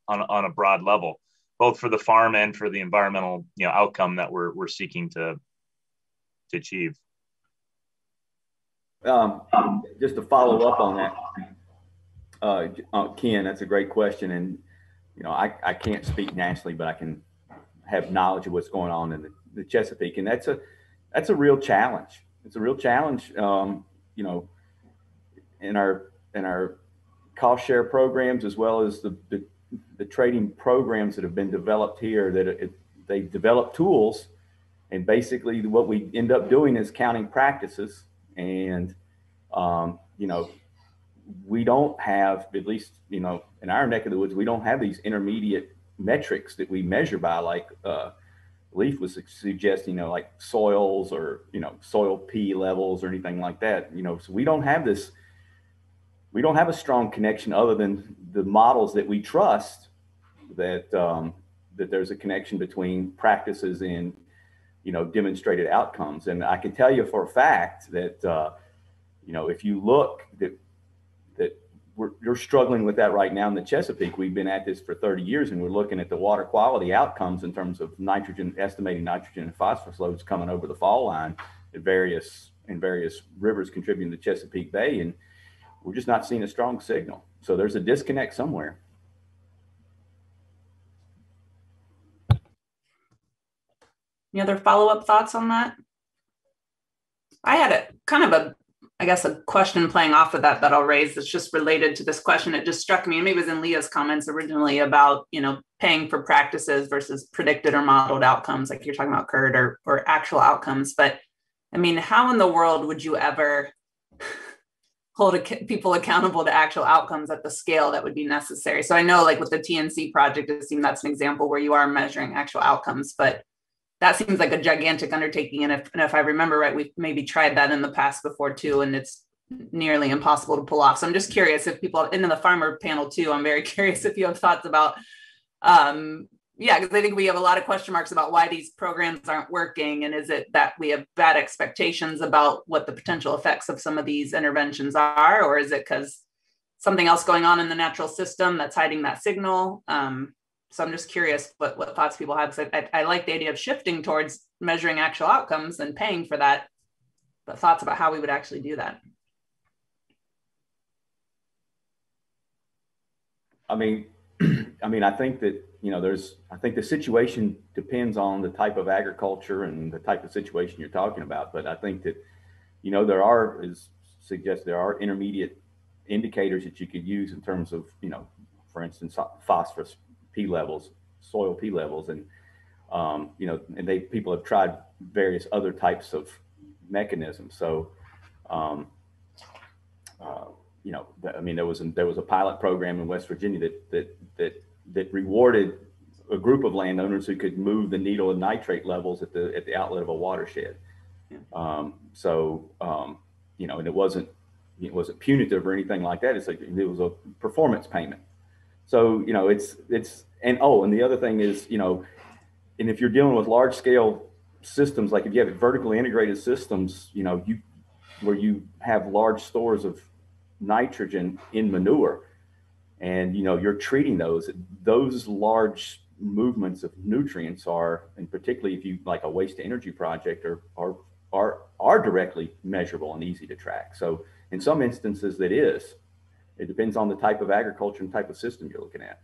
on, on a broad level both for the farm and for the environmental you know outcome that we're, we're seeking to to achieve. Um, just to follow up on that uh, ken that's a great question and you know I, I can't speak nationally but i can have knowledge of what's going on in the, the Chesapeake, and that's a that's a real challenge. It's a real challenge. Um, you know, in our in our cost share programs as well as the the, the trading programs that have been developed here that it, they develop tools and basically what we end up doing is counting practices and um, you know we don't have at least you know in our neck of the woods we don't have these intermediate metrics that we measure by, like uh, Leif was suggesting, you know, like soils or you know soil P levels or anything like that. You know, so we don't have this. We don't have a strong connection other than the models that we trust that um, that there's a connection between practices and you know demonstrated outcomes. And I can tell you for a fact that uh, you know if you look that we're, we're struggling with that right now in the Chesapeake. We've been at this for 30 years and we're looking at the water quality outcomes in terms of nitrogen, estimating nitrogen and phosphorus loads coming over the fall line at various in various rivers contributing to Chesapeake Bay. And we're just not seeing a strong signal. So there's a disconnect somewhere. Any other follow-up thoughts on that? I had a kind of a, I guess, a question playing off of that that I'll raise that's just related to this question. It just struck me, and maybe it was in Leah's comments originally about, you know, paying for practices versus predicted or modeled outcomes, like you're talking about, Kurt, or or actual outcomes. But I mean, how in the world would you ever [laughs] hold people accountable to actual outcomes at the scale that would be necessary? So I know, like with the TNC project, it seems that's an example where you are measuring actual outcomes, but that seems like a gigantic undertaking. And if, and if I remember right, we've maybe tried that in the past before too, and it's nearly impossible to pull off. So I'm just curious if people in the farmer panel too, I'm very [laughs] curious if you have thoughts about, um, yeah, because I think we have a lot of question marks about why these programs aren't working. And is it that we have bad expectations about what the potential effects of some of these interventions are, or is it because something else going on in the natural system that's hiding that signal? Um, so I'm just curious what, what thoughts people have. So I, I like the idea of shifting towards measuring actual outcomes and paying for that, but thoughts about how we would actually do that. I mean, [clears throat] I mean, I think that, you know, there's, I think the situation depends on the type of agriculture and the type of situation you're talking about. But I think that, you know, there are, as suggests, there are intermediate indicators that you could use in terms of, you know, for instance, phosphorus P levels, soil P levels, and um, you know, and they people have tried various other types of mechanisms. So, um, uh, you know, I mean, there was a, there was a pilot program in West Virginia that that that that rewarded a group of landowners who could move the needle in nitrate levels at the at the outlet of a watershed. Um, so, um, you know, and it wasn't it wasn't punitive or anything like that. It's like it was a performance payment. So, you know, it's, it's, and oh, and the other thing is, you know, and if you're dealing with large scale systems, like if you have vertically integrated systems, you know, you, where you have large stores of nitrogen in manure and, you know, you're treating those, those large movements of nutrients are, and particularly if you like a waste to energy project are, are, are, are directly measurable and easy to track. So in some instances that is, it depends on the type of agriculture and type of system you're looking at.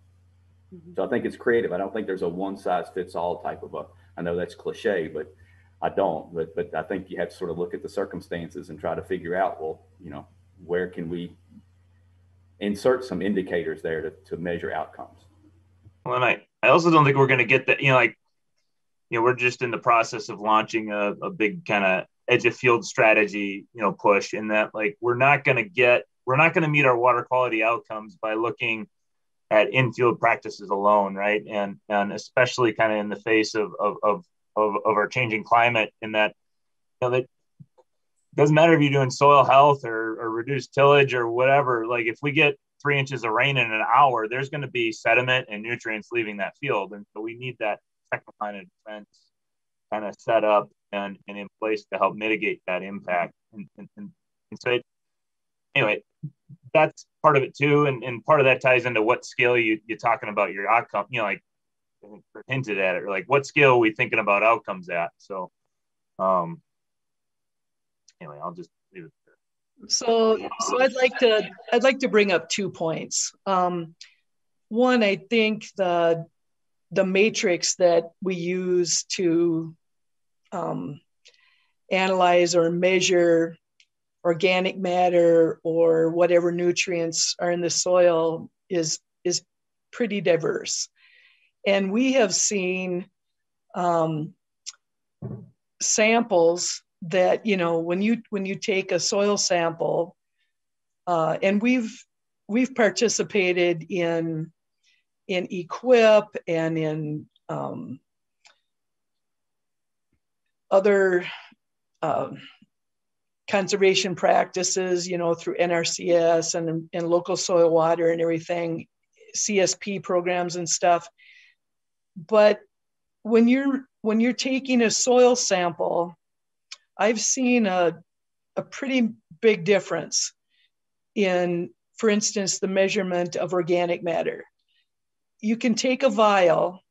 Mm-hmm. So I think it's creative. I don't think there's a one size fits all type of a. I know that's cliche, but I don't. But but I think you have to sort of look at the circumstances and try to figure out, well, you know, where can we insert some indicators there to, to measure outcomes. Well, and I, I also don't think we're going to get that, you know, like, you know, we're just in the process of launching a, a big kind of edge of field strategy, you know, push in that, like, we're not going to get we're not going to meet our water quality outcomes by looking at infield practices alone, right? And and especially kind of in the face of of of of, of our changing climate, in that you know that doesn't matter if you're doing soil health or, or reduced tillage or whatever. Like if we get three inches of rain in an hour, there's going to be sediment and nutrients leaving that field, and so we need that second line of defense kind of set up and, and in place to help mitigate that impact. And, and, and so it, anyway, that's part of it too. And, and part of that ties into what scale you, you're talking about your outcome, you know, like hinted at it, or like what scale are we thinking about outcomes at? So, um, anyway, I'll just leave it there. So, so I'd like to, I'd like to bring up two points. Um, one, I think the, the matrix that we use to um, analyze or measure organic matter or whatever nutrients are in the soil is is pretty diverse. And we have seen um, samples that you know when you when you take a soil sample uh, and we've we've participated in in EQIP and in um, other um, conservation practices, you know, through NRCS and, and local soil water and everything, CSP programs and stuff. But when you're when you're taking a soil sample, I've seen a, a pretty big difference in for instance, the measurement of organic matter. You can take a vial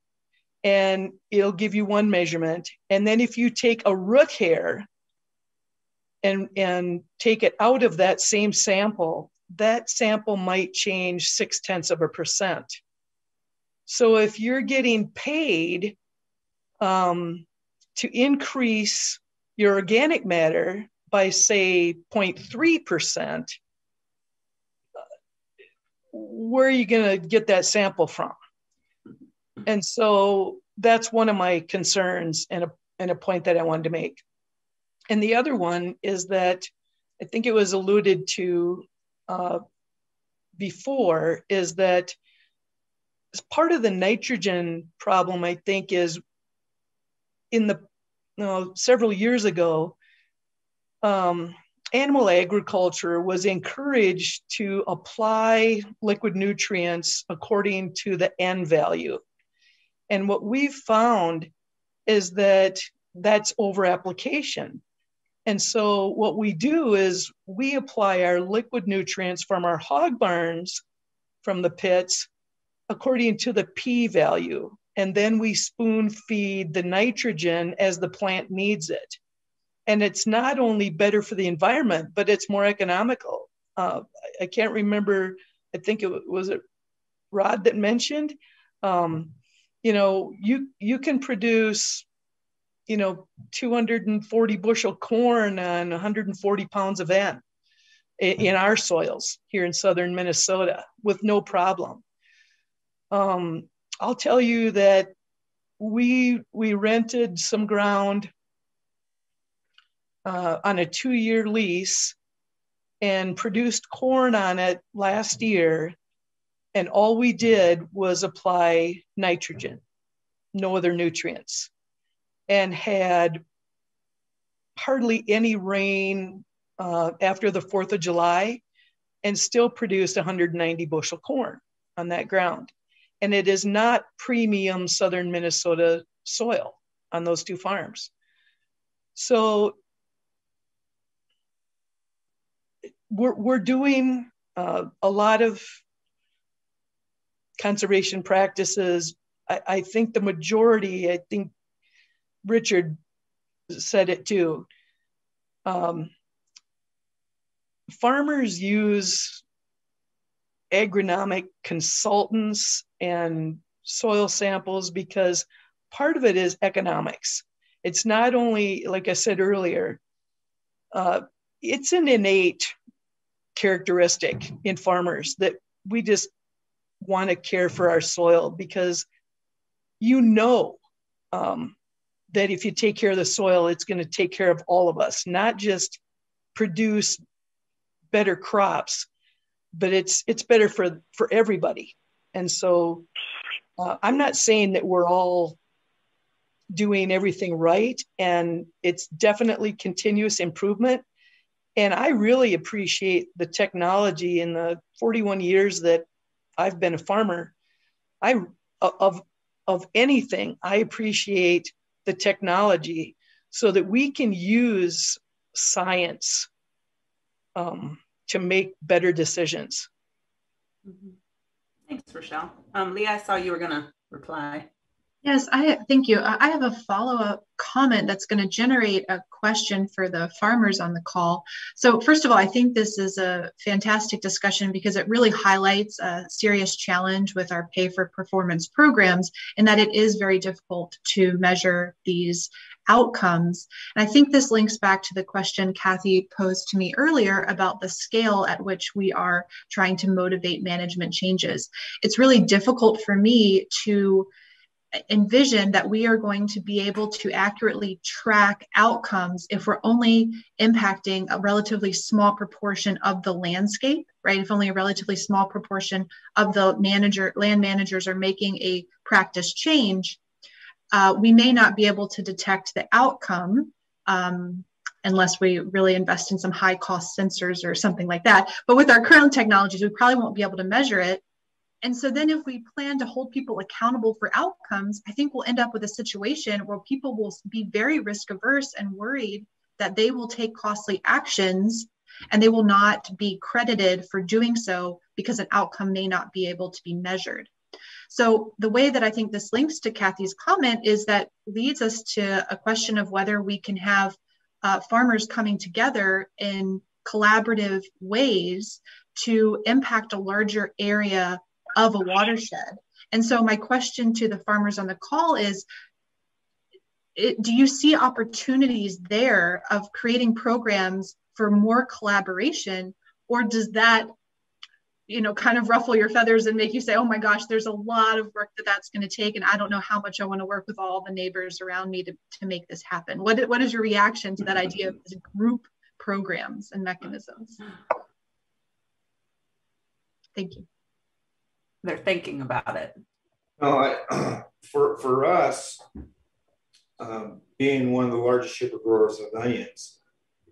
and it'll give you one measurement. And then if you take a root hair and, and take it out of that same sample, that sample might change six tenths of a percent. So if you're getting paid um, to increase your organic matter by, say, 0.3%, where are you going to get that sample from? And so that's one of my concerns and a, and a point that I wanted to make. And the other one is that I think it was alluded to uh, before is that part of the nitrogen problem, I think, is in the you know, several years ago, um, animal agriculture was encouraged to apply liquid nutrients according to the N value. And what we've found is that that's over application. And so what we do is we apply our liquid nutrients from our hog barns from the pits according to the P value. And then we spoon feed the nitrogen as the plant needs it. And it's not only better for the environment, but it's more economical. Uh, I can't remember, I think it was it Rod that mentioned, um, you know, you, you can produce you know 240 bushel corn on 140 pounds of N in our soils here in southern Minnesota with no problem. Um, I'll tell you that we we rented some ground uh, on a two-year lease and produced corn on it last year, and all we did was apply nitrogen, no other nutrients and had hardly any rain uh, after the 4th of July and still produced 190 bushel corn on that ground. And it is not premium southern Minnesota soil on those two farms. So we're, we're doing uh, a lot of conservation practices. I, I think the majority, I think Richard said it too. Um, farmers use agronomic consultants and soil samples because part of it is economics. It's not only, like I said earlier, uh, it's an innate characteristic in farmers that we just want to care for our soil because you know um, that if you take care of the soil, it's going to take care of all of us, not just produce better crops, but it's it's better for for everybody. And so, uh, I'm not saying that we're all doing everything right, and it's definitely continuous improvement. And I really appreciate the technology in the 41 years that I've been a farmer. I of of anything, I appreciate the technology so that we can use science um, to make better decisions. Mm-hmm. Thanks, Rochelle. Um, Leah, I saw you were going to reply. Yes, I thank you. I have a follow-up comment that's going to generate a question for the farmers on the call. So first of all, I think this is a fantastic discussion because it really highlights a serious challenge with our pay for performance programs in that it is very difficult to measure these outcomes. And I think this links back to the question Kathy posed to me earlier about the scale at which we are trying to motivate management changes. It's really difficult for me to envision that we are going to be able to accurately track outcomes if we're only impacting a relatively small proportion of the landscape right? If only a relatively small proportion of the manager land managers are making a practice change uh, we may not be able to detect the outcome um, unless we really invest in some high cost sensors or something like that. But with our current technologies we probably won't be able to measure it and so then if we plan to hold people accountable for outcomes, I think we'll end up with a situation where people will be very risk averse and worried that they will take costly actions and they will not be credited for doing so because an outcome may not be able to be measured. So the way that I think this links to Kathy's comment is that leads us to a question of whether we can have uh, farmers coming together in collaborative ways to impact a larger area of a watershed. And so my question to the farmers on the call is, it, do you see opportunities there of creating programs for more collaboration? Or does that you know kind of ruffle your feathers and make you say oh my gosh there's a lot of work that that's going to take and i don't know how much i want to work with all the neighbors around me to, to make this happen? What, what is your reaction to that idea of group programs and mechanisms? Thank you they're thinking about it no I, [clears throat] for for us um, being one of the largest shipper growers of onions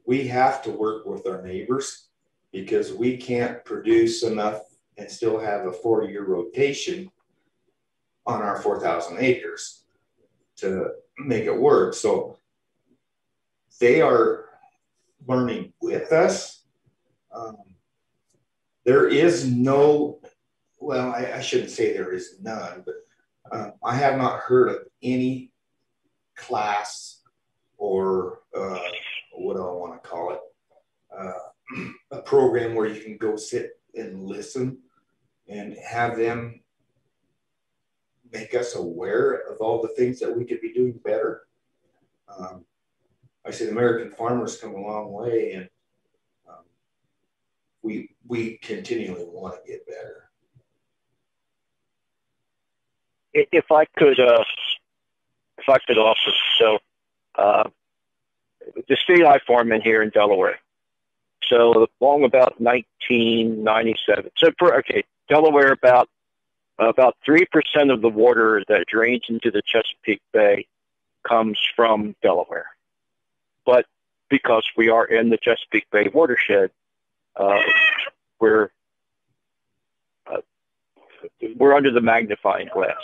we have to work with our neighbors because we can't produce enough and still have a 40 year rotation on our 4,000 acres to make it work. So they are learning with us. Um, there is no, well, I, I, shouldn't say there is none, but um, I have not heard of any class or uh, what do I want to call it? Uh, [clears throat] a program where you can go sit and listen and have them make us aware of all the things that we could be doing better. Um, I said American farmers come a long way, and um, we we continually want to get better. If I could, uh, if I could offer, so uh, the state I farm in here in Delaware, so long about 1997. So for, okay, Delaware about about three percent of the water that drains into the Chesapeake Bay comes from Delaware, but because we are in the Chesapeake Bay watershed, uh, we're uh, we're under the magnifying glass.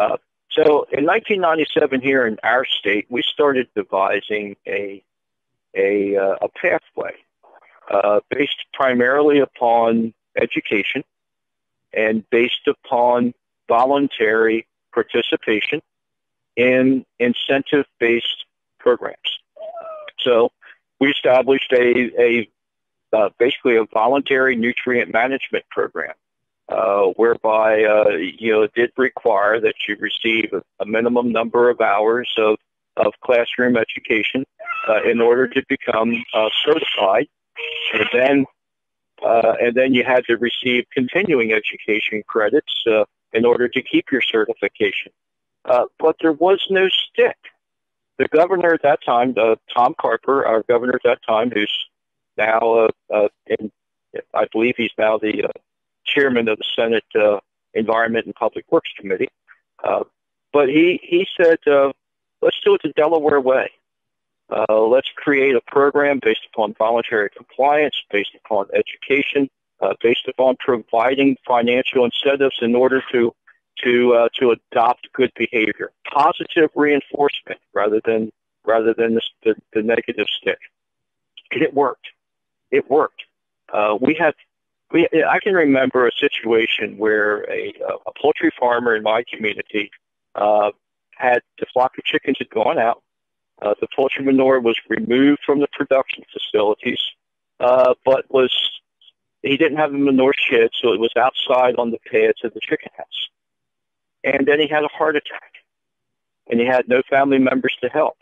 Uh, so in 1997, here in our state, we started devising a a, uh, a pathway uh, based primarily upon education and based upon voluntary participation in incentive based programs. So we established a, a uh, basically a voluntary nutrient management program. Uh, whereby uh, you know it did require that you receive a, minimum number of hours of, of classroom education uh, in order to become uh, certified and then uh, and then you had to receive continuing education credits in order to keep your certification. But there was no stick. The governor at that time, Tom Carper, our governor at that time, who's now, in, I believe he's now the chairman of the Senate uh, Environment and Public Works Committee. Uh, but he, he said, uh, let's do it the Delaware way. Uh, let's create a program based upon voluntary compliance, based upon education, uh, based upon providing financial incentives in order to to uh, to adopt good behavior, positive reinforcement rather than rather than the, the, the negative stick. And it worked. It worked. Uh, we had I can remember a situation where a, a poultry farmer in my community uh, had the flock of chickens had gone out uh, the poultry manure was removed from the production facilities, uh, but was he didn't have a manure shed, so it was outside on the pads of the chicken house. And then he had a heart attack, and he had no family members to help.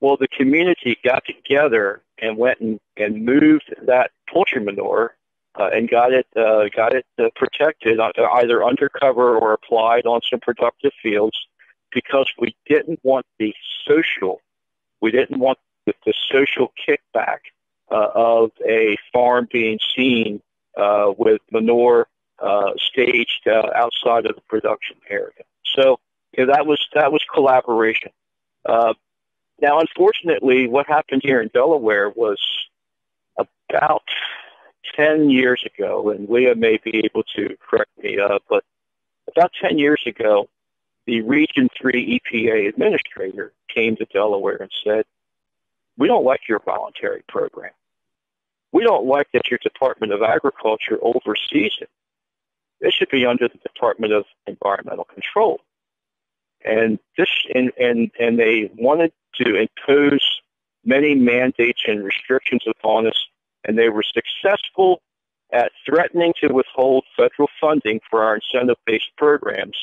Well, the community got together and went and, and moved that poultry manure uh, and got it uh, got it uh, protected uh, either undercover or applied on some productive fields because we didn't want the social we didn't want the, the social kickback uh, of a farm being seen uh, with manure staged outside of the production area. So you know, that was that was collaboration. Now, unfortunately, what happened here in Delaware was about 10 years ago, and Leah may be able to correct me, uh, but about 10 years ago, the Region 3 EPA administrator came to Delaware and said, we don't like your voluntary program. We don't like that your Department of Agriculture oversees it. It should be under the Department of Environmental Control. And this and and, and they wanted to impose many mandates and restrictions upon us, and they were successful at threatening to withhold federal funding for our incentive-based programs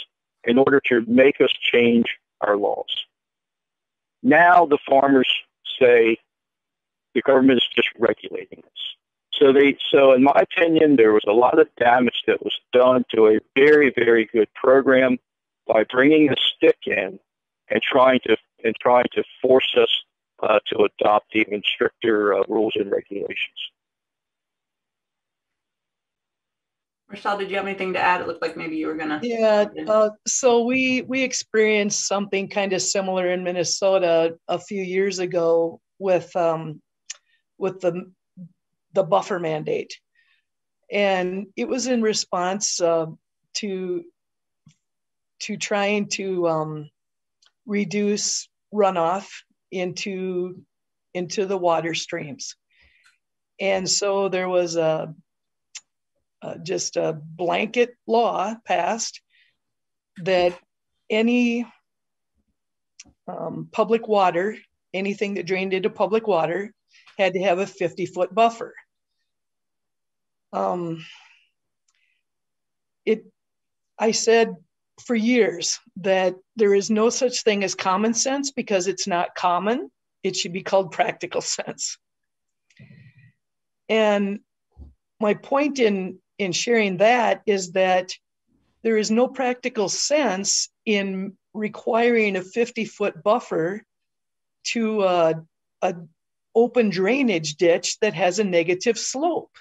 in order to make us change our laws. Now the farmers say the government is just regulating us. So they, so in my opinion, there was a lot of damage that was done to a very, very good program by bringing the stick in and trying to and trying to force us uh, to adopt even stricter uh, rules and regulations. Rochelle, did you have anything to add? It looked like maybe you were gonna. Yeah. Uh, so we we experienced something kind of similar in Minnesota a few years ago with um, with the the buffer mandate, and it was in response uh, to to trying to um, reduce runoff into into the water streams, and so there was a uh, just a blanket law passed that any um, public water, anything that drained into public water, had to have a 50 foot buffer. Um, it, I said for years that there is no such thing as common sense because it's not common. It should be called practical sense. And my point in in sharing that is that there is no practical sense in requiring a 50 foot buffer to a, a open drainage ditch that has a negative slope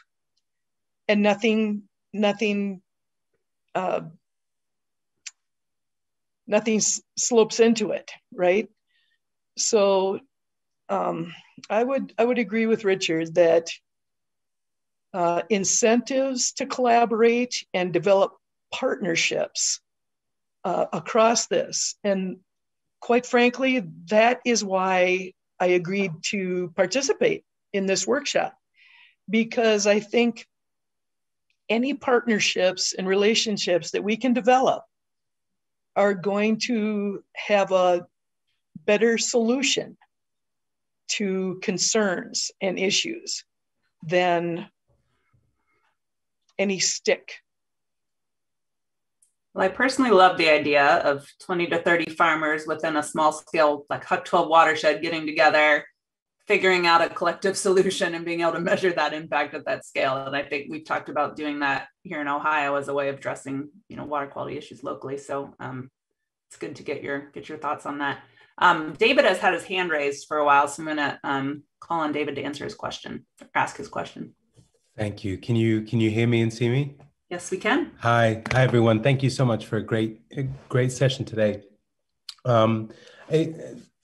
and nothing nothing uh, nothing slopes into it right so um, i would i would agree with richard that uh, incentives to collaborate and develop partnerships uh, across this. And quite frankly, that is why I agreed to participate in this workshop because I think any partnerships and relationships that we can develop are going to have a better solution to concerns and issues than any stick. Well, I personally love the idea of 20 to 30 farmers within a small scale, like HUC 12 watershed, getting together, figuring out a collective [laughs] solution and being able to measure that impact at that scale. And I think we've talked about doing that here in Ohio as a way of addressing, you know, water quality issues locally. So um, it's good to get your get your thoughts on that. Um, David has had his hand raised for a while, so I'm going to um, call on David to answer his question, ask his question. Thank you. Can you can you hear me and see me? Yes, we can. Hi, hi everyone. Thank you so much for a great a great session today. Um, I,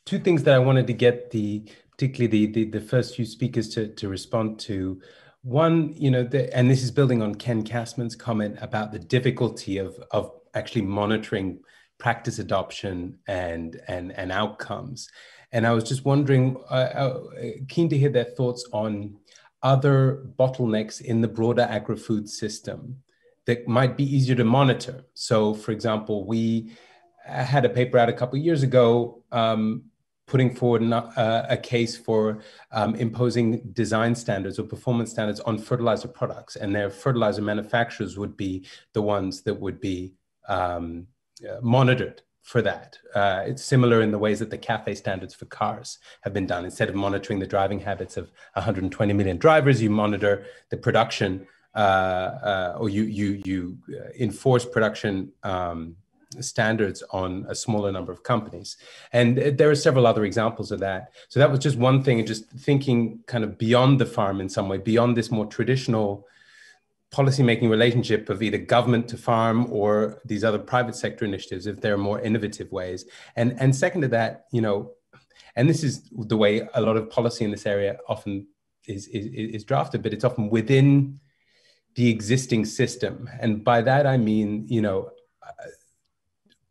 two things that I wanted to get the particularly the the, the first few speakers to to respond to. One, you know, the, and this is building on Ken Cassman's comment about the difficulty of of actually monitoring practice adoption and and and outcomes. And I was just wondering, uh, uh, keen to hear their thoughts on other bottlenecks in the broader agri-food system that might be easier to monitor. So, for example, we had a paper out a couple years ago um, putting forward uh, a case for um, imposing design standards or performance standards on fertilizer products, and their fertilizer manufacturers would be the ones that would be um, uh, monitored for that. Uh, it's similar in the ways that the CAFE standards for cars have been done. Instead of monitoring the driving habits of 120 million drivers, you monitor the production uh, uh, or you, you, you uh, enforce production um, standards on a smaller number of companies. And there are several other examples of that. So that was just one thing, and just thinking kind of beyond the farm in some way, beyond this more traditional policymaking relationship of either government to farm or these other private sector initiatives if there are more innovative ways and and second to that you know and this is the way a lot of policy in this area often is is, is drafted but it's often within the existing system and by that i mean you know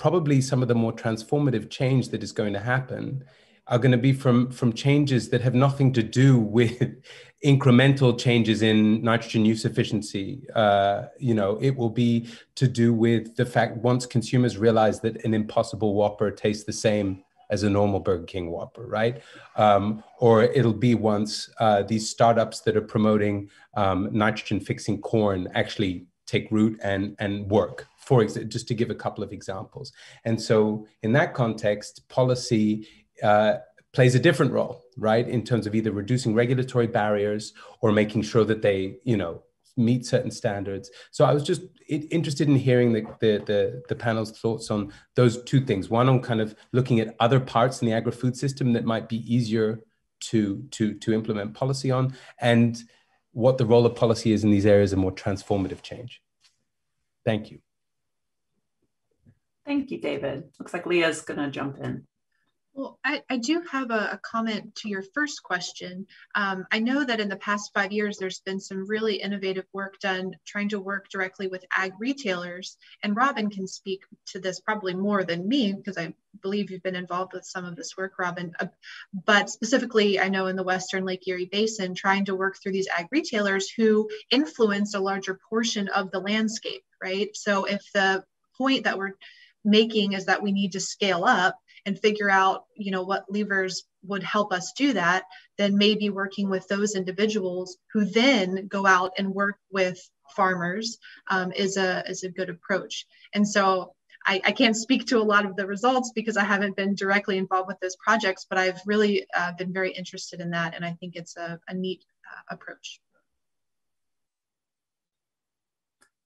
probably some of the more transformative change that is going to happen are going to be from from changes that have nothing to do with [laughs] incremental changes in nitrogen use efficiency. Uh, you know, it will be to do with the fact once consumers realize that an Impossible Whopper tastes the same as a normal Burger King Whopper, right? Um, or it'll be once uh, these startups that are promoting um, nitrogen fixing corn actually take root and and work. For just to give a couple of examples. And so, in that context, policy uh, plays a different role, right? In terms of either reducing regulatory barriers or making sure that they, you know, meet certain standards. So I was just interested in hearing the, the, the, the, panel's thoughts on those two things. One on kind of looking at other parts in the agri-food system that might be easier to, to, to implement policy on and what the role of policy is in these areas of more transformative change. Thank you. Thank you, David. Looks like Leah's gonna jump in. Well, I, I do have a, a, comment to your first question. Um, I know that in the past five years, there's been some really innovative work done trying to work directly with ag retailers. And Robyn can speak to this probably more than me because I believe you've been involved with some of this work, Robyn. Uh, but specifically, I know in the Western Lake Erie Basin, trying to work through these ag retailers who influence a larger portion of the landscape, right? So if the point that we're making is that we need to scale up, and figure out you know what levers would help us do that then maybe working with those individuals who then go out and work with farmers um, is a is a good approach and so I, I, can't speak to a lot of the results because I haven't been directly involved with those projects, but I've really uh, been very interested in that, and I think it's a, a neat uh, approach.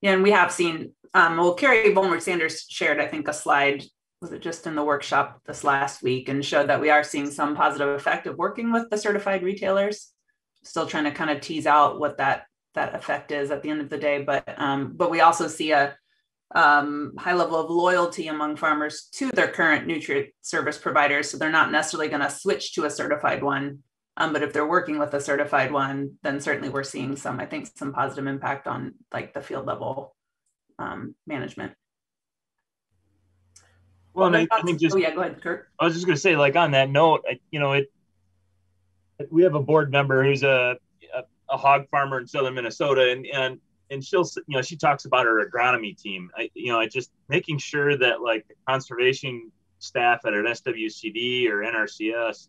And we have seen, um, well, Carrie Vollmer Sanders shared, I think, a slide was it just in the workshop this last week and showed that we are seeing some positive effect of working with the certified retailers. Still trying to kind of tease out what that that effect is at the end of the day but um, but we also see a um, high level of loyalty among farmers to their current nutrient service providers so they're not necessarily going to switch to a certified one um, but if they're working with a certified one then certainly we're seeing some i think some positive impact on like the field level um, management well, I, I think just oh yeah, go ahead, Kurt. I was just going to say, like on that note, you know, it. We have a board member who's a, a, a hog farmer in southern Minnesota, and and and she'll you know she talks about her agronomy team. I, you know, just making sure that like the conservation staff at an SWCD or NRCS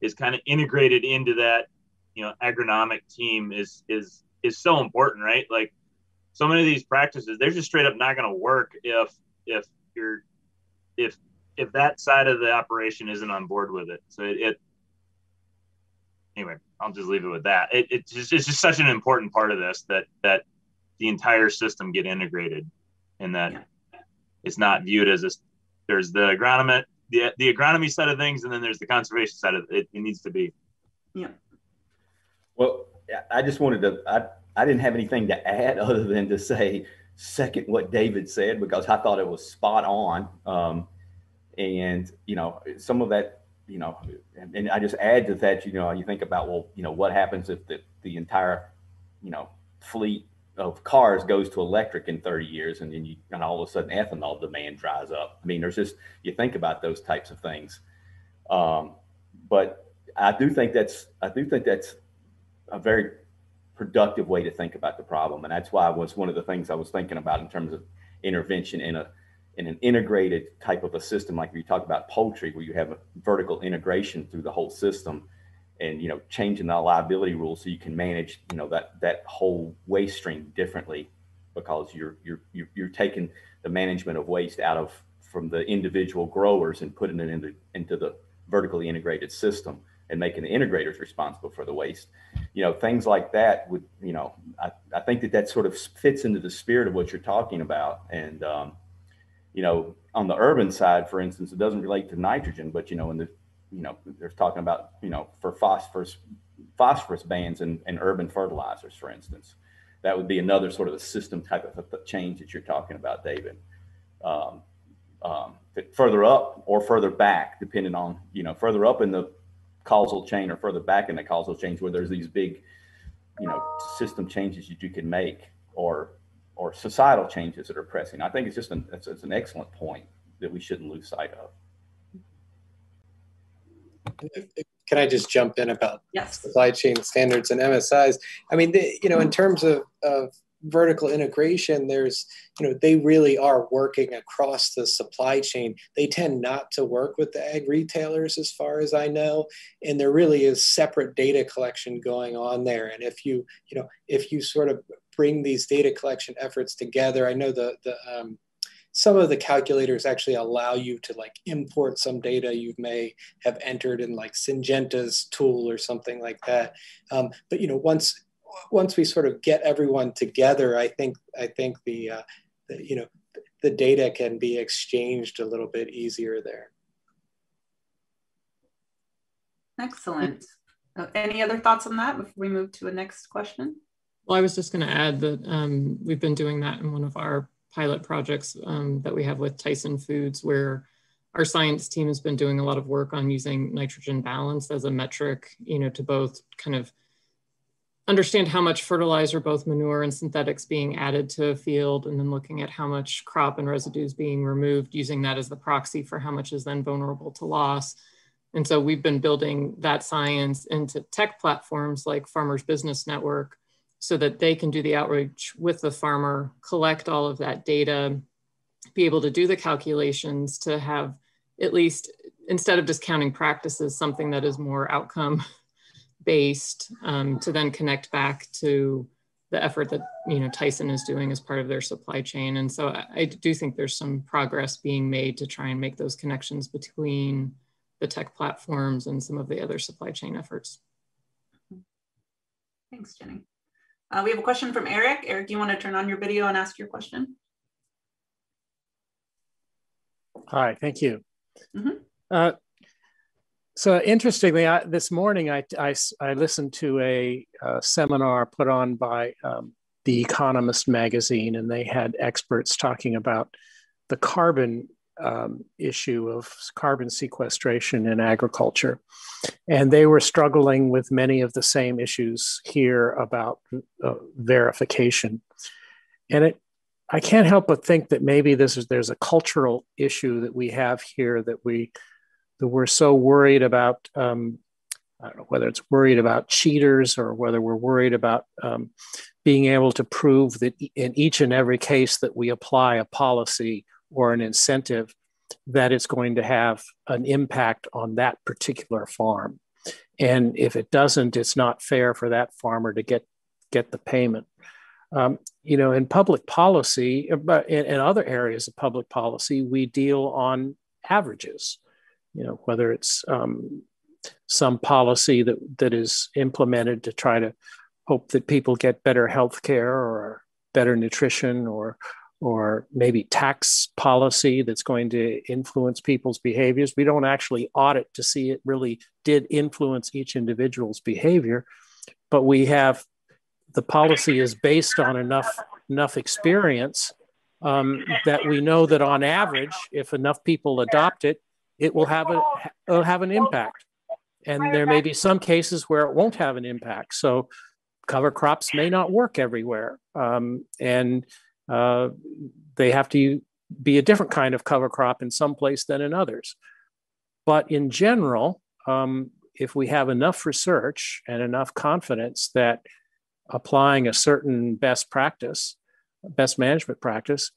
is kind of integrated into that you know agronomic team is is is so important, right? Like so many of these practices, they're just straight up not going to work if if you're if if that side of the operation isn't on board with it. So it, it anyway, I'll just leave it with that. It, it's, just, it's just such an important part of this that that the entire system get integrated, and that yeah. it's not viewed as a there's the agronomy the the agronomy side of things, and then there's the conservation side of it. It needs to be. Yeah. Well, I just wanted to. I I didn't have anything to add [laughs] other than to say second what David said because I thought it was spot on. Um, and you know, some of that, you know, and, and, I just add to that, you know, you think about well, you know, what happens if the the entire, you know, fleet of cars goes to electric in 30 years, and then you and all of a sudden ethanol demand dries up. I mean, there's just you think about those types of things. Um, but I do think that's I do think that's a very productive way to think about the problem. And that's why it was one of the things I was thinking about in terms of intervention in a in an integrated type of a system, like you talk about poultry, where you have a vertical integration through the whole system, and you know changing the liability rules so you can manage you know that that whole waste stream differently, because you're you're you're, taking the management of waste out of from the individual growers and putting it into into the vertically integrated system and making the integrators responsible for the waste. You know, things like that would, you know, I, I think that that sort of fits into the spirit of what you're talking about. And, um, you know, on the urban side, for instance, it doesn't relate to nitrogen, but, you know, in the, you know, they're talking about, you know, for phosphorus, phosphorus bans and, and urban fertilizers, for instance. That would be another sort of a system type of change that you're talking about, David. Um, um, further up or further back, depending on, you know, further up in the causal chain or further back in the causal chains where there's these big, you know, system changes that you can make or or societal changes that are pressing. I think it's just an it's, it's an excellent point that we shouldn't lose sight of. Can I just jump in about yes. supply chain standards and MSIs? I mean, they, you know, in terms of, of vertical integration, there's, you know, they really are working across the supply chain. They tend not to work with the ag retailers, as far as I know, and there really is separate data collection going on there. And if you, you know, if you sort of bring these data collection efforts together, I know the the um, some of the calculators actually allow you to like import some data you may have entered in like Syngenta's tool or something like that. Um, but you know, once once we sort of get everyone together, I think I think the, uh, the you know the data can be exchanged a little bit easier there. Excellent. Uh, any other thoughts on that before we move to a next question? Well, I was just going to add that um, we've been doing that in one of our pilot projects um, that we have with Tyson Foods, where our science team has been doing a lot of work on using nitrogen balance as a metric, you know, to both kind of understand how much fertilizer, both manure and synthetics being added to a field, and then looking at how much crop and residues being removed, using that as the proxy for how much is then vulnerable to loss. And so we've been building that science into tech platforms like Farmers Business Network so that they can do the outreach with the farmer, collect all of that data, be able to do the calculations to have at least, instead of discounting practices, something that is more outcome based um, to then connect back to the effort that you know Tyson is doing as part of their supply chain. And so I, I, do think there's some progress being made to try and make those connections between the tech platforms and some of the other supply chain efforts. Thanks, Jenny. Uh, we have a question from Eric. Eric, do you want to turn on your video and ask your question? Hi, thank you. Mm -hmm. uh, so interestingly, I, this morning I, I, I, listened to a, a, seminar put on by um, The Economist magazine, and they had experts talking about the carbon um, issue of carbon sequestration in agriculture. And they were struggling with many of the same issues here about uh, verification. And it, I can't help but think that maybe this is, there's a cultural issue that we have here that we that we're so worried about um, I don't know whether it's worried about cheaters or whether we're worried about um, being able to prove that in each and every case that we apply a policy or an incentive, that it's going to have an impact on that particular farm. And if it doesn't, it's not fair for that farmer to get, get the payment. Um, you know, in public policy, but in, in other areas of public policy, we deal on averages you know, whether it's um, some policy that, that is implemented to try to hope that people get better health care or better nutrition or or maybe tax policy that's going to influence people's behaviors. We don't actually audit to see it really did influence each individual's behavior, but we have the policy is based on enough enough experience um, that we know that on average, if enough people adopt it, it will have a will have an impact. And there may be some cases where it won't have an impact. So cover crops may not work everywhere, um, and uh, they have to be a different kind of cover crop in some place than in others. But in general, um, if we have enough research and enough confidence that applying a certain best practice, best management practice,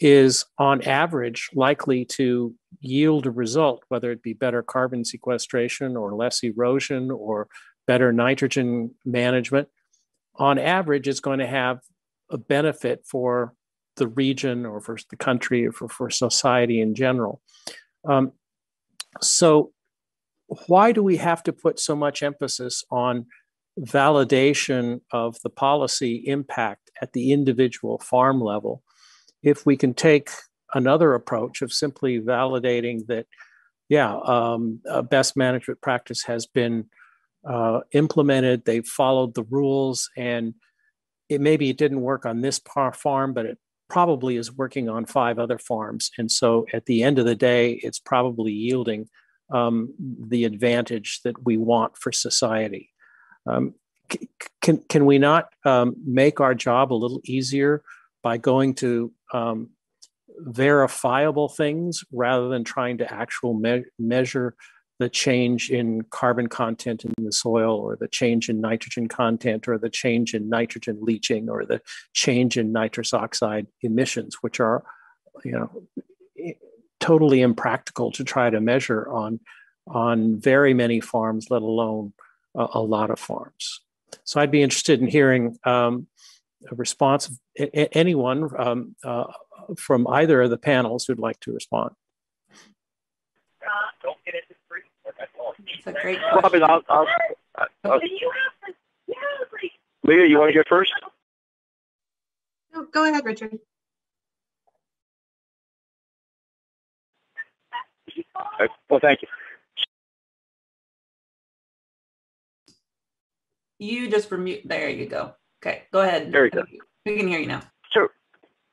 is on average likely to yield a result, whether it be better carbon sequestration or less erosion or better nitrogen management. On average, it's going to have a benefit for the region or for the country or for, for society in general. Um, so, why do we have to put so much emphasis on validation of the policy impact at the individual farm level? if we can take another approach of simply validating that, yeah, um, best management practice has been uh, implemented, they've followed the rules, and it maybe it didn't work on this farm, but it probably is working on five other farms. And so at the end of the day, it's probably yielding um, the advantage that we want for society. Um, can, can we not um, make our job a little easier by going to um, verifiable things rather than trying to actual me- measure the change in carbon content in the soil or the change in nitrogen content or the change in nitrogen leaching or the change in nitrous oxide emissions which are you know totally impractical to try to measure on on very many farms let alone a, a lot of farms. So i'd be interested in hearing um, a response of anyone um, uh, from either of the panels who'd like to respond It's a great question. Robyn, I'll, I'll, I'll, Leah, you want to go first? No, go ahead, Richard. Okay. Well, thank you. You just remute. There you go. Okay, go ahead. There you go. We can hear you now. So,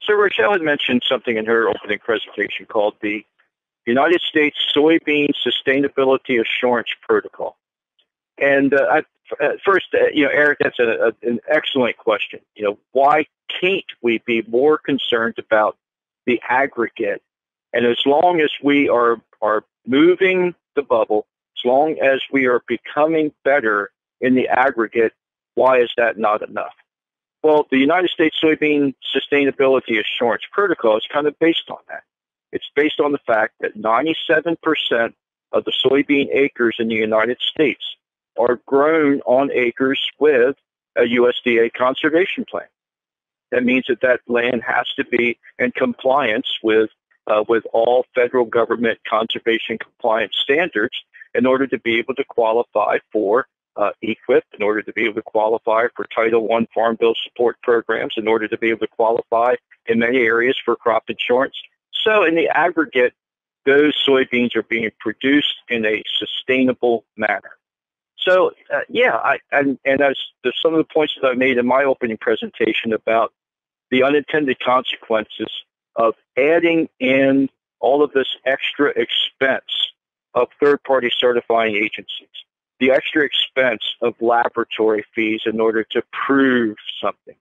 so Rochelle had mentioned something in her opening presentation called the United States Soybean Sustainability Assurance Protocol. And uh, I, at first, uh, you know, Eric, that's a, a, an excellent question. You know, why can't we be more concerned about the aggregate? And as long as we are are moving the bubble, as long as we are becoming better in the aggregate, why is that not enough? Well, the United States Soybean Sustainability Assurance Protocol is kind of based on that. It's based on the fact that 97% of the soybean acres in the United States are grown on acres with a USDA conservation plan. That means that that land has to be in compliance with uh, with all federal government conservation compliance standards in order to be able to qualify for uh, EQIP, in order to be able to qualify for Title I Farm Bill support programs, in order to be able to qualify in many areas for crop insurance, so in the aggregate, those soybeans are being produced in a sustainable manner. So uh, yeah, I, and and as some of the points that I made in my opening presentation about the unintended consequences of adding in all of this extra expense of third-party certifying agencies, the extra expense of laboratory fees in order to prove something.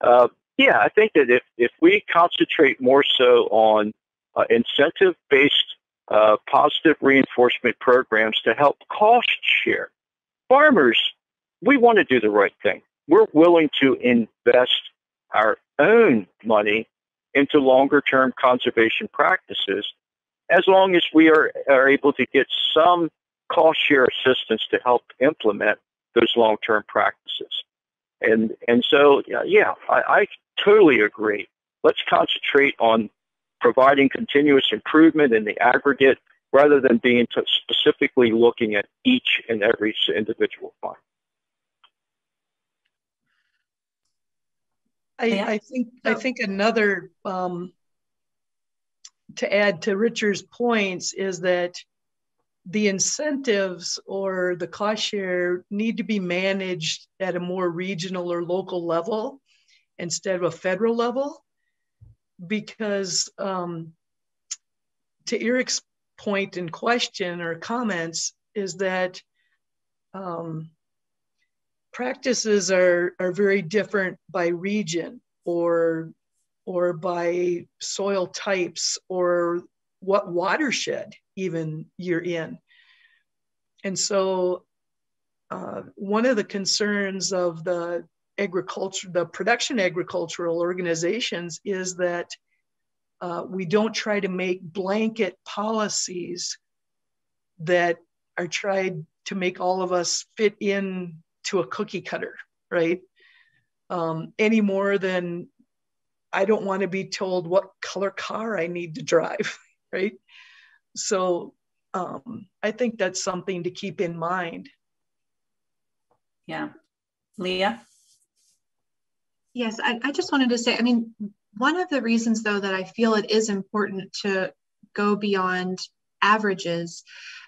Uh, yeah, I think that if if we concentrate more so on uh, incentive based uh, positive reinforcement programs to help cost share. Farmers, we want to do the right thing. We're willing to invest our own money into longer term conservation practices as long as we are, are able to get some cost share assistance to help implement those long term practices. And, and so, yeah, I, I totally agree. Let's concentrate on providing continuous improvement in the aggregate rather than being specifically looking at each and every individual farm. I, I? Think I think another um, to add to Richard's points is that the incentives or the cost share need to be managed at a more regional or local level instead of a federal level because um, to Eric's point in question or comments is that um, practices are, are very different by region or or by soil types or what watershed even you're in. And so uh, one of the concerns of the agriculture, the production agricultural organizations is that uh, we don't try to make blanket policies that are tried to make all of us fit in to a cookie cutter, right? Um, any more than I don't want to be told what color car I need to drive, [laughs] right? So um, I think that's something to keep in mind. Yeah. Leah? Yes, I, I just wanted to say, I mean, one of the reasons though that I feel it is important to go beyond averages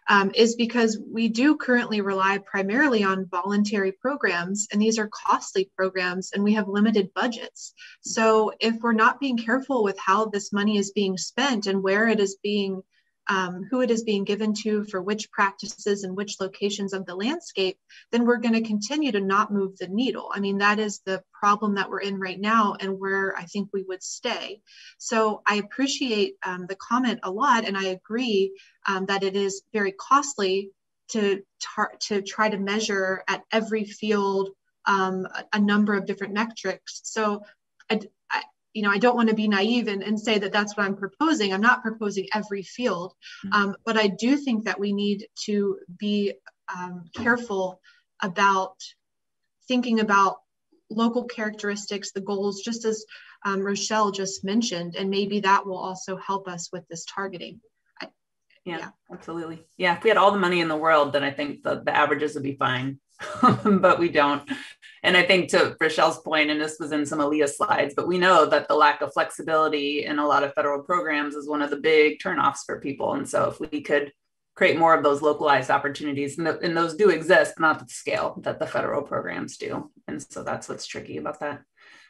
um, is because we do currently rely primarily on voluntary programs, and these are costly programs, and we have limited budgets. So, if we're not being careful with how this money is being spent and where it is being um, who it is being given to for which practices and which locations of the landscape, then we're going to continue to not move the needle. I mean, that is the problem that we're in right now and where I think we would stay. So I appreciate um, the comment a lot, and I agree um, that it is very costly to tar- to try to measure at every field um, a, a, number of different metrics. So, I, I, you know, I don't want to be naive and, and say that that's what I'm proposing. I'm not proposing every field, mm-hmm. um, but I do think that we need to be um, careful about thinking about local characteristics, the goals, just as um, Rochelle just mentioned, and maybe that will also help us with this targeting. I, yeah, yeah, absolutely. Yeah, if we had all the money in the world, then I think the, the averages would be fine, [laughs] but we don't. And I think to Rochelle's point, and this was in some Aaliyah slides, but we know that the lack of flexibility in a lot of federal programs is one of the big turnoffs for people. And so if we could create more of those localized opportunities, and, and those do exist, not at the scale that the federal programs do. And so that's what's tricky about that.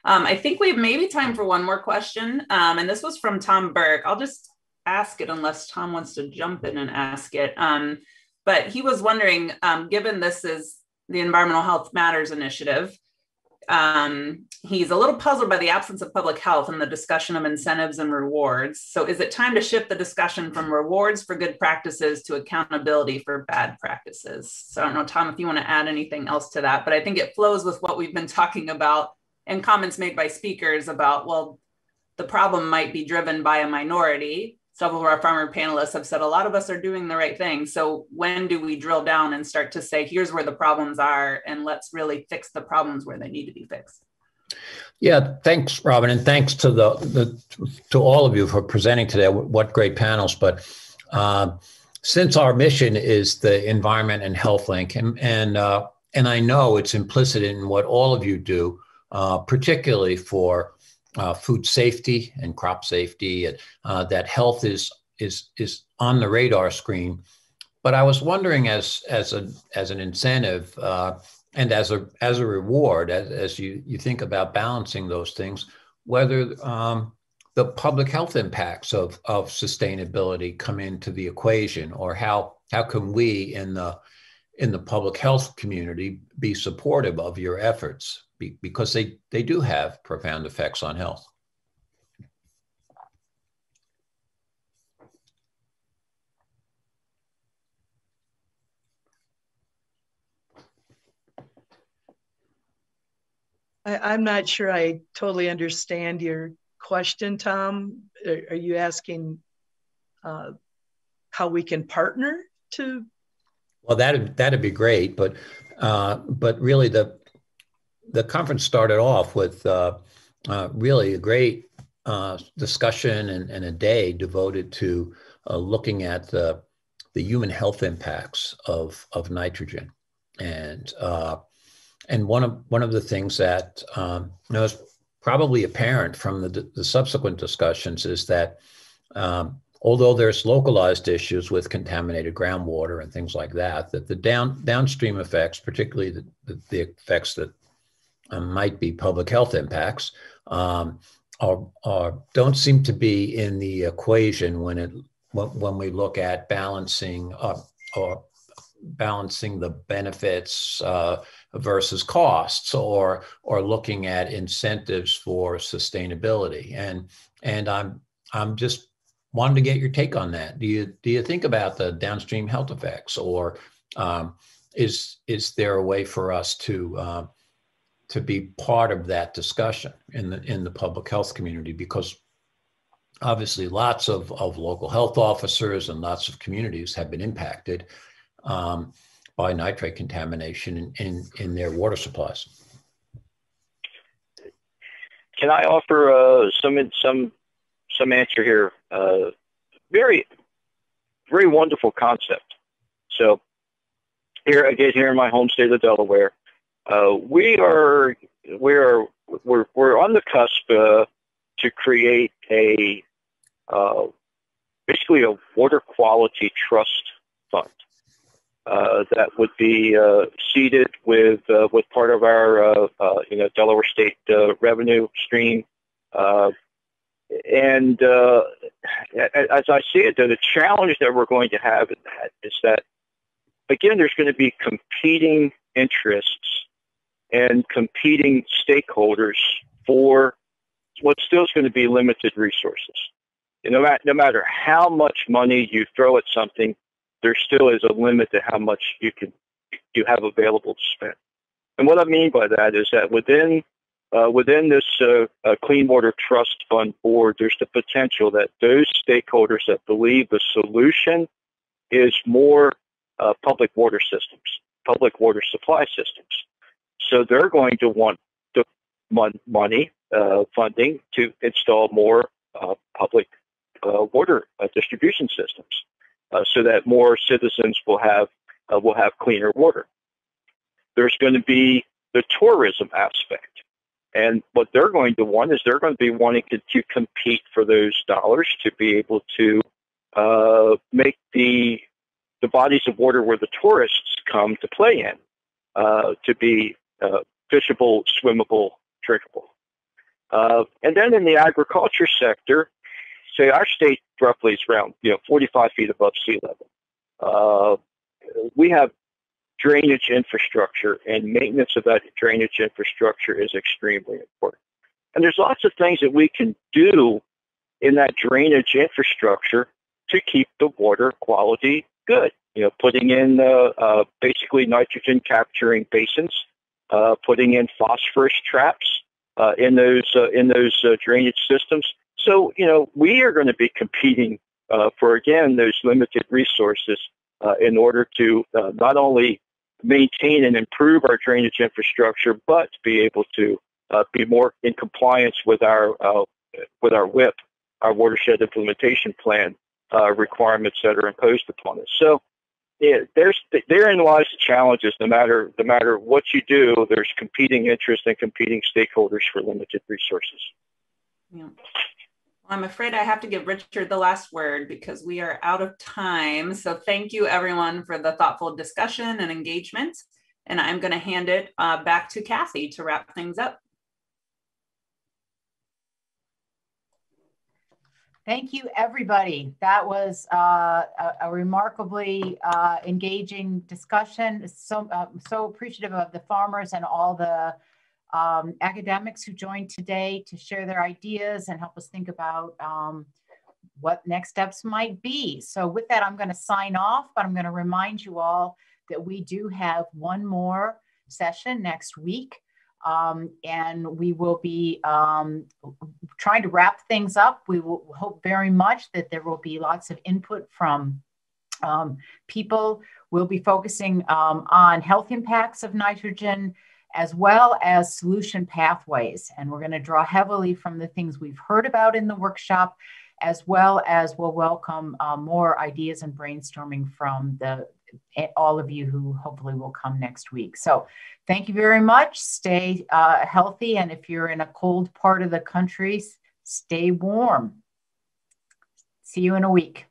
Um, I think we have maybe time for one more question. Um, and this was from Tom Burke. I'll just ask it unless Tom wants to jump in and ask it. Um, but he was wondering, um, given this is the Environmental Health Matters initiative, um, he's a little puzzled by the absence of public health in the discussion of incentives and rewards. So, is it time to shift the discussion from rewards for good practices to accountability for bad practices? So, I don't know, Tom, if you want to add anything else to that, but I think it flows with what we've been talking about and comments made by speakers about, well, the problem might be driven by a minority. Several of our farmer panelists have said a lot of us are doing the right thing. So when do we drill down and start to say, here's where the problems are, and let's really fix the problems where they need to be fixed? Yeah, thanks, Robyn, and thanks to the, the to all of you for presenting today. What great panels! But uh, since our mission is the environment and health link, and and uh, and I know it's implicit in what all of you do, uh, particularly for uh, food safety and crop safety, and uh, that health is is is on the radar screen. But I was wondering, as as a as an incentive uh, and as a as a reward, as, as you you think about balancing those things, whether um, the public health impacts of of sustainability come into the equation, or how how can we in the in the public health community be supportive of your efforts be, because they, they do have profound effects on health. I, am not sure I totally understand your question, Tom. Are, are you asking uh, how we can partner to? Well, that'd that'd be great, but uh, but really the the conference started off with uh, uh, really a great uh, discussion and, and, a day devoted to uh, looking at the, the human health impacts of, of nitrogen. And, uh, and one, of, one of the things that um, probably apparent from the, the subsequent discussions is that um, although there's localized issues with contaminated groundwater and things like that, that the down, downstream effects, particularly the, the, effects that uh, might be public health impacts um, are, are, don't seem to be in the equation when it when, when we look at balancing uh, or balancing the benefits uh, versus costs or or looking at incentives for sustainability. And and I'm I'm just wanting to get your take on that do you do you think about the downstream health effects or um, is is there a way for us to uh, to be part of that discussion in the in the public health community because obviously lots of, of local health officers and lots of communities have been impacted um, by nitrate contamination in, in, in, their water supplies. Can I offer uh, some some some answer here? Very very wonderful concept. So here again, here in my home state of Delaware, uh, we are we are we're we're on the cusp uh, to create a uh, basically a water quality trust fund uh, that would be uh, seeded with uh, with part of our you know Delaware State revenue stream. And uh, as I see it, the challenge that we're going to have is that again, there's going to be competing interests and competing stakeholders for what still is going to be limited resources. Know, no matter how much money you throw at something, there still is a limit to how much you can you have available to spend. And what I mean by that is that within uh, within this uh, uh, Clean Water Trust Fund board, there's the potential that those stakeholders that believe the solution is more uh, public water systems, public water supply systems. So they're going to want the mon- money, uh, funding to install more uh, public water distribution systems, so that more citizens will have will have cleaner water. There's going to be the tourism aspect. And what they're going to want is they're going to be wanting to, to compete for those dollars to be able to uh, make the the bodies of water where the tourists come to play in uh, to be uh, fishable, swimmable, drinkable. Uh, and then in the agriculture sector, say our state roughly is around you know 45 feet above sea level. Uh, we have drainage infrastructure and maintenance of that drainage infrastructure is extremely important. And there's lots of things that we can do in that drainage infrastructure to keep the water quality good. You know, putting in uh, uh, basically nitrogen capturing basins, uh, putting in phosphorus traps uh, in those uh, in those uh, drainage systems. So you know, we are going to be competing for again those limited resources in order to not only maintain and improve our drainage infrastructure, but to be able to uh, be more in compliance with our uh, with our WIP, our watershed implementation plan uh, requirements that are imposed upon us. So yeah, there's therein lies the challenges. No matter no matter what you do, there's competing interests and competing stakeholders for limited resources. Yeah. I'm afraid I have to give Richard the last word because we are out of time. So thank you everyone for the thoughtful discussion and engagement. And I'm going to hand it uh, back to Kathy to wrap things up. Thank you, everybody. That was uh, a, a, remarkably uh, engaging discussion. So, uh, so appreciative of the farmers and all the um, academics who joined today to share their ideas and help us think about um, what next steps might be. So with that, I'm going to sign off, but I'm going to remind you all that we do have one more session next week. Um, and we will be um, trying to wrap things up. We will hope very much that there will be lots of input from um, people. We'll be focusing um, on health impacts of nitrogen, as well as solution pathways. And we're going to draw heavily from the things we've heard about in the workshop, as well as we'll welcome uh, more ideas and brainstorming from the eh, all of you who hopefully will come next week. So thank you very much. Stay uh, healthy. And if you're in a cold part of the country, stay warm. See you in a week.